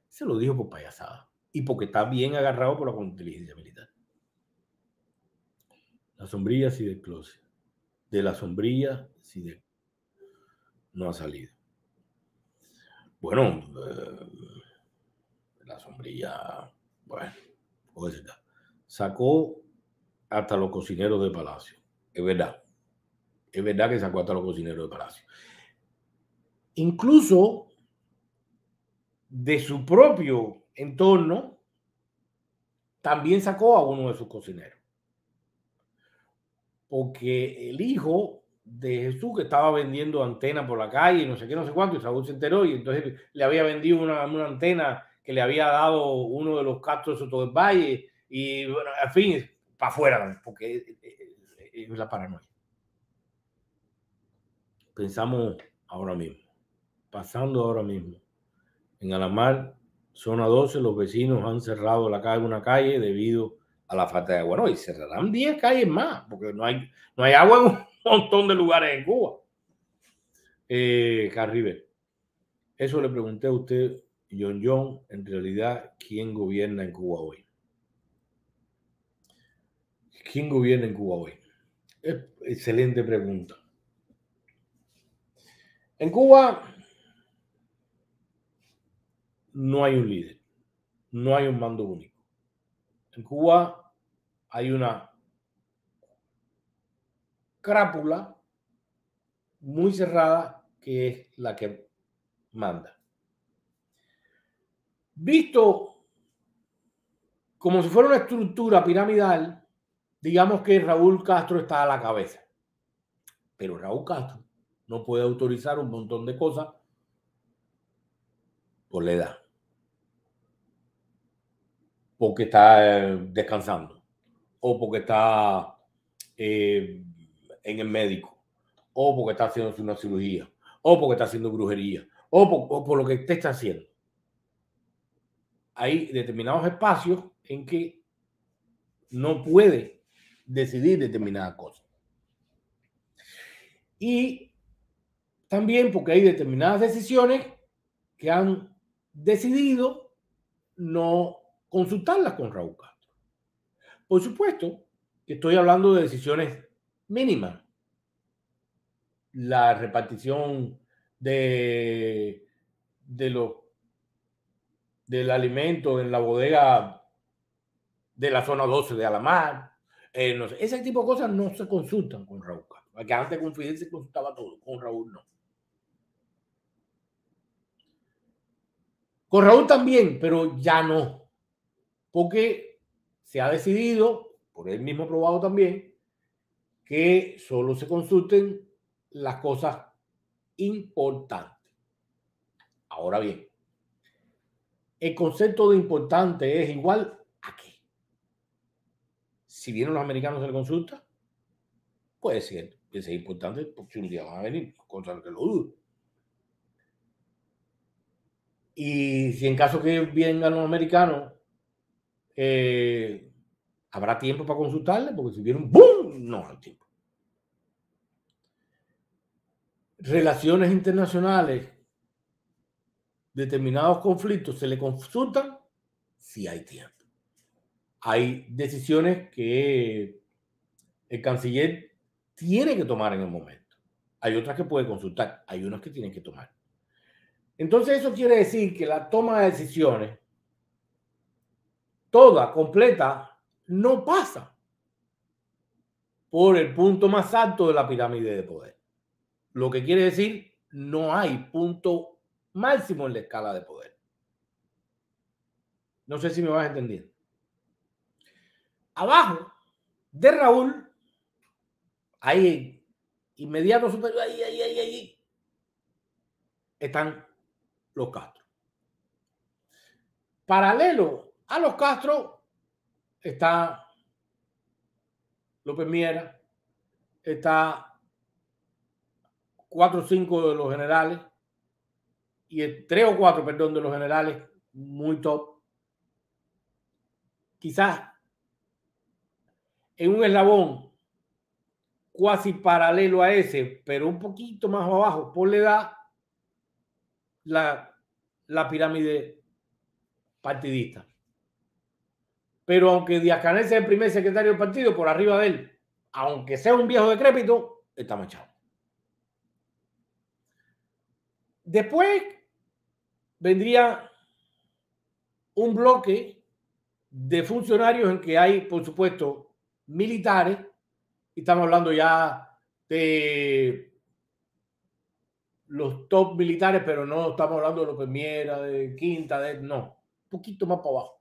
Se lo dijo por payasada. Y porque está bien agarrado por la inteligencia militar. La sombrilla sí del closet. De la sombrilla sí de... No ha salido. Bueno, eh, la sombrilla, bueno, sacó hasta los cocineros de palacio. Es verdad. Es verdad que sacó hasta los cocineros de palacio. Incluso de su propio entorno, también sacó a uno de sus cocineros. Porque el hijo de Jesús que estaba vendiendo antenas por la calle, no sé qué, no sé cuánto, y Saúl se enteró y entonces le había vendido una, antena que le había dado uno de los castros de Soto del Valle y bueno, al fin, para afuera, porque es la paranoia pensamos ahora mismo, pasando ahora mismo. En Alamar, zona 12, los vecinos han cerrado la calle, una calle debido a la falta de agua. No, y cerrarán 10 calles más, porque no hay, no hay agua en un montón de lugares en Cuba. Eh, Carribe, eso le pregunté a usted, John John, en realidad, ¿quién gobierna en Cuba hoy? ¿Quién gobierna en Cuba hoy? excelente pregunta. En Cuba no hay un líder, no hay un mando único. En Cuba hay una crápula muy cerrada que es la que manda. Visto como si fuera una estructura piramidal, digamos que Raúl Castro está a la cabeza. Pero Raúl Castro no puede autorizar un montón de cosas por la edad, porque está eh, descansando, o porque está eh, en el médico, o porque está haciendo una cirugía, o porque está haciendo brujería, o por, o por lo que te está haciendo. Hay determinados espacios en que no puede decidir determinadas cosas. Y también porque hay determinadas decisiones que han decidido no consultarlas con Raúl Castro. Por supuesto que estoy hablando de decisiones mínimas. La repartición de, de los del alimento en la bodega de la zona 12 de Alamar. Eh, no sé, ese tipo de cosas no se consultan con Raúl Castro. Antes con Fidel se consultaba todo, con Raúl no. Con Raúl también, pero ya no. Porque se ha decidido, por él mismo probado también, que solo se consulten las cosas importantes. Ahora bien, el concepto de importante es igual a qué. Si vienen los americanos se le consulta, puede ser que sea importante porque un día van a venir, contra que lo dudo. Y si en caso que vengan los americanos, eh, habrá tiempo para consultarle, porque si vieron ¡boom! No hay tiempo. Relaciones internacionales, determinados conflictos se le consultan si hay tiempo. Hay decisiones que el canciller tiene que tomar en el momento. Hay otras que puede consultar, hay unas que tienen que tomar. Entonces eso quiere decir que la toma de decisiones, toda, completa, no pasa por el punto más alto de la pirámide de poder. Lo que quiere decir, no hay punto máximo en la escala de poder. No sé si me vas a entender. Abajo de Raúl, ahí inmediato superior, ahí, ahí, ahí, ahí, están los Castro. Paralelo a los Castro está López Miera, está cuatro o cinco de los generales y el, tres o cuatro, perdón, de los generales muy top. Quizás en un eslabón cuasi paralelo a ese, pero un poquito más abajo por la edad, la, la pirámide partidista. Pero aunque Díaz Canel sea el primer secretario del partido, por arriba de él, aunque sea un viejo decrépito, está machado. Después vendría un bloque de funcionarios en que hay, por supuesto, militares, y estamos hablando ya de los top militares, pero no estamos hablando de los Miera, de Quinta, de no, un poquito más para abajo.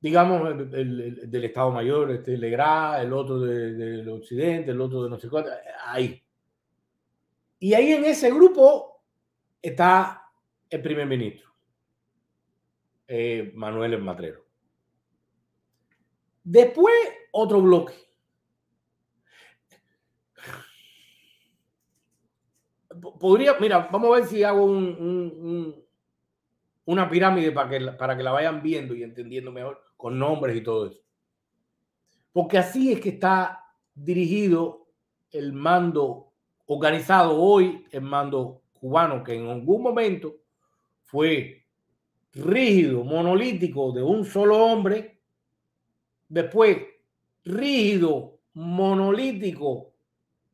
Digamos, el, el, el del Estado Mayor, este el otro del de, de Occidente, el otro de no sé cuánto, ahí. Y ahí en ese grupo está el primer ministro, eh, Manuel Matrero. Después, otro bloque. Podría, mira, vamos a ver si hago un, una pirámide para que, para que la vayan viendo y entendiendo mejor con nombres y todo eso. Porque así es que está dirigido el mando organizado hoy, el mando cubano, que en algún momento fue rígido, monolítico de un solo hombre, después rígido, monolítico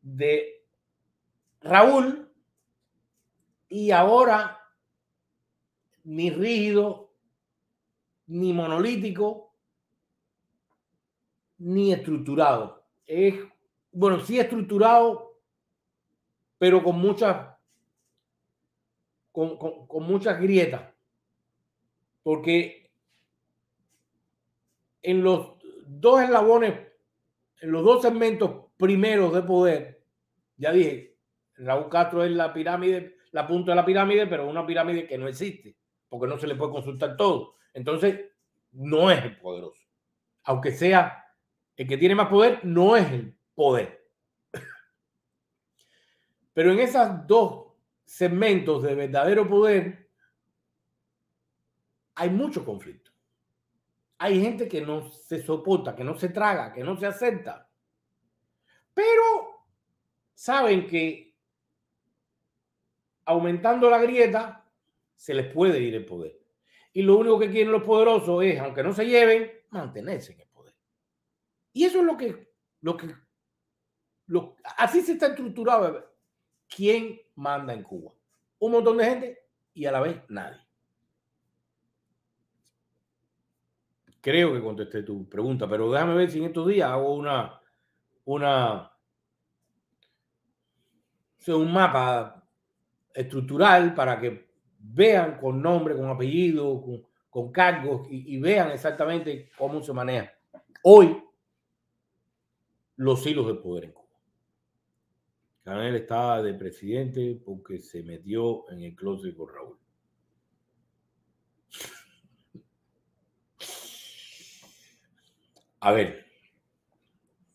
de Raúl, y ahora ni rígido, ni monolítico, ni estructurado. Es, bueno, sí estructurado, pero con muchas, con, muchas grietas. Porque en los dos eslabones, en los dos segmentos primeros de poder, ya dije, Raúl Castro es la pirámide, la punta de la pirámide, pero una pirámide que no existe, porque no se le puede consultar todo. Entonces, no es el poderoso. Aunque sea el que tiene más poder, no es el poder. Pero en esos dos segmentos de verdadero poder hay mucho conflicto. Hay gente que no se soporta, que no se traga, que no se acepta. Pero saben que aumentando la grieta se les puede ir el poder. Y lo único que quieren los poderosos es, aunque no se lleven, mantenerse en el poder. Y eso es lo que, lo que, lo, así se está estructurado. ¿Quién manda en Cuba? Un montón de gente y a la vez nadie. Creo que contesté tu pregunta, pero déjame ver si en estos días hago una, una, un mapa estructural para que vean con nombre, con apellido, con, cargos y, y, vean exactamente cómo se maneja hoy los hilos de poder en Cuba. Canel estaba de presidente porque se metió en el closet con Raúl. A ver,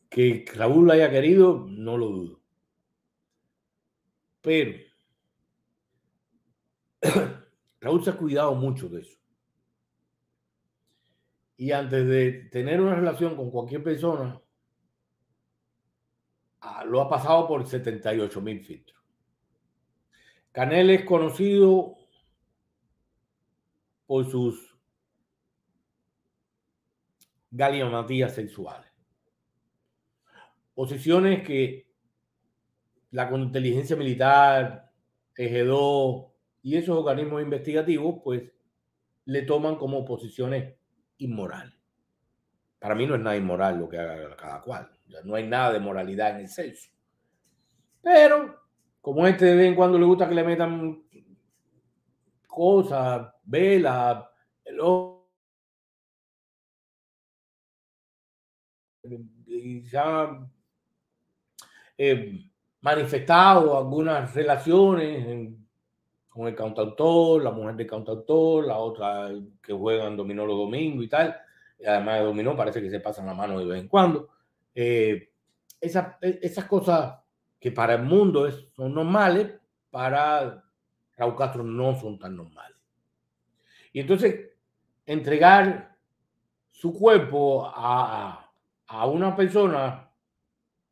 que Raúl lo haya querido, no lo dudo. Pero Raúl se ha cuidado mucho de eso. Y antes de tener una relación con cualquier persona, lo ha pasado por 78 mil filtros. Canel es conocido por sus galionatías sexuales. Posiciones que la inteligencia militar, EG2 y esos organismos investigativos, pues le toman como posiciones inmorales. Para mí no es nada inmoral lo que haga cada cual. No hay nada de moralidad en el sexo. Pero, como este de vez en cuando le gusta que le metan cosas, velas, el y se han eh, manifestado algunas relaciones con el cantautor, la mujer del cantautor, la otra que juegan dominó los domingos y tal. Y además de dominó, parece que se pasan la mano de vez en cuando. Eh, esas, esas cosas que para el mundo son normales, para Raúl Castro no son tan normales. Y entonces, entregar su cuerpo a, a una persona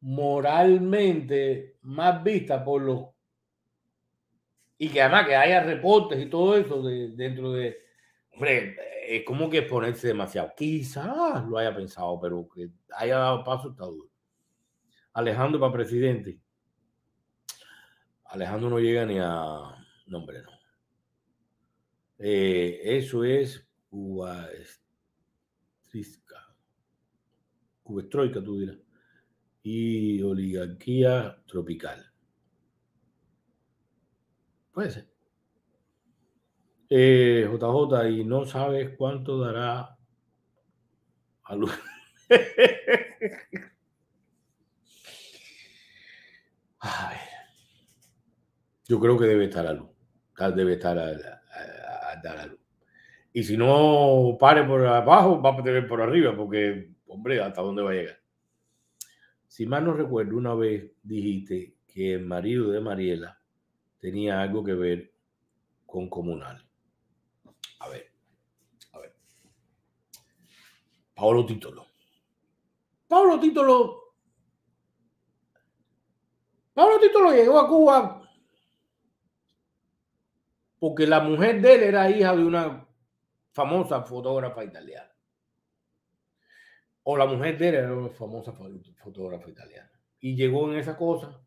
moralmente más vista por los y que además que haya reportes y todo eso de, dentro de hombre, es como que ponerse demasiado. Quizás lo haya pensado, pero que haya dado paso está duro. Alejandro para presidente. Alejandro no llega ni a nombre, no. Eh, eso es Cuba cubestroica, tú dirás, y oligarquía tropical. Puede ser. Eh, JJ, y no sabes cuánto dará a luz. a ver. Yo creo que debe estar a luz. Debe estar a, dar a luz. Y si no pare por abajo, va a tener por arriba, porque hombre, ¿hasta dónde va a llegar? Si mal no recuerdo, una vez dijiste que el marido de Mariela tenía algo que ver con comunal. A ver, a ver. Pablo Títolo. Pablo Títolo. Pablo Títolo llegó a Cuba porque la mujer de él era hija de una famosa fotógrafa italiana o la mujer de él era una famosa fotógrafa italiana. Y llegó en esa cosa.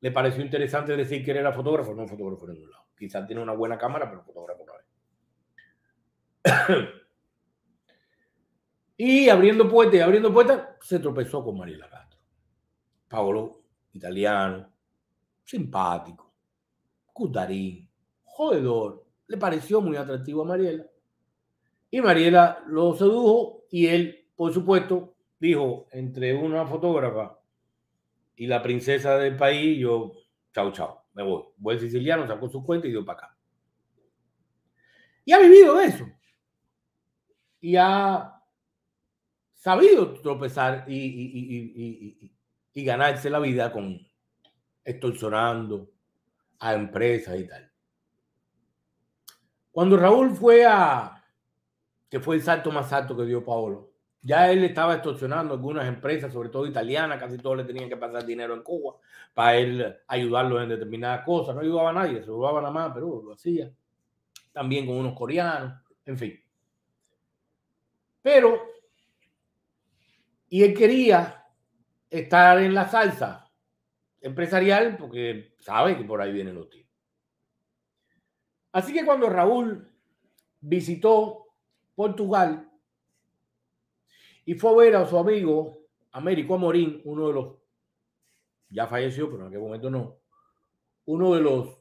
Le pareció interesante decir que era fotógrafo, no fotógrafo en ningún lado. Quizás tiene una buena cámara, pero fotógrafo no es. y abriendo puertas y abriendo puertas, se tropezó con Mariela Castro. Paolo, italiano, simpático, cutarín, jodedor. Le pareció muy atractivo a Mariela. Y Mariela lo sedujo y él por supuesto, dijo, entre una fotógrafa y la princesa del país, yo, chao, chao. me voy. Buen siciliano, sacó su cuenta y dio para acá. Y ha vivido eso. Y ha sabido tropezar y, y- y- y- ganarse la vida con extorsionando a empresas y tal. Cuando Raúl fue a, que fue el salto más alto que dio Paolo, ya él estaba extorsionando a algunas empresas, sobre todo italianas, casi todos le tenían que pasar dinero en Cuba para él ayudarlos en determinadas cosas. No ayudaba a nadie, se robaba nada más, pero lo hacía. También con unos coreanos, en fin. Pero, y él quería estar en la salsa empresarial porque sabe que por ahí vienen los tiros. Así que cuando Raúl visitó Portugal y fue a ver a su amigo Américo Amorín, uno de los, ya falleció, pero en aquel momento no, uno de los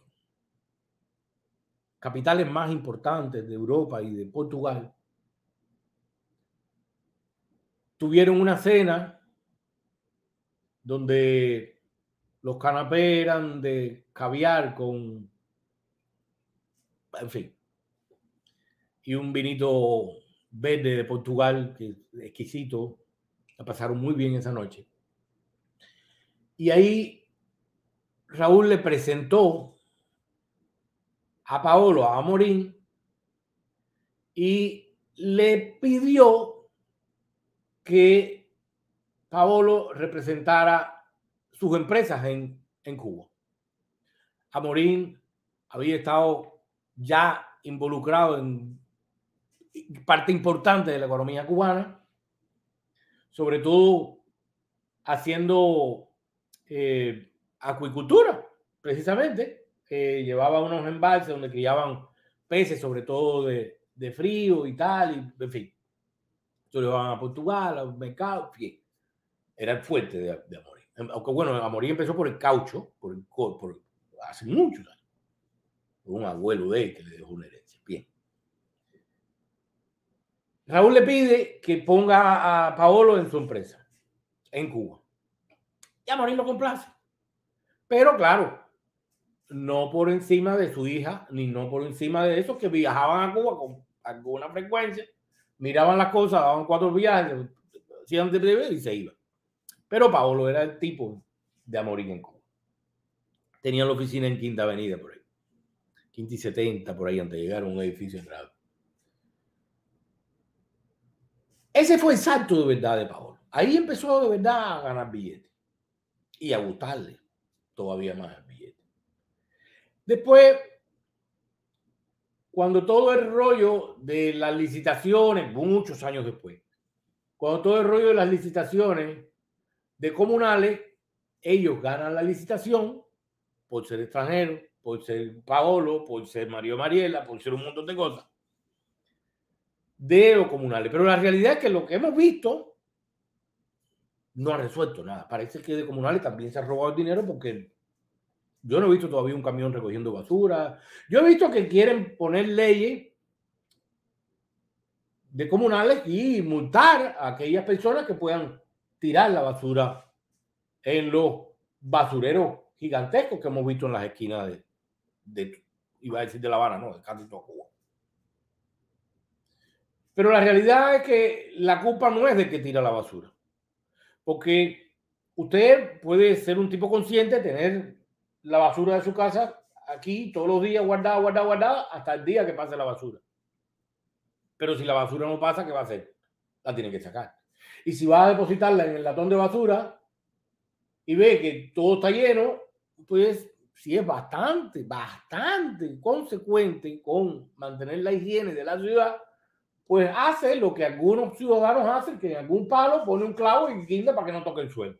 capitales más importantes de Europa y de Portugal, tuvieron una cena donde los canapés eran de caviar con, en fin, y un vinito verde de Portugal, que es exquisito. La pasaron muy bien esa noche. Y ahí Raúl le presentó a Paolo, a Amorín, y le pidió que Paolo representara sus empresas en, en Cuba. Amorín había estado ya involucrado en parte importante de la economía cubana, sobre todo haciendo eh, acuicultura, precisamente. Eh, llevaba unos embalses donde criaban peces, sobre todo de, de frío y tal, y, en fin. Lo llevaban a Portugal, a los mercados, en fin. Era el fuerte de, de Amorín. Aunque bueno, Amorín empezó por el caucho, por el, por, hace muchos años. Por un abuelo de él que le dejó una herencia. Bien. Raúl le pide que ponga a Paolo en su empresa, en Cuba. Y Amorín lo complace. Pero claro, no por encima de su hija, ni no por encima de esos que viajaban a Cuba con alguna frecuencia, miraban las cosas, daban cuatro viajes, hacían de breve y se iban. Pero Paolo era el tipo de Amorín en Cuba. Tenía la oficina en Quinta Avenida, por ahí. Quinta y 70, por ahí, antes de llegar a un edificio entrado. Ese fue el salto de verdad de Paolo. Ahí empezó de verdad a ganar billetes y a gustarle todavía más el billete. Después, cuando todo el rollo de las licitaciones, muchos años después, cuando todo el rollo de las licitaciones de comunales, ellos ganan la licitación por ser extranjeros, por ser Paolo, por ser Mario Mariela, por ser un montón de cosas de los comunales. Pero la realidad es que lo que hemos visto no ha resuelto nada. Parece que de comunales también se ha robado el dinero porque yo no he visto todavía un camión recogiendo basura. Yo he visto que quieren poner leyes de comunales y multar a aquellas personas que puedan tirar la basura en los basureros gigantescos que hemos visto en las esquinas de, de iba a decir de La Habana, no, de casi toda Cuba. Pero la realidad es que la culpa no es de que tira la basura. Porque usted puede ser un tipo consciente, tener la basura de su casa aquí todos los días guardada, guardada, guardada, hasta el día que pase la basura. Pero si la basura no pasa, ¿qué va a hacer? La tiene que sacar. Y si va a depositarla en el latón de basura y ve que todo está lleno, pues si es bastante, bastante consecuente con mantener la higiene de la ciudad, pues hace lo que algunos ciudadanos hacen, que en algún palo pone un clavo y guinda para que no toque el suelo.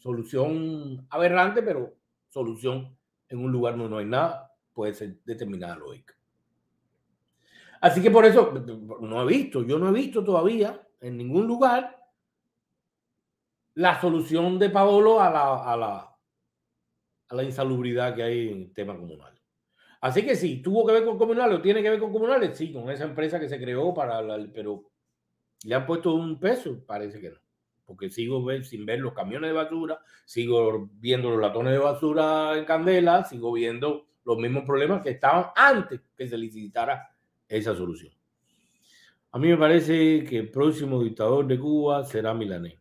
Solución aberrante, pero solución en un lugar donde no hay nada, puede ser determinada lógica. Así que por eso no he visto, yo no he visto todavía en ningún lugar la solución de Paolo a la, a la, a la insalubridad que hay en el tema comunal. Así que sí, tuvo que ver con comunales o tiene que ver con comunales, sí, con esa empresa que se creó para la, pero le han puesto un peso, parece que no. Porque sigo sin ver los camiones de basura, sigo viendo los latones de basura en candela, sigo viendo los mismos problemas que estaban antes que se licitara esa solución. A mí me parece que el próximo dictador de Cuba será milanés.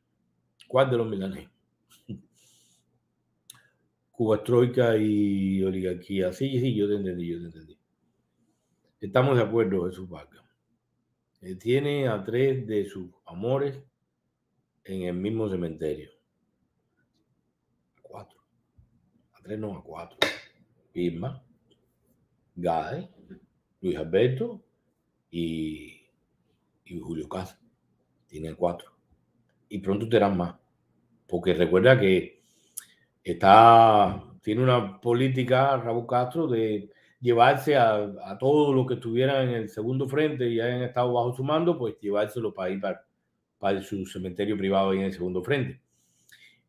¿Cuál de los milanés? Cuba es troika y oligarquía. Sí, sí, yo te entendí, yo te entendí. Estamos de acuerdo, Jesús Vargas. Eh, Tiene a tres de sus amores en el mismo cementerio. A cuatro. A tres no, a cuatro. Irma, Gae, Luis Alberto y, y Julio Casa. Tiene cuatro. Y pronto tendrán más. Porque recuerda que está, tiene una política, Raúl Castro, de llevarse a, a todos los que estuvieran en el segundo frente y hayan estado bajo su mando, pues llevárselo para ir para, para su cementerio privado ahí en el segundo frente.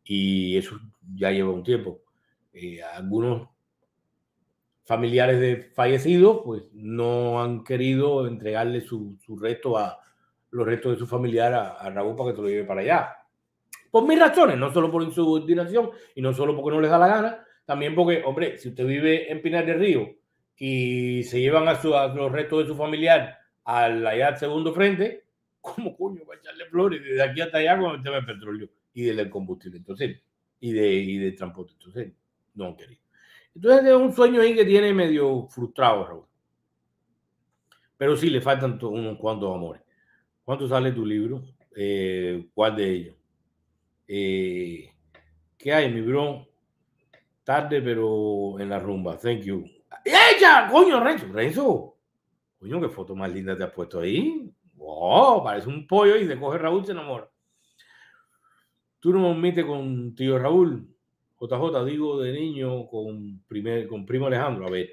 Y eso ya lleva un tiempo. Eh, algunos familiares de fallecidos, pues no han querido entregarle su, su resto a los restos de su familiar a, a Raúl para que se lo lleve para allá. Por mil razones, no solo por insubordinación y no solo porque no les da la gana, también porque, hombre, si usted vive en Pinar del Río y se llevan a, su, a los restos de su familiar al allá al segundo frente, ¿cómo coño va flores desde aquí hasta allá con el tema del petróleo y del combustible? Entonces, y de, y de transporte. Entonces, no querido. Entonces es un sueño ahí que tiene medio frustrado, Raúl. Pero sí le faltan unos cuantos amores. ¿Cuánto sale tu libro? Eh, ¿Cuál de ellos? Eh, ¿Qué hay, mi bro? Tarde, pero en la rumba. Thank you. ¡Ella! ¡Coño, Renzo! ¡Renzo! Coño, qué foto más linda te has puesto ahí. ¡Wow! Parece un pollo y se coge Raúl se enamora. Tú no me con tío Raúl. JJ, digo de niño con, primer, con primo Alejandro. A ver.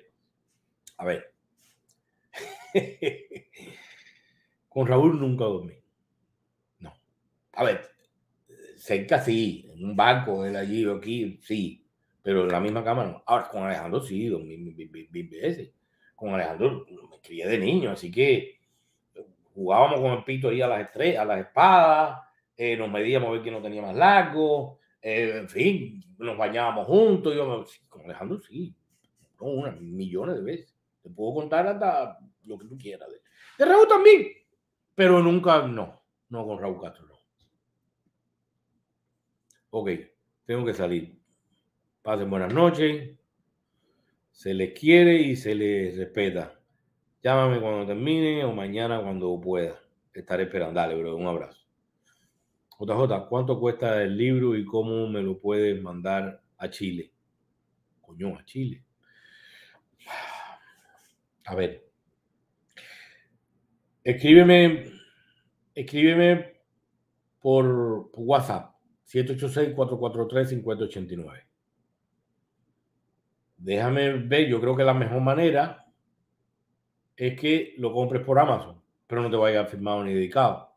A ver. con Raúl nunca dormí. No. A ver, cerca sí, en un banco, él allí o aquí, sí, pero en la misma cama no. Ahora, con Alejandro sí, dormí mil veces. Con Alejandro me crié de niño, así que jugábamos con el pito ahí a las estrellas, a las espadas, eh, nos medíamos a ver quién no tenía más largo, eh, en fin, nos bañábamos juntos. Yo, sí, con Alejandro sí, no una, millones de veces. Te puedo contar hasta lo que tú quieras. De, de Raúl también, pero nunca, no, no con Raúl Castro, no. Ok, tengo que salir. Pasen buenas noches. Se les quiere y se les respeta. Llámame cuando termine o mañana cuando pueda. Estaré esperando. Dale, bro, un abrazo. JJ, ¿cuánto cuesta el libro y cómo me lo puedes mandar a Chile? Coño, a Chile. A ver. Escríbeme, escríbeme por, WhatsApp. 786-443-5089. Déjame ver, yo creo que la mejor manera es que lo compres por Amazon, pero no te vaya firmado ni dedicado.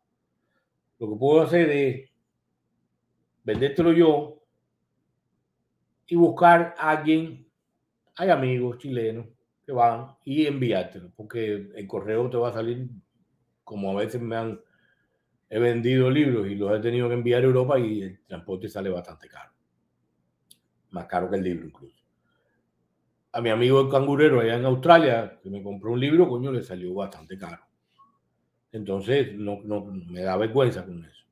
Lo que puedo hacer es vendértelo yo y buscar a alguien, hay amigos chilenos que van y enviártelo, porque el correo te va a salir como a veces me han he vendido libros y los he tenido que enviar a Europa y el transporte sale bastante caro. Más caro que el libro incluso. A mi amigo el cangurero allá en Australia, que me compró un libro, coño, le salió bastante caro. Entonces, no, no me da vergüenza con eso.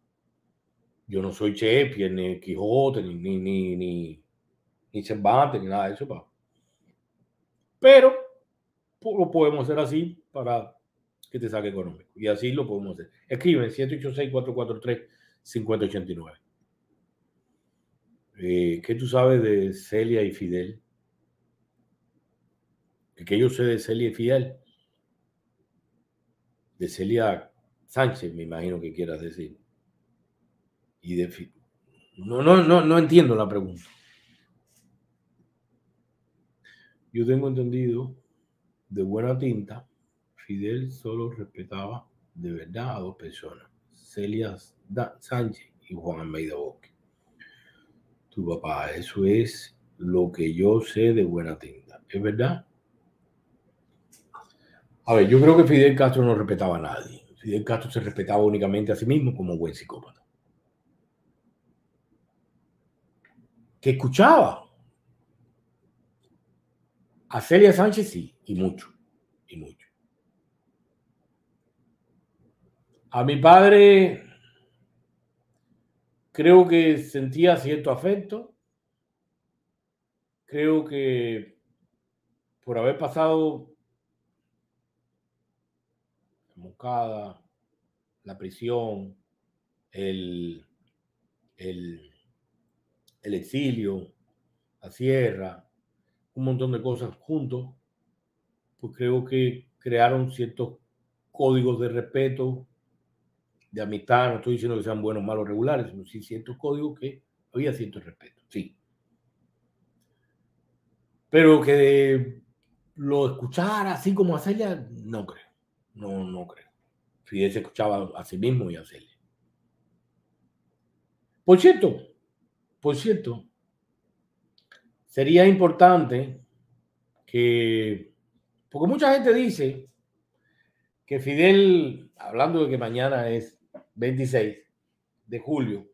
Yo no soy Shakespeare, ni Quijote, ni, ni, ni, ni, Cervantes, ni nada de eso. pa. Pero lo podemos hacer así para que te saque económico. Y así lo podemos hacer. Escribe 786-443-5089. Eh, ¿Qué tú sabes de Celia y Fidel? ¿Qué que yo sé de Celia Fidel? De Celia Sánchez, me imagino que quieras decir. Y de no, no, no, no entiendo la pregunta. Yo tengo entendido de buena tinta Fidel solo respetaba de verdad a dos personas, Celia Sánchez y Juan Almeida Bosque. Tu papá, eso es lo que yo sé de buena tinta. ¿Es verdad? A ver, yo creo que Fidel Castro no respetaba a nadie. Fidel Castro se respetaba únicamente a sí mismo como buen psicópata. que escuchaba. A Celia Sánchez sí, y mucho, y mucho. A mi padre creo que sentía cierto afecto. Creo que por haber pasado la Moncada, la prisión, el, el, exilio, la sierra, un montón de cosas juntos, pues creo que crearon ciertos códigos de respeto, de amistad, no estoy diciendo que sean buenos, malos, regulares, sino sí ciertos códigos que había cierto respeto, sí. Pero que lo escuchara así como a Celia, no creo, no, no creo. Fidel se escuchaba a sí mismo y a Celia. Por cierto, por cierto, sería importante que, porque mucha gente dice que Fidel, hablando de que mañana es 26 de julio,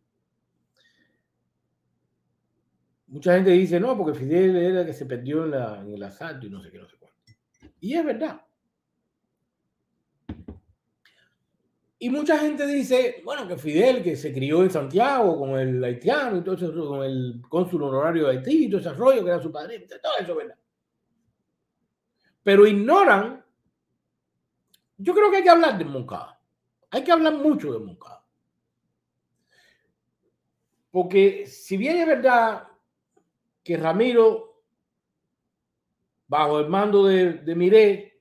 mucha gente dice, no, porque Fidel era el que se perdió en, la, en el asalto y no sé qué, no sé cuánto. Y es verdad. Y mucha gente dice, bueno, que Fidel, que se crió en Santiago con el haitiano y todo eso, con el cónsul honorario de Haití y todo ese rollo, que era su padre, todo eso, ¿verdad? Pero ignoran, yo creo que hay que hablar de Moncada. Hay que hablar mucho de Moncada. Porque si bien es verdad que Ramiro, bajo el mando de, de Miré,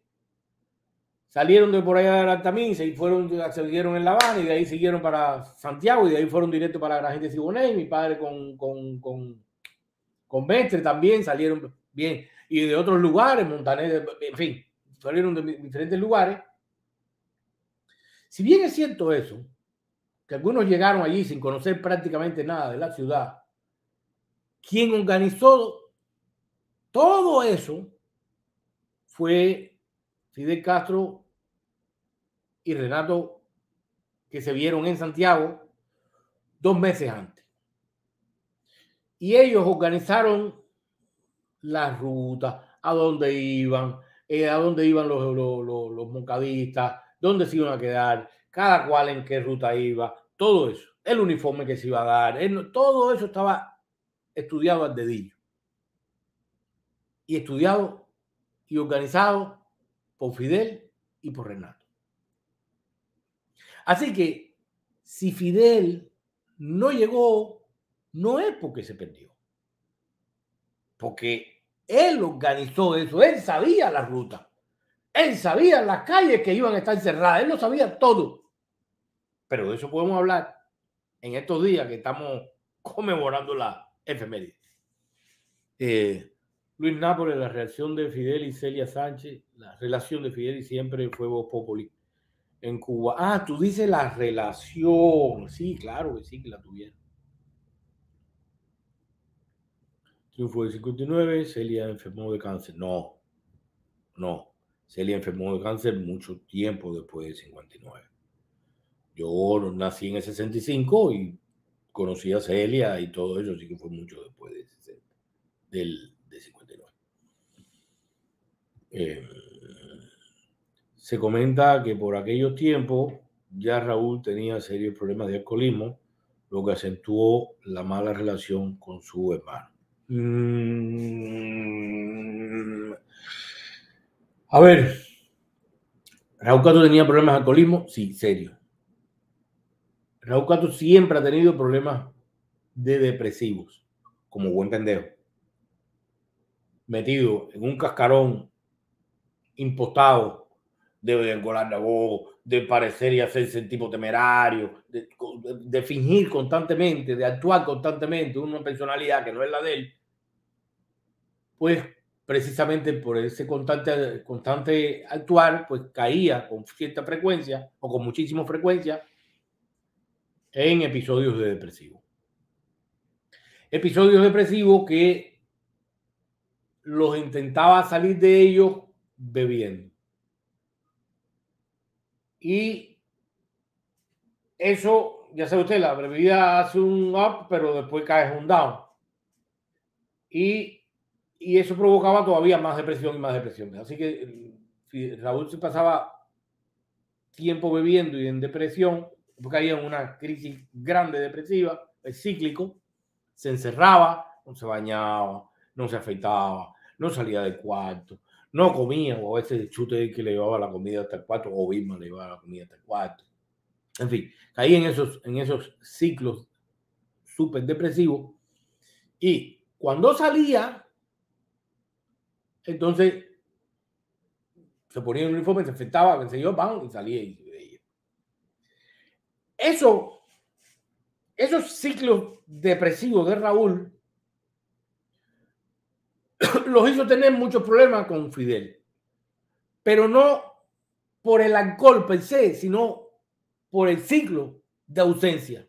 salieron de por allá de Altamisa y fueron, se en La Habana y de ahí siguieron para Santiago y de ahí fueron directo para la gente de Siboney, mi padre con, con, con, con Mestre también salieron bien y de otros lugares, Montaner, en fin, salieron de diferentes lugares. Si bien es cierto eso, que algunos llegaron allí sin conocer prácticamente nada de la ciudad, quien organizó todo eso fue Fidel Castro y Renato que se vieron en Santiago dos meses antes. Y ellos organizaron la ruta, a dónde iban, eh, a dónde iban los, los, los, dónde se iban a quedar, cada cual en qué ruta iba, todo eso, el uniforme que se iba a dar, todo eso estaba estudiado al dedillo. Y estudiado y organizado por Fidel y por Renato. Así que si Fidel no llegó, no es porque se perdió. Porque él organizó eso, él sabía la ruta, él sabía las calles que iban a estar cerradas, él lo sabía todo. Pero de eso podemos hablar en estos días que estamos conmemorando la efeméride. Eh, Luis Nápoles, la reacción de Fidel y Celia Sánchez, la relación de Fidel y siempre fue Voz Populi en Cuba. Ah, tú dices la relación. Sí, claro sí que la tuvieron. Triunfo del 59, Celia enfermó de cáncer. No, no. Celia enfermó de cáncer mucho tiempo después del 59. Yo nací en el 65 y conocí a Celia y todo eso, así que fue mucho después del, del 59. Eh, se comenta que por aquellos tiempos ya Raúl tenía serios problemas de alcoholismo, lo que acentuó la mala relación con su hermano. Mm. A ver, Raúl Cato tenía problemas de alcoholismo, sí, serio. Raúl Cato siempre ha tenido problemas de depresivos, como buen pendejo. Metido en un cascarón impostado de engolar la voz, de parecer y hacerse el tipo temerario, de, fingir constantemente, de actuar constantemente una personalidad que no es la de él, pues precisamente por ese constante, constante actuar, pues caía con cierta frecuencia o con muchísima frecuencia en episodios de depresivo. Episodios depresivos que los intentaba salir de ellos bebiendo. Y eso, ya sabe usted, la bebida hace un up, pero después cae un down. Y, y eso provocaba todavía más depresión y más depresión. Así que si Raúl se pasaba tiempo bebiendo y en depresión, porque había una crisis grande depresiva, es cíclico, se encerraba, no se bañaba, no se afeitaba, no salía del cuarto, no comía, o a veces chute que le llevaba la comida hasta el cuarto, o Bisma le llevaba la comida hasta el cuarto. En fin, caí en esos, en esos ciclos súper depresivos. Y cuando salía, entonces se ponía el uniforme, se sé yo, van y salía y veía. Eso, esos ciclos depresivos de Raúl los hizo tener muchos problemas con Fidel, pero no por el alcohol per se, sino por el ciclo de ausencia.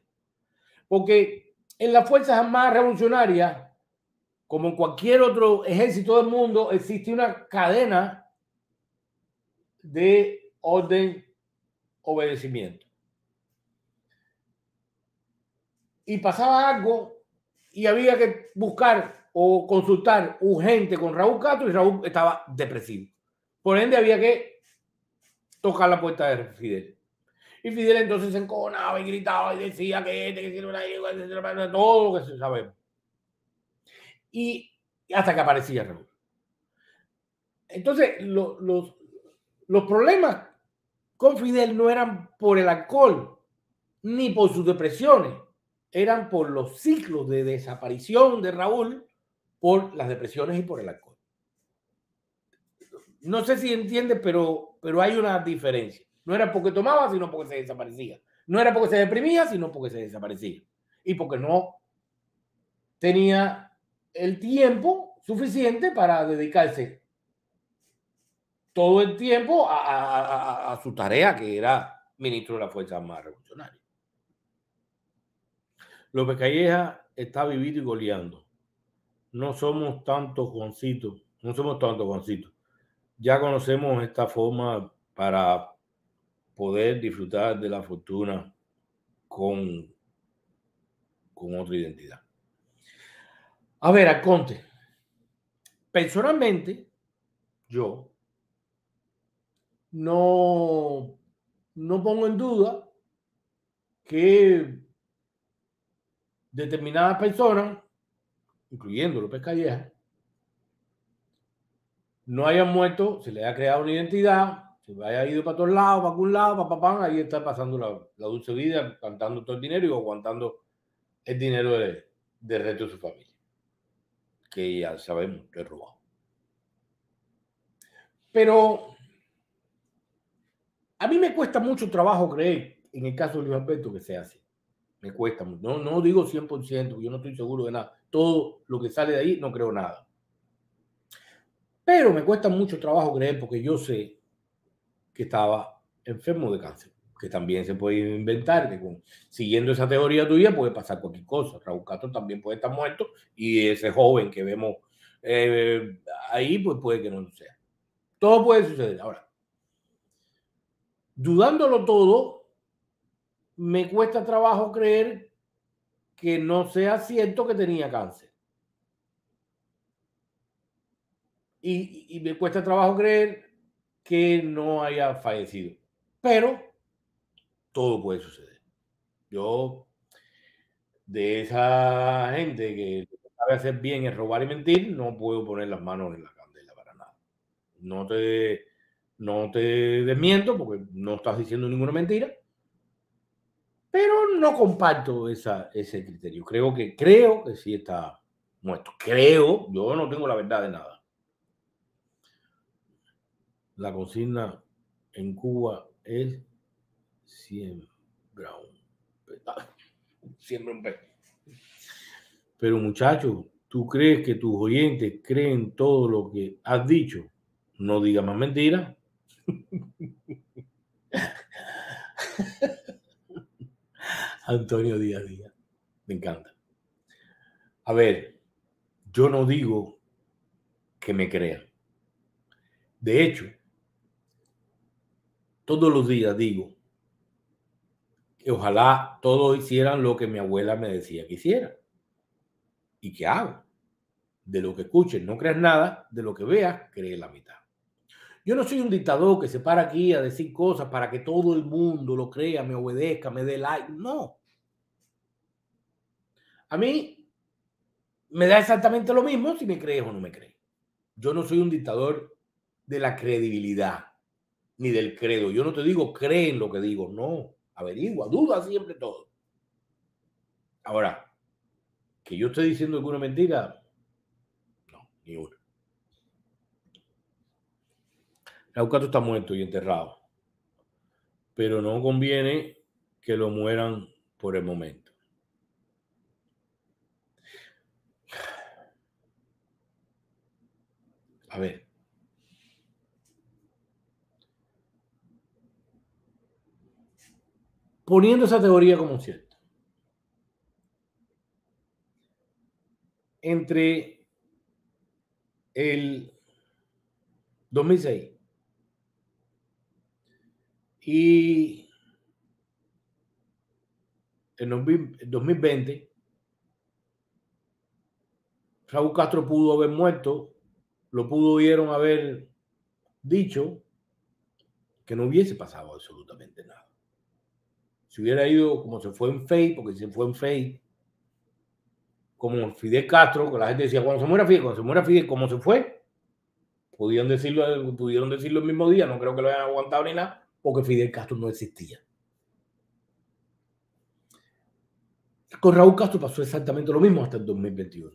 Porque en las Fuerzas Armadas Revolucionarias, como en cualquier otro ejército del mundo, existe una cadena de orden, obedecimiento. Y pasaba algo y había que buscar o consultar urgente con Raúl Castro y Raúl estaba depresivo. Por ende, había que tocar la puerta de Fidel. Y Fidel entonces se encojonaba y gritaba y decía que este, que era todo lo que se sabe. Y hasta que aparecía Raúl. Entonces, lo, los, los problemas con Fidel no eran por el alcohol ni por sus depresiones, eran por los ciclos de desaparición de Raúl por las depresiones y por el alcohol. No sé si entiende, pero, pero hay una diferencia. No era porque tomaba, sino porque se desaparecía. No era porque se deprimía, sino porque se desaparecía. Y porque no tenía el tiempo suficiente para dedicarse todo el tiempo a, su tarea, que era ministro de la Fuerza Armada Revolucionaria. López Calleja está vivido y goleando. No somos tantos Juancitos, no somos tantos Juancitos. Ya conocemos esta forma para poder disfrutar de la fortuna con, con otra identidad. A ver, Aconte. Personalmente, yo no, no pongo en duda que determinadas personas, incluyendo López Calleja, no hayan muerto, se le haya creado una identidad, se haya ido para todos lados, para algún lado, para papá, ahí está pasando la, dulce vida, cantando todo el dinero y aguantando el dinero de, del resto de su familia, que ya sabemos que es robado. Pero a mí me cuesta mucho trabajo creer, en el caso de Luis Alberto, que sea así. Me cuesta mucho. No, no digo 100%, yo no estoy seguro de nada. Todo lo que sale de ahí, no creo nada. Pero me cuesta mucho trabajo creer porque yo sé que estaba enfermo de cáncer, que también se puede inventar, que siguiendo esa teoría tuya puede pasar cualquier cosa. Raúl Castro también puede estar muerto y ese joven que vemos eh, ahí, pues puede que no sea. Todo puede suceder. Ahora, dudándolo todo, me cuesta trabajo creer que no sea cierto que tenía cáncer. Y, me cuesta trabajo creer que no haya fallecido. Pero todo puede suceder. Yo, de esa gente que sabe hacer bien es robar y mentir, no puedo poner las manos en la candela para nada. No te desmiento porque no estás diciendo ninguna mentira, pero no comparto esa, ese criterio. Creo que, creo que sí está muerto. Creo, yo no tengo la verdad de nada. La consigna en Cuba es siembra un siembra un Pero muchachos, ¿tú crees que tus oyentes creen todo lo que has dicho? No digas más mentiras. Antonio Díaz Díaz. Me encanta. A ver, yo no digo que me crean. De hecho, todos los días digo que ojalá todos hicieran lo que mi abuela me decía que hiciera. ¿Y que hago? de lo que escuches no creas nada, de lo que veas crees la mitad. Yo no soy un dictador que se para aquí a decir cosas para que todo el mundo lo crea, me obedezca, me dé like. No. A mí me da exactamente lo mismo si me crees o no me crees. Yo no soy un dictador de la credibilidad ni del credo. Yo no te digo cree en lo que digo, no. Averigua, duda siempre todo. Ahora, que yo estoy diciendo alguna mentira, no, ni una. Laucato está muerto y enterrado, pero no conviene que lo mueran por el momento. A ver. Poniendo esa teoría como cierta. Entre el 2006 y en 2020, Raúl Castro pudo haber muerto, lo pudieron haber dicho que no hubiese pasado absolutamente nada. Si hubiera ido como se fue en Fey, porque se fue en Fey, como Fidel Castro, que la gente decía, cuando se muera Fidel, cuando se muera Fidel, ¿cómo se fue? Pudieron decirlo, pudieron decirlo el mismo día, no creo que lo hayan aguantado ni nada, porque Fidel Castro no existía. Con Raúl Castro pasó exactamente lo mismo hasta el 2021.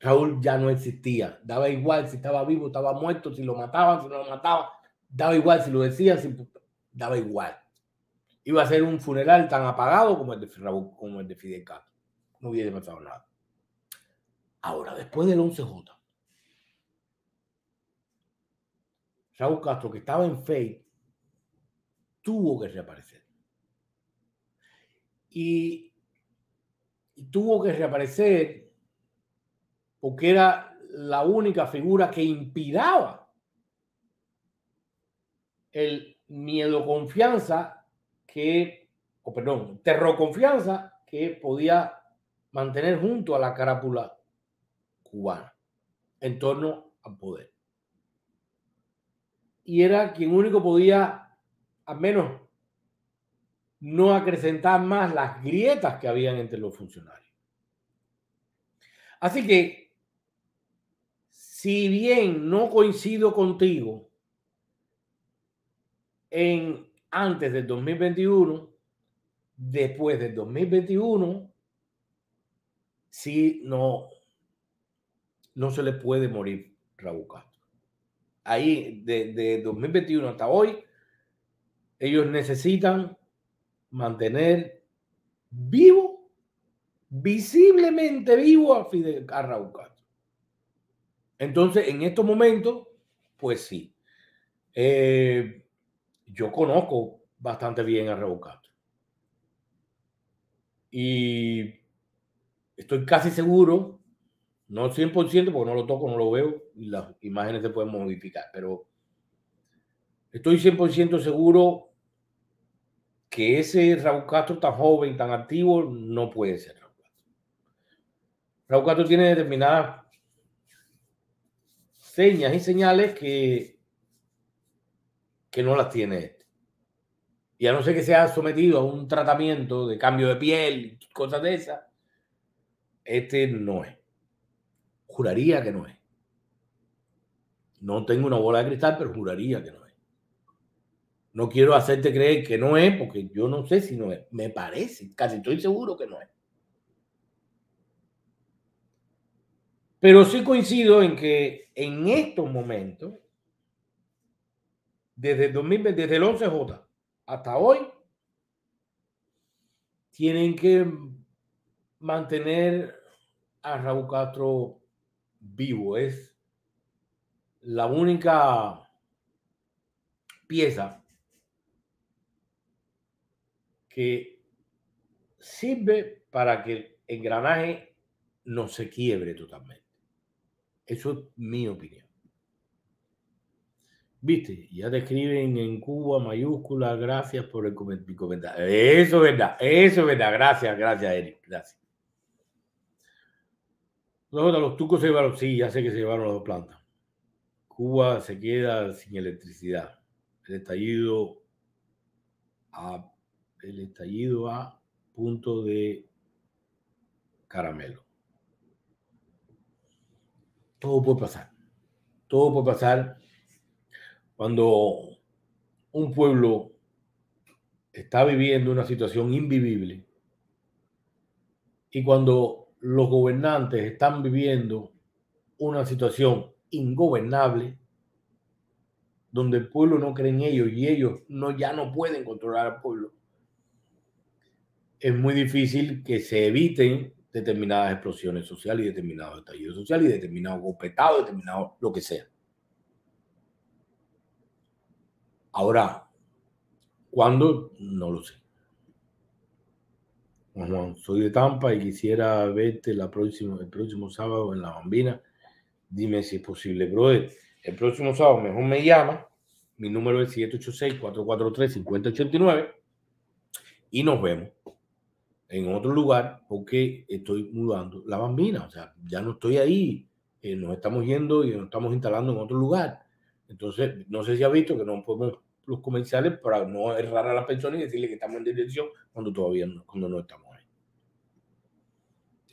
Raúl ya no existía. Daba igual si estaba vivo, estaba muerto, si lo mataban, si no lo mataban. Daba igual si lo decían, daba igual. Iba a ser un funeral tan apagado como el de Raúl, como el de Fidel Castro. No hubiera pasado nada. Ahora, después del 11J, Raúl Castro, que estaba en FEI, tuvo que reaparecer. Y, tuvo que reaparecer porque era la única figura que inspiraba el miedo confianza que, o perdón, terror confianza que podía mantener junto a la carápula cubana en torno al poder y era quien único podía, al menos, no acrecentar más las grietas que habían entre los funcionarios. Así que, si bien no coincido contigo en antes del 2021, después del 2021, sí no, no se le puede morir Raúl Castro ahí de, de 2021 hasta hoy, ellos necesitan mantener vivo, visiblemente vivo a Fidel a Raúl Castro. Entonces, en estos momentos, pues sí. Eh, yo conozco bastante bien a Raúl Castro. Y estoy casi seguro no 100% porque no lo toco, no lo veo y las imágenes se pueden modificar, pero estoy 100% seguro que ese Raúl Castro tan joven, tan activo, no puede ser Raúl Castro. Raúl Castro tiene determinadas señas y señales que, que no las tiene este. Y a no ser que sea sometido a un tratamiento de cambio de piel, cosas de esas, este no es. Juraría que no es. No tengo una bola de cristal, pero juraría que no es. No quiero hacerte creer que no es, porque yo no sé si no es. Me parece, casi estoy seguro que no es. Pero sí coincido en que en estos momentos, desde, 2020, desde el 11J hasta hoy, tienen que mantener a Raúl Castro vivo, es la única pieza que sirve para que el engranaje no se quiebre totalmente. Eso es mi opinión. Viste, ya te escriben en Cuba mayúscula, gracias por el comentario. Eso es verdad, eso es verdad. Gracias, gracias, Eric, gracias. Los, los tucos se llevaron, sí, ya sé que se llevaron las dos plantas. Cuba se queda sin electricidad. El a, el estallido a punto de caramelo. Todo puede pasar. Todo puede pasar cuando un pueblo está viviendo una situación invivible y cuando los gobernantes están viviendo una situación ingobernable donde el pueblo no cree en ellos y ellos no, ya no pueden controlar al pueblo, es muy difícil que se eviten determinadas explosiones sociales y determinados estallidos sociales y determinados golpetados, determinados lo que sea. Ahora, ¿cuándo? No lo sé. Soy de Tampa y quisiera verte la próxima, el próximo sábado en La Bambina. Dime si es posible, brother. El próximo sábado mejor me llama. Mi número es 786-443-5089 y nos vemos en otro lugar porque estoy mudando La Bambina. O sea, ya no estoy ahí. Eh, nos estamos yendo y nos estamos instalando en otro lugar. Entonces, no sé si ha visto que no podemos los comerciales para no errar a la persona y decirle que estamos en dirección cuando todavía no, cuando no estamos.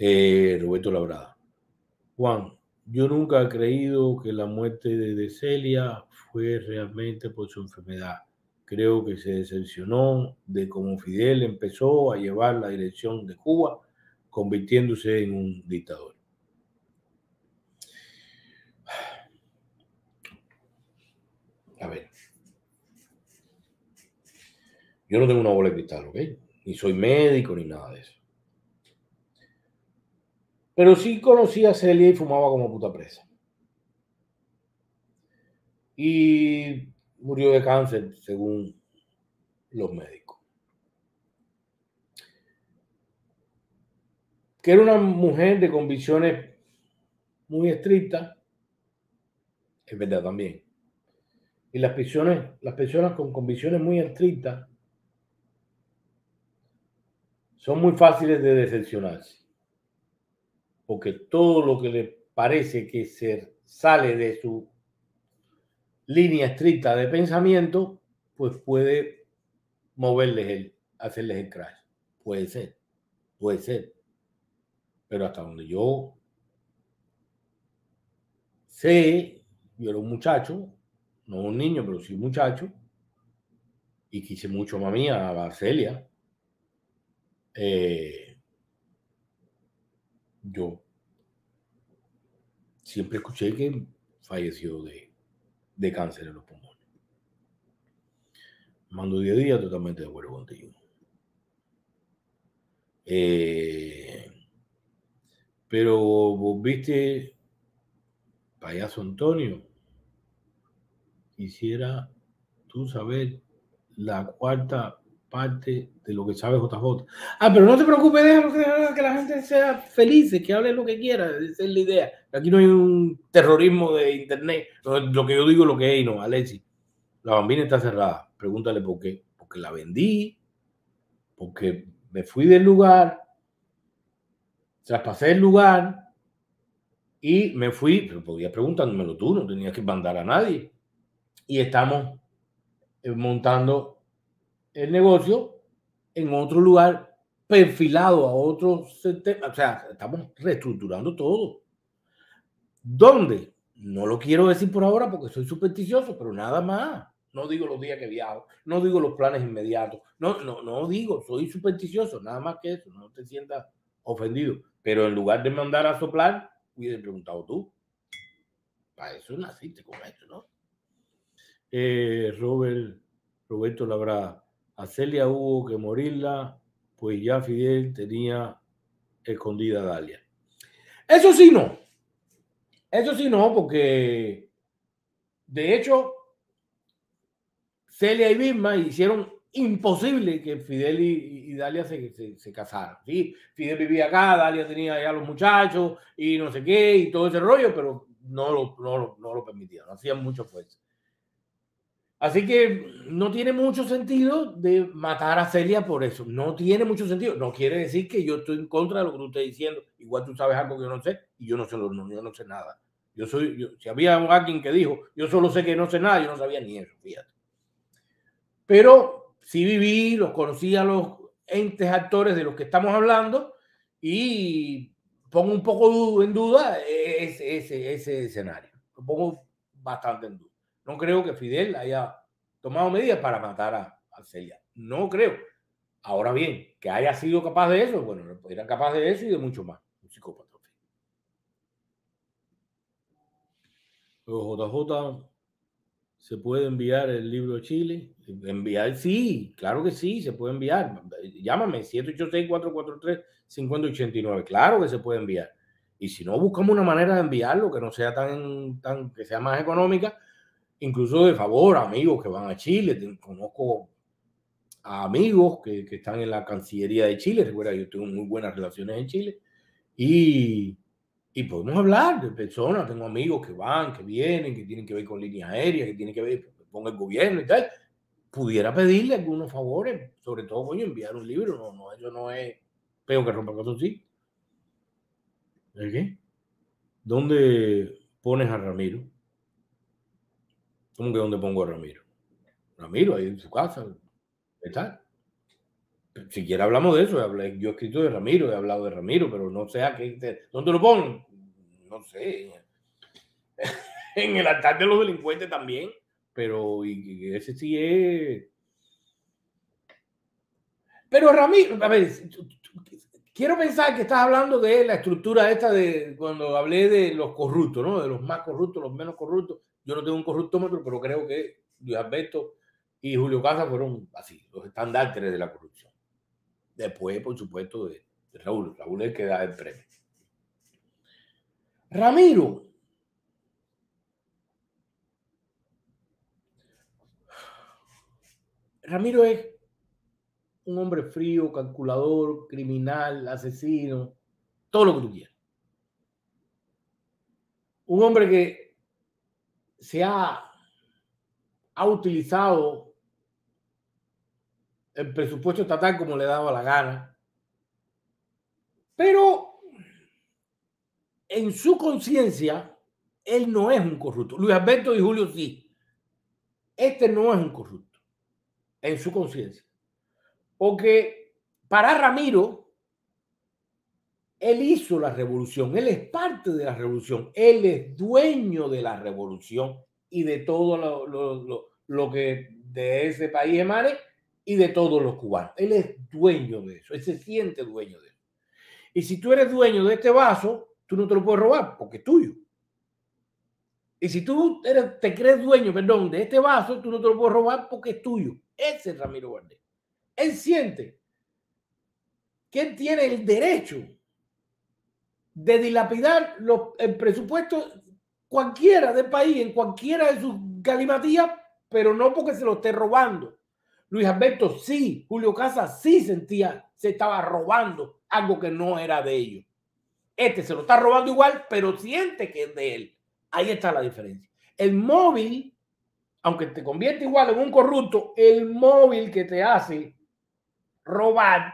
Eh, Roberto Labrada. Juan, yo nunca he creído que la muerte de, Celia fue realmente por su enfermedad. Creo que se decepcionó de cómo Fidel empezó a llevar la dirección de Cuba, convirtiéndose en un dictador. A ver. Yo no tengo una bola de cristal, ¿ok? Ni soy médico ni nada de eso. Pero sí conocí a Celia y fumaba como puta presa. Y murió de cáncer, según los médicos. Que era una mujer de convicciones muy estrictas, es verdad también. Y las personas, las personas con convicciones muy estrictas son muy fáciles de decepcionarse. Porque todo lo que le parece que se sale de su línea estricta de pensamiento, pues puede moverles el, hacerles el crash. Puede ser, puede ser. Pero hasta donde yo sé, yo era un muchacho, no un niño, pero sí un muchacho, y quise mucho a mami, a Barcelia, eh, yo siempre escuché que falleció de, de cáncer en los pulmones. Mando día a día totalmente de acuerdo contigo. Eh, pero vos viste, payaso Antonio, quisiera tú saber la cuarta parte de lo que sabe JJ. Ah, pero no te preocupes, déjalo que, la gente sea feliz, que hable lo que quiera, esa es la idea. Aquí no hay un terrorismo de internet, lo que yo digo lo que es, no, Alexi. La bambina está cerrada, pregúntale por qué. Porque la vendí, porque me fui del lugar, traspasé el lugar y me fui, pero podías preguntármelo tú, no tenías que mandar a nadie. Y estamos eh, montando el negocio en otro lugar, perfilado a otro O sea, estamos reestructurando todo. ¿Dónde? No lo quiero decir por ahora porque soy supersticioso, pero nada más. No digo los días que viajo, no digo los planes inmediatos, no, no, no digo, soy supersticioso, nada más que eso, no te sientas ofendido. Pero en lugar de mandar a soplar, hubiese preguntado tú. Para eso naciste con eso, ¿no? Eh, Robert, Roberto Labrada. A Celia hubo que morirla, pues ya Fidel tenía escondida a Dalia. Eso sí no. Eso sí no, porque de hecho Celia y Vilma hicieron imposible que Fidel y, Dalia se, se, casaran. Fidel vivía acá, Dalia tenía ya los muchachos y no sé qué y todo ese rollo, pero no lo, no, no lo permitían, hacían mucho fuerza. Así que no tiene mucho sentido de matar a Celia por eso. No tiene mucho sentido. No quiere decir que yo estoy en contra de lo que tú estás diciendo. Igual tú sabes algo que yo no sé y yo no sé, nada. Yo soy, yo- si había alguien que dijo, yo solo sé que no sé nada, yo no sabía ni eso, fíjate. Pero sí viví, los conocí a los entes actores de los que estamos hablando y pongo un poco en duda ese, ese, ese escenario. Lo pongo bastante en duda. No creo que Fidel haya tomado medidas para matar a, a Celia. No creo. Ahora bien, que haya sido capaz de eso, bueno, era capaz de eso y de mucho más. Un psicópata. JJ, ¿se puede enviar el libro a Chile? Enviar, sí, claro que sí, se puede enviar. Llámame 786-443-5089. Claro que se puede enviar. Y si no, buscamos una manera de enviarlo que no sea tan, tan que sea más económica, incluso de favor amigos que van a Chile. Conozco a amigos que, que están en la Cancillería de Chile. Recuerda, yo tengo muy buenas relaciones en Chile. Y, y podemos hablar de personas. Tengo amigos que van, que vienen, que tienen que ver con líneas aéreas, que tienen que ver con el gobierno y tal. Pudiera pedirle algunos favores, sobre todo, coño, enviar un libro. No, no, eso no es peo que rompa sí. ¿El qué? ¿Dónde pones a Ramiro? ¿Cómo que dónde pongo a Ramiro? Ramiro, ahí en su casa. Está. Si quiere hablamos de eso. Yo he escrito de Ramiro, he hablado de Ramiro, pero no sé a qué. ¿Dónde lo ponen? No sé. En el altar de los delincuentes también. Pero ese sí es. Pero Ramiro, a ver, quiero pensar que estás hablando de la estructura esta de cuando hablé de los corruptos, ¿no? De los más corruptos, los menos corruptos. Yo no tengo un corruptómetro, pero creo que Luis Alberto y Julio Casa fueron así, los estandartes de la corrupción. Después, por supuesto, de, de Raúl. Raúl es el que da el premio. Ramiro. Ramiro es un hombre frío, calculador, criminal, asesino, todo lo que tú quieras. Un hombre que se ha, ha utilizado el presupuesto estatal como le daba la gana, pero en su conciencia, él no es un corrupto. Luis Alberto y Julio sí. Este no es un corrupto en su conciencia. Porque para Ramiro, él hizo la revolución, él es parte de la revolución, él es dueño de la revolución y de todo lo, lo- lo- lo que de ese país emane y de todos los cubanos. Él es dueño de eso, él se siente dueño de eso. Y si tú eres dueño de este vaso, tú no te lo puedes robar porque es tuyo. Y si tú eres, te crees dueño, perdón, de este vaso, tú no te lo puedes robar porque es tuyo. Ese es Ramiro Valdés. Él siente que él tiene el derecho de dilapidar los, el presupuesto cualquiera del país, en cualquiera de sus galimatías, pero no porque se lo esté robando. Luis Alberto sí, Julio Casas sí sentía, se estaba robando algo que no era de ellos. Este se lo está robando igual, pero siente que es de él. Ahí está la diferencia. El móvil, aunque te convierte igual en un corrupto, el móvil que te hace robar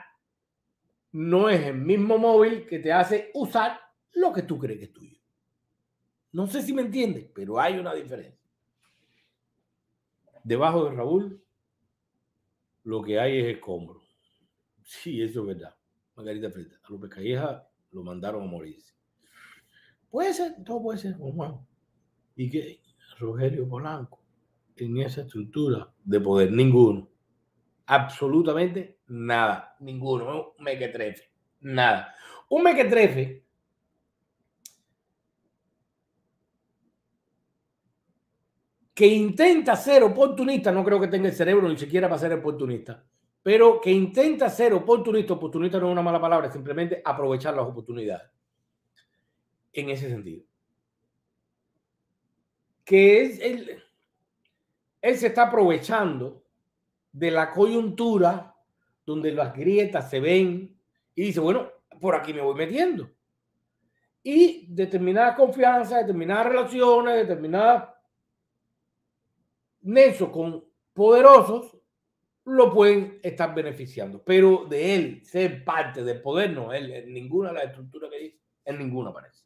no es el mismo móvil que te hace usar lo que tú crees que es tuyo. No sé si me entiendes, pero hay una diferencia. Debajo de Raúl, lo que hay es escombro. Sí, eso es verdad. Margarita Frita. A López Calleja lo mandaron a morirse. Puede ser, todo puede ser, Juan. Y que Rogelio Polanco, en esa estructura de poder, ninguno. Absolutamente nada. Ninguno. Un mequetrefe. Nada. Un mequetrefe que intenta ser oportunista, no creo que tenga el cerebro ni siquiera para ser oportunista, pero que intenta ser oportunista, oportunista no es una mala palabra, simplemente aprovechar las oportunidades. En ese sentido. Que es él, él se está aprovechando de la coyuntura donde las grietas se ven y dice, bueno, por aquí me voy metiendo. Y determinadas confianzas, determinadas relaciones, determinadas nexos con poderosos lo pueden estar beneficiando, pero de él ser parte del poder, no, él en ninguna de las estructuras que dice, en ninguna aparece,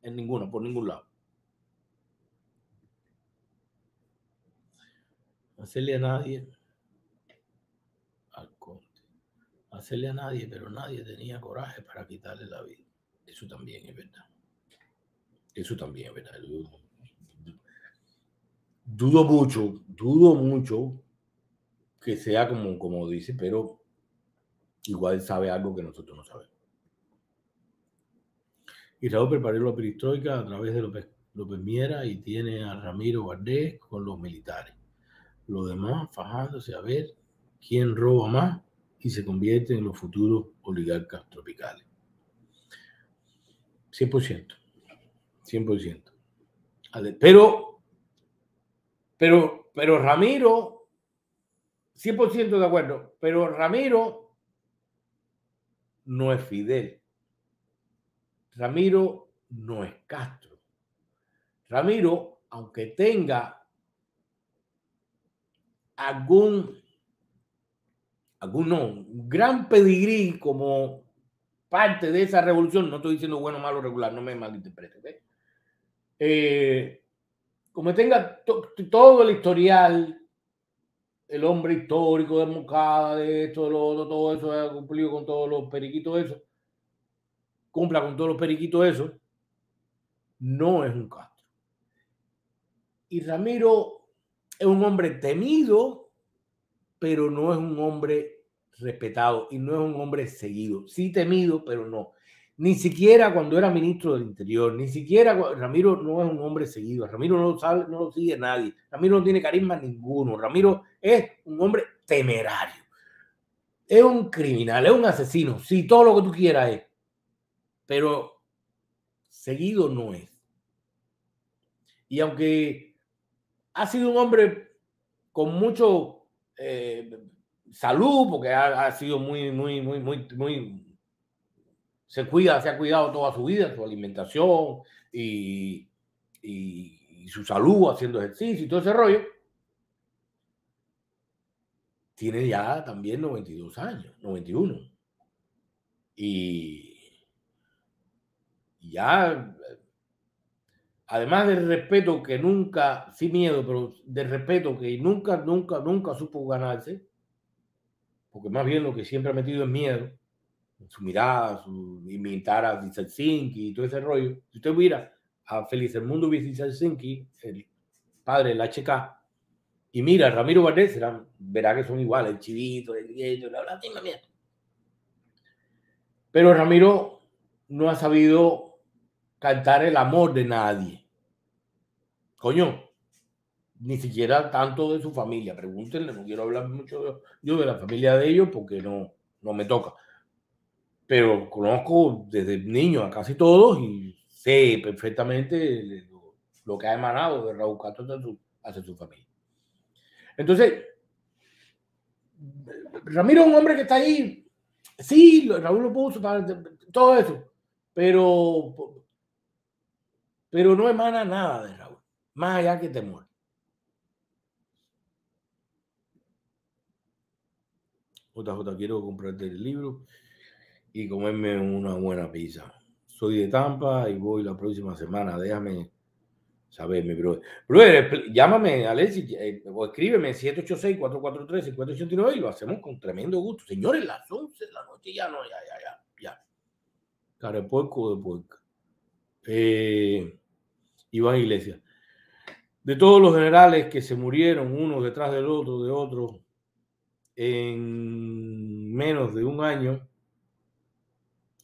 en ninguna, por ningún lado. Hacerle a nadie, al conte, hacerle a nadie, pero nadie tenía coraje para quitarle la vida. Eso también es verdad. Eso también es verdad. Dudo, mucho, dudo mucho que sea como, como dice, pero igual sabe algo que nosotros no sabemos. Israel preparó la perestroika a través de López, López Miera y tiene a Ramiro Valdés con los militares. Los demás fajándose a ver quién roba más y se convierte en los futuros oligarcas tropicales. 100%. 100%. Pero, pero, pero Ramiro, 100% de acuerdo, pero Ramiro no es Fidel. Ramiro no es Castro. Ramiro, aunque tenga algún, algún no, un gran pedigrí como parte de esa revolución, no estoy diciendo bueno, malo, regular, no me malinterprete, eh, como tenga to- todo el historial, el hombre histórico de Moncada, de esto, de lo otro, todo eso, ha cumplido con todos los periquitos, eso, cumpla con todos los periquitos, eso, no es un Castro. Y Ramiro es un hombre temido, pero no es un hombre respetado y no es un hombre seguido. Sí temido, pero no. Ni siquiera cuando era ministro del Interior, ni siquiera Ramiro no es un hombre seguido. Ramiro no lo sabe, no lo sigue nadie. Ramiro no tiene carisma ninguno. Ramiro es un hombre temerario. Es un criminal, es un asesino. Sí, todo lo que tú quieras es. Pero seguido no es. Y aunque ha sido un hombre con mucho eh, salud, porque ha, sido muy, muy, muy, muy, muy, se cuida, se ha cuidado toda su vida, su alimentación y, y- y su salud, haciendo ejercicio y todo ese rollo. Tiene ya también 92 años, 91. Y ya, además del respeto que nunca, sí miedo, pero del respeto que nunca, nunca, nunca supo ganarse, porque más bien lo que siempre ha metido es miedo, su mirada, su imitar a Helsinki y todo ese rollo. Si usted mira a Feliz el Mundo Helsinki, el padre del HK, y mira a Ramiro Valdés, verá que son iguales, el chivito, el grito, la, la mierda. Pero Ramiro no ha sabido cantar el amor de nadie. Coño, ni siquiera tanto de su familia. Pregúntenle, no quiero hablar mucho yo de la familia de ellos porque no, no me toca. Pero conozco desde niño a casi todos y sé perfectamente lo, que ha emanado de Raúl Castro hacia su, familia. Entonces, Ramiro es un hombre que está ahí. Sí, Raúl lo puso todo eso, pero, pero no emana nada de Raúl, más allá que temor. JJ, quiero comprarte el libro y comerme una buena pizza. Soy de Tampa y voy la próxima semana. Déjame saber, mi brother. Brother, llámame, Alexis, eh, o escríbeme 786-443-5089 y lo hacemos con tremendo gusto. Señores, las 11 de la noche ya no, ya, ya, ya, ya. Cara de puerca. Eh, Iván Iglesias. De todos los generales que se murieron uno detrás del otro, de otro, en menos de un año,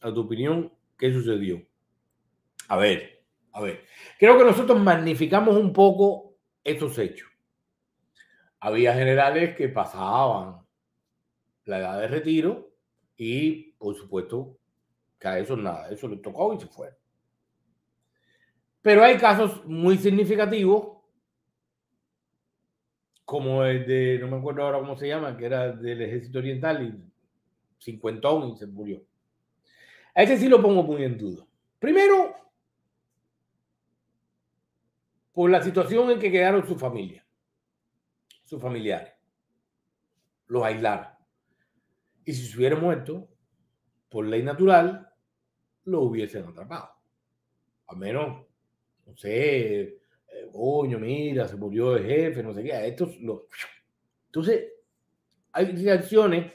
a tu opinión, ¿qué sucedió? A ver, a ver. Creo que nosotros magnificamos un poco estos hechos. Había generales que pasaban la edad de retiro y, por supuesto, que a eso nada, eso les tocó y se fueron. Pero hay casos muy significativos, como el de, no me acuerdo ahora cómo se llama, que era del ejército oriental y cincuentón y se murió. A ese sí lo pongo muy en duda. Primero, por la situación en que quedaron su familia. sus familiares. Los aislaron. Y si se hubiera muerto, por ley natural, lo hubiesen atrapado. A menos, no sé, coño, mira, se murió el jefe, no sé qué. Estos lo... Entonces, hay reacciones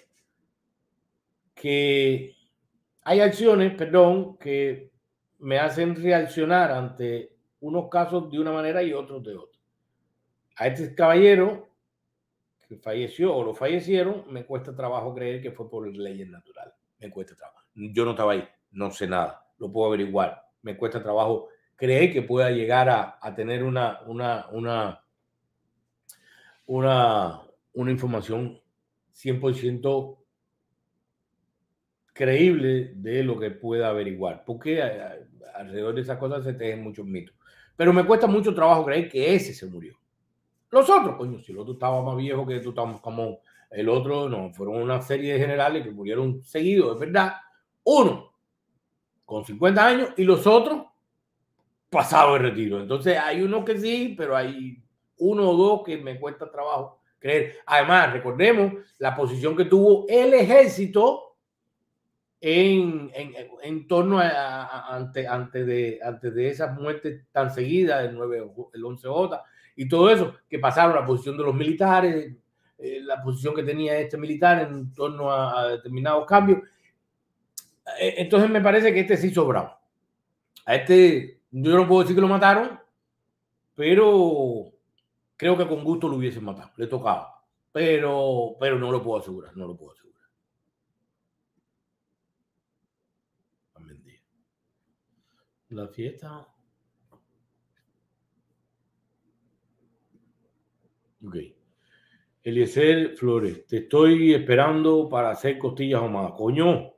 que hay acciones, perdón, que me hacen reaccionar ante unos casos de una manera y otros de otra. A este caballero que falleció o lo fallecieron, me cuesta trabajo creer que fue por leyes naturales. Me cuesta trabajo. Yo no estaba ahí, no sé nada, lo puedo averiguar. Me cuesta trabajo creer que pueda llegar a, tener una, una, una, una, una información 100% creíble de lo que pueda averiguar, porque alrededor de esas cosas se tejen muchos mitos. Pero me cuesta mucho trabajo creer que ese se murió. Los otros, coño, si el otro estaba más viejo que tú, estamos como el otro, no, fueron una serie de generales que murieron seguidos, es verdad. Uno con 50 años y los otros pasado de retiro. Entonces hay uno que sí, pero hay uno o dos que me cuesta trabajo creer. Además, recordemos la posición que tuvo el ejército en, en, en torno a, ante, antes, de, antes de esas muertes tan seguidas, el, 9, el 11J y todo eso, que pasaron la posición de los militares, eh, la posición que tenía este militar en torno a, a determinados cambios. Eh, entonces me parece que este sí sobraba. A este, yo no puedo decir que lo mataron, pero creo que con gusto lo hubiesen matado, le tocaba. Pero, pero no lo puedo asegurar, no lo puedo asegurar. La fiesta. Ok. Eliezer Flores, te estoy esperando para hacer costillas ahumadas. Coño,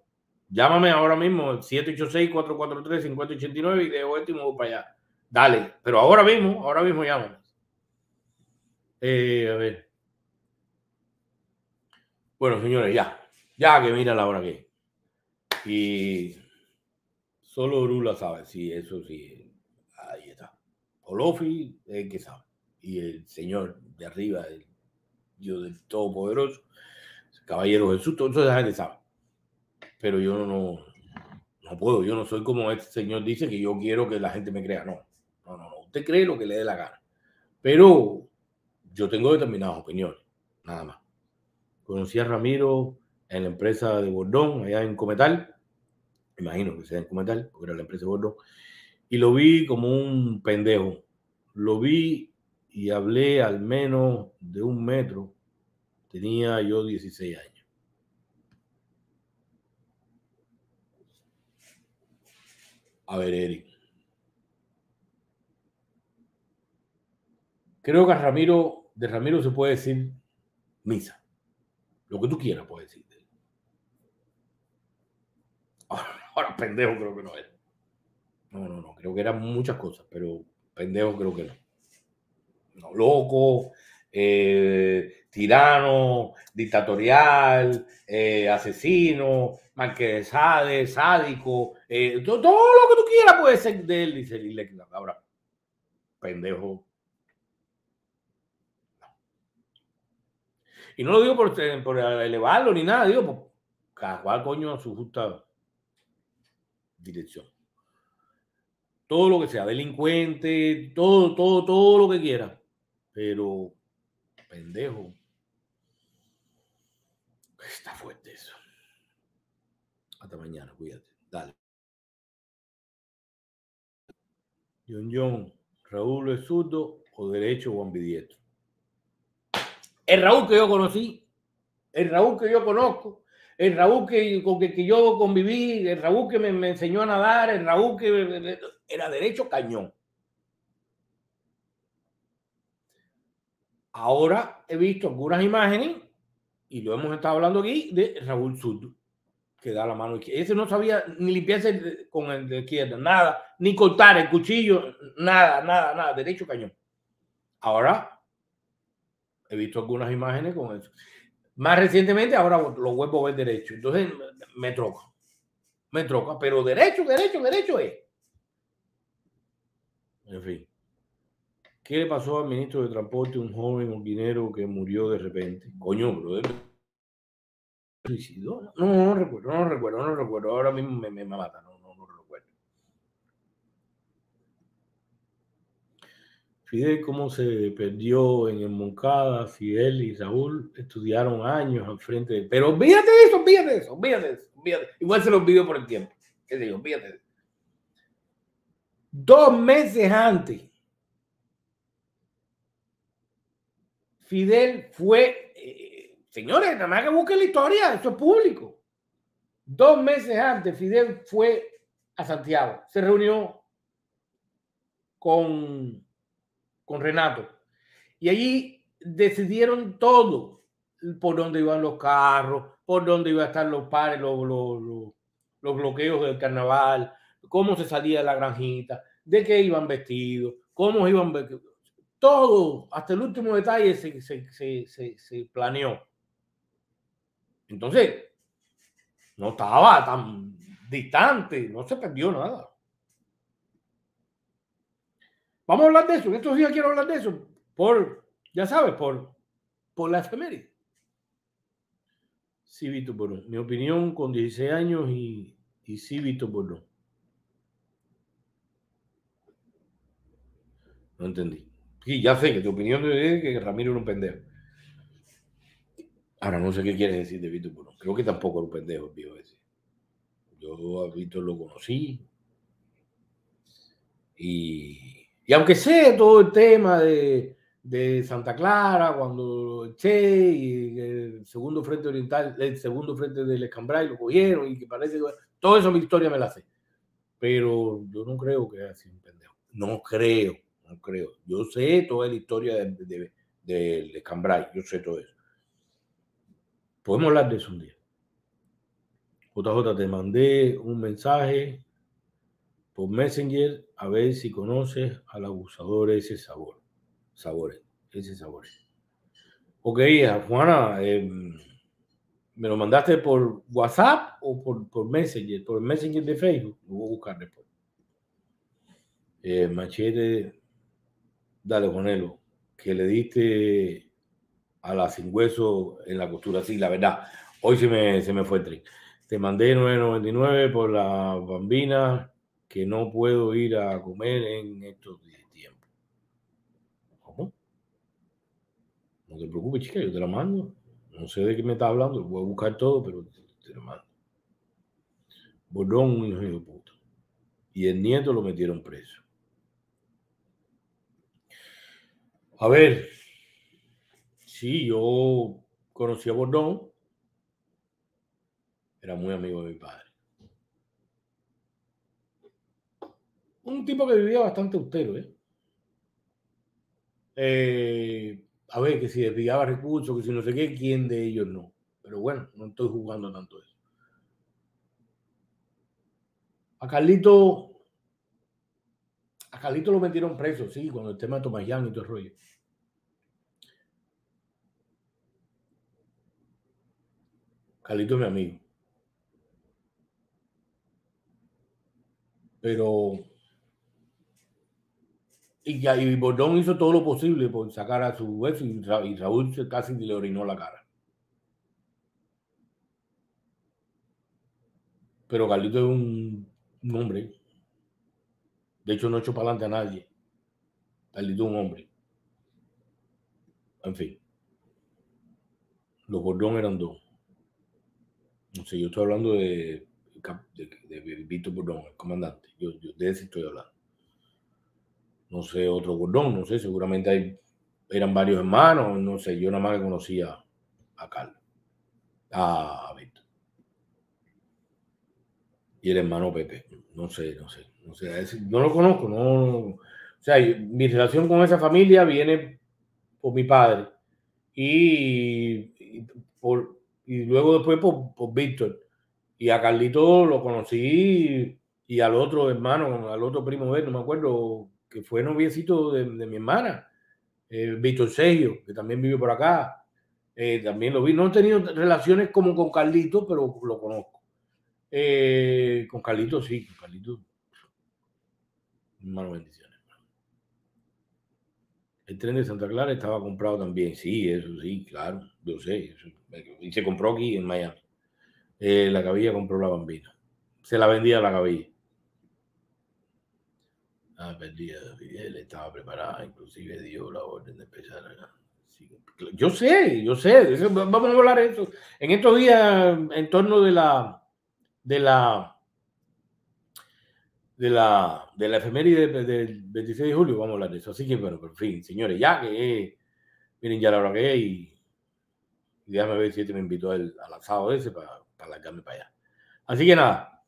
llámame ahora mismo, 786-443-5089 y dejo esto y me voy para allá. Dale, pero ahora mismo, ahora mismo llámame. Eh, a ver. Bueno, señores, ya. Ya que mira la hora que. Y Solo Orula sabe, sí, eso sí. Ahí está. Olofi es el que sabe. Y el señor de arriba, el Dios del Todopoderoso, el Caballero Jesús, todo eso la gente sabe. Pero yo no, no puedo, yo no soy como este señor dice que yo quiero que la gente me crea. No, no, no, no. Usted cree lo que le dé la gana. Pero yo tengo determinadas opiniones, nada más. Conocí a Ramiro en la empresa de Bordón, allá en Cometal imagino que sea en Cometal, porque era la empresa de y lo vi como un pendejo. Lo vi y hablé al menos de un metro. Tenía yo 16 años. A ver, Eric. Creo que a Ramiro, de Ramiro se puede decir misa. Lo que tú quieras puedes decir. Ahora, pendejo creo que no era. No, no, no, creo que eran muchas cosas, pero pendejo creo que no. No, loco, eh, tirano, dictatorial, eh, asesino, marquesade, sádico, eh, todo, todo, lo que tú quieras puede ser de él, dice el Ahora, pendejo. Y no lo digo por, por elevarlo ni nada, digo, por cada cual coño a su justa dirección. Todo lo que sea, delincuente, todo, todo, todo lo que quiera. Pero, pendejo. Está fuerte eso. Hasta mañana, cuídate. John Raúl es zurdo o derecho o ambidiestro. El Raúl que yo conocí, el Raúl que yo conozco, el Raúl que, con que, que yo conviví, el Raúl que me, me, enseñó a nadar, el Raúl que era derecho cañón. Ahora he visto algunas imágenes, y lo hemos estado hablando aquí, de Raúl Zurdo, que da la mano izquierda. Ese no sabía ni limpiarse con el de izquierda, nada, ni cortar el cuchillo, nada, nada, nada, derecho cañón. Ahora he visto algunas imágenes con eso. Más recientemente, ahora lo vuelvo a ver derecho. Entonces me troca. Me troca, pero derecho, derecho, derecho es. En fin. ¿Qué le pasó al ministro de Transporte, un joven ordinario que murió de repente? Coño, brother. ¿Suicidó? No, no, recuerdo, no recuerdo, no recuerdo. Ahora mismo me, me, mata, no, no, recuerdo. Fidel, cómo se perdió en el Moncada, Fidel y Raúl estudiaron años al frente de... Pero olvídate de eso, olvídate de eso, olvídate de eso, olvídate. Igual se lo olvidó por el tiempo. ¿Qué digo? Olvídate de eso. Dos meses antes, Fidel fue, señores, nada más que busquen la historia, eso es público. Dos meses antes, Fidel fue a Santiago, se reunió con, con Renato y allí decidieron todo, por dónde iban los carros, por dónde iban a estar los pares, los, los, los, bloqueos del carnaval, cómo se salía de la granjita, de qué iban vestidos, cómo iban todo, hasta el último detalle, se, se, se, se planeó. Entonces, no estaba tan distante, no se perdió nada. Vamos a hablar de eso. En estos días quiero hablar de eso. Por, ya sabes, por, por la efeméride. Sí, Vito Borón. Mi opinión con 16 años y, y sí, Vito Borón. No entendí. Sí, ya sé que tu opinión es que Ramiro era un pendejo. Ahora no sé qué quieres decir de Víctor Borón. Creo que tampoco era un pendejo, viejo ese. Yo a Víctor lo conocí. Y, y aunque sé todo el tema de, de Santa Clara, cuando Che y el segundo frente oriental, el segundo frente del Escambray lo cogieron y que parece que toda esa mi historia me la sé. Pero yo no creo que haya sido un pendejo. No creo no creo. Yo sé toda la historia del de, Cambrai, yo sé todo eso. Podemos hablar de eso un día. JJ, te mandé un mensaje por Messenger a ver si conoces al abusador ese sabor. Sabores, ese sabor. Ok, Juana, eh, ¿me lo mandaste por WhatsApp o por, por Messenger? Por Messenger de Facebook. Lo voy a buscar después. Eh, machete dale, Juanelo, que le diste a la sin hueso en la costura. Sí, la verdad, hoy se me, se me fue el tren. Te mandé 9.99 por la bambina que no puedo ir a comer en estos tiempos. ¿Cómo? No te preocupes, chica, yo te la mando. No sé de qué me estás hablando, voy a buscar todo, pero te, la mando. Bordón, un hijo de puta. Y el nieto lo metieron preso. A ver, sí, yo conocí a Bordón, era muy amigo de mi padre. Un tipo que vivía bastante austero, ¿eh? eh a ver, que si desviaba recursos, que si no sé qué, quién de ellos no. Pero bueno, no estoy jugando tanto eso. A Carlito, a Carlito lo metieron preso, sí, cuando el tema de Tomayán y todo el rollo. Carlito es mi amigo. Pero. Y, y Bordón hizo todo lo posible por sacar a su ex y, Ra- y Raúl casi le orinó la cara. Pero Carlito es un, un hombre. De hecho, no echó para adelante a nadie. Carlito es un hombre. En fin. Los Bordón eran dos. No sé, yo estoy hablando de, de, de Víctor Bordón, el comandante. Yo, de ese estoy hablando. No sé, otro Bordón, no sé, seguramente eran varios hermanos, no sé, yo nada más que conocía a Carlos, a Víctor. Y el hermano Pepe, no sé, no sé, no sé, no lo conozco, no, o sea, mi relación con esa familia viene por mi padre y por, y luego después por, por Víctor. Y a Carlito lo conocí y al otro hermano, al otro primo no me acuerdo, que fue noviecito de, de mi hermana, eh, Víctor Sergio, que también vive por acá. Eh, también lo vi. No he tenido relaciones como con Carlito, pero lo conozco. Eh, con Carlito sí, con Carlito. Hermano, bendiciones. El tren de Santa Clara estaba comprado también. Sí, eso sí, claro, yo sé. y se compró aquí en Miami. Eh, la cabilla compró la bambina. Se la vendía a la cabilla. Ah, perdida. Él estaba preparada, inclusive dio la orden de empezar a... sí, yo sé, yo sé. vamos a hablar de eso. En estos días, en torno de la... De la de la, de la efeméride de- del 26 de julio, vamos a hablar de eso. Así que, bueno, por fin, señores, ya que miren ya la hora que es y, y déjame ver si este me invitó al, al asado ese para, para largarme para allá. Así que nada,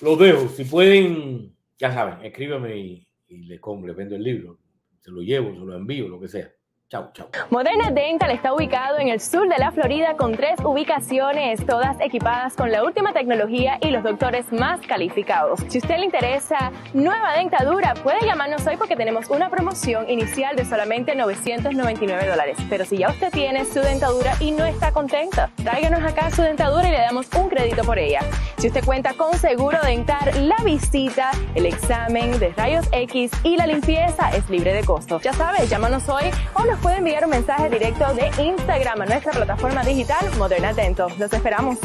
los dejo. Si pueden, ya saben, escríbame y, y les vendo el libro. Se lo llevo, se lo envío, lo que sea. Chao. Moderna Dental está ubicado en el sur de la Florida con tres ubicaciones, todas equipadas con la última tecnología y los doctores más calificados. Si usted le interesa nueva dentadura, puede llamarnos hoy porque tenemos una promoción inicial de solamente 999 dólares. Pero si ya usted tiene su dentadura y no está contenta, tráiganos acá su dentadura y le damos un crédito por ella. Si usted cuenta con seguro dental, la visita, el examen de rayos X y la limpieza es libre de costo. Ya sabes, llámanos hoy o nos puede enviar un mensaje directo de Instagram a nuestra plataforma digital Moderna Dental. Los esperamos.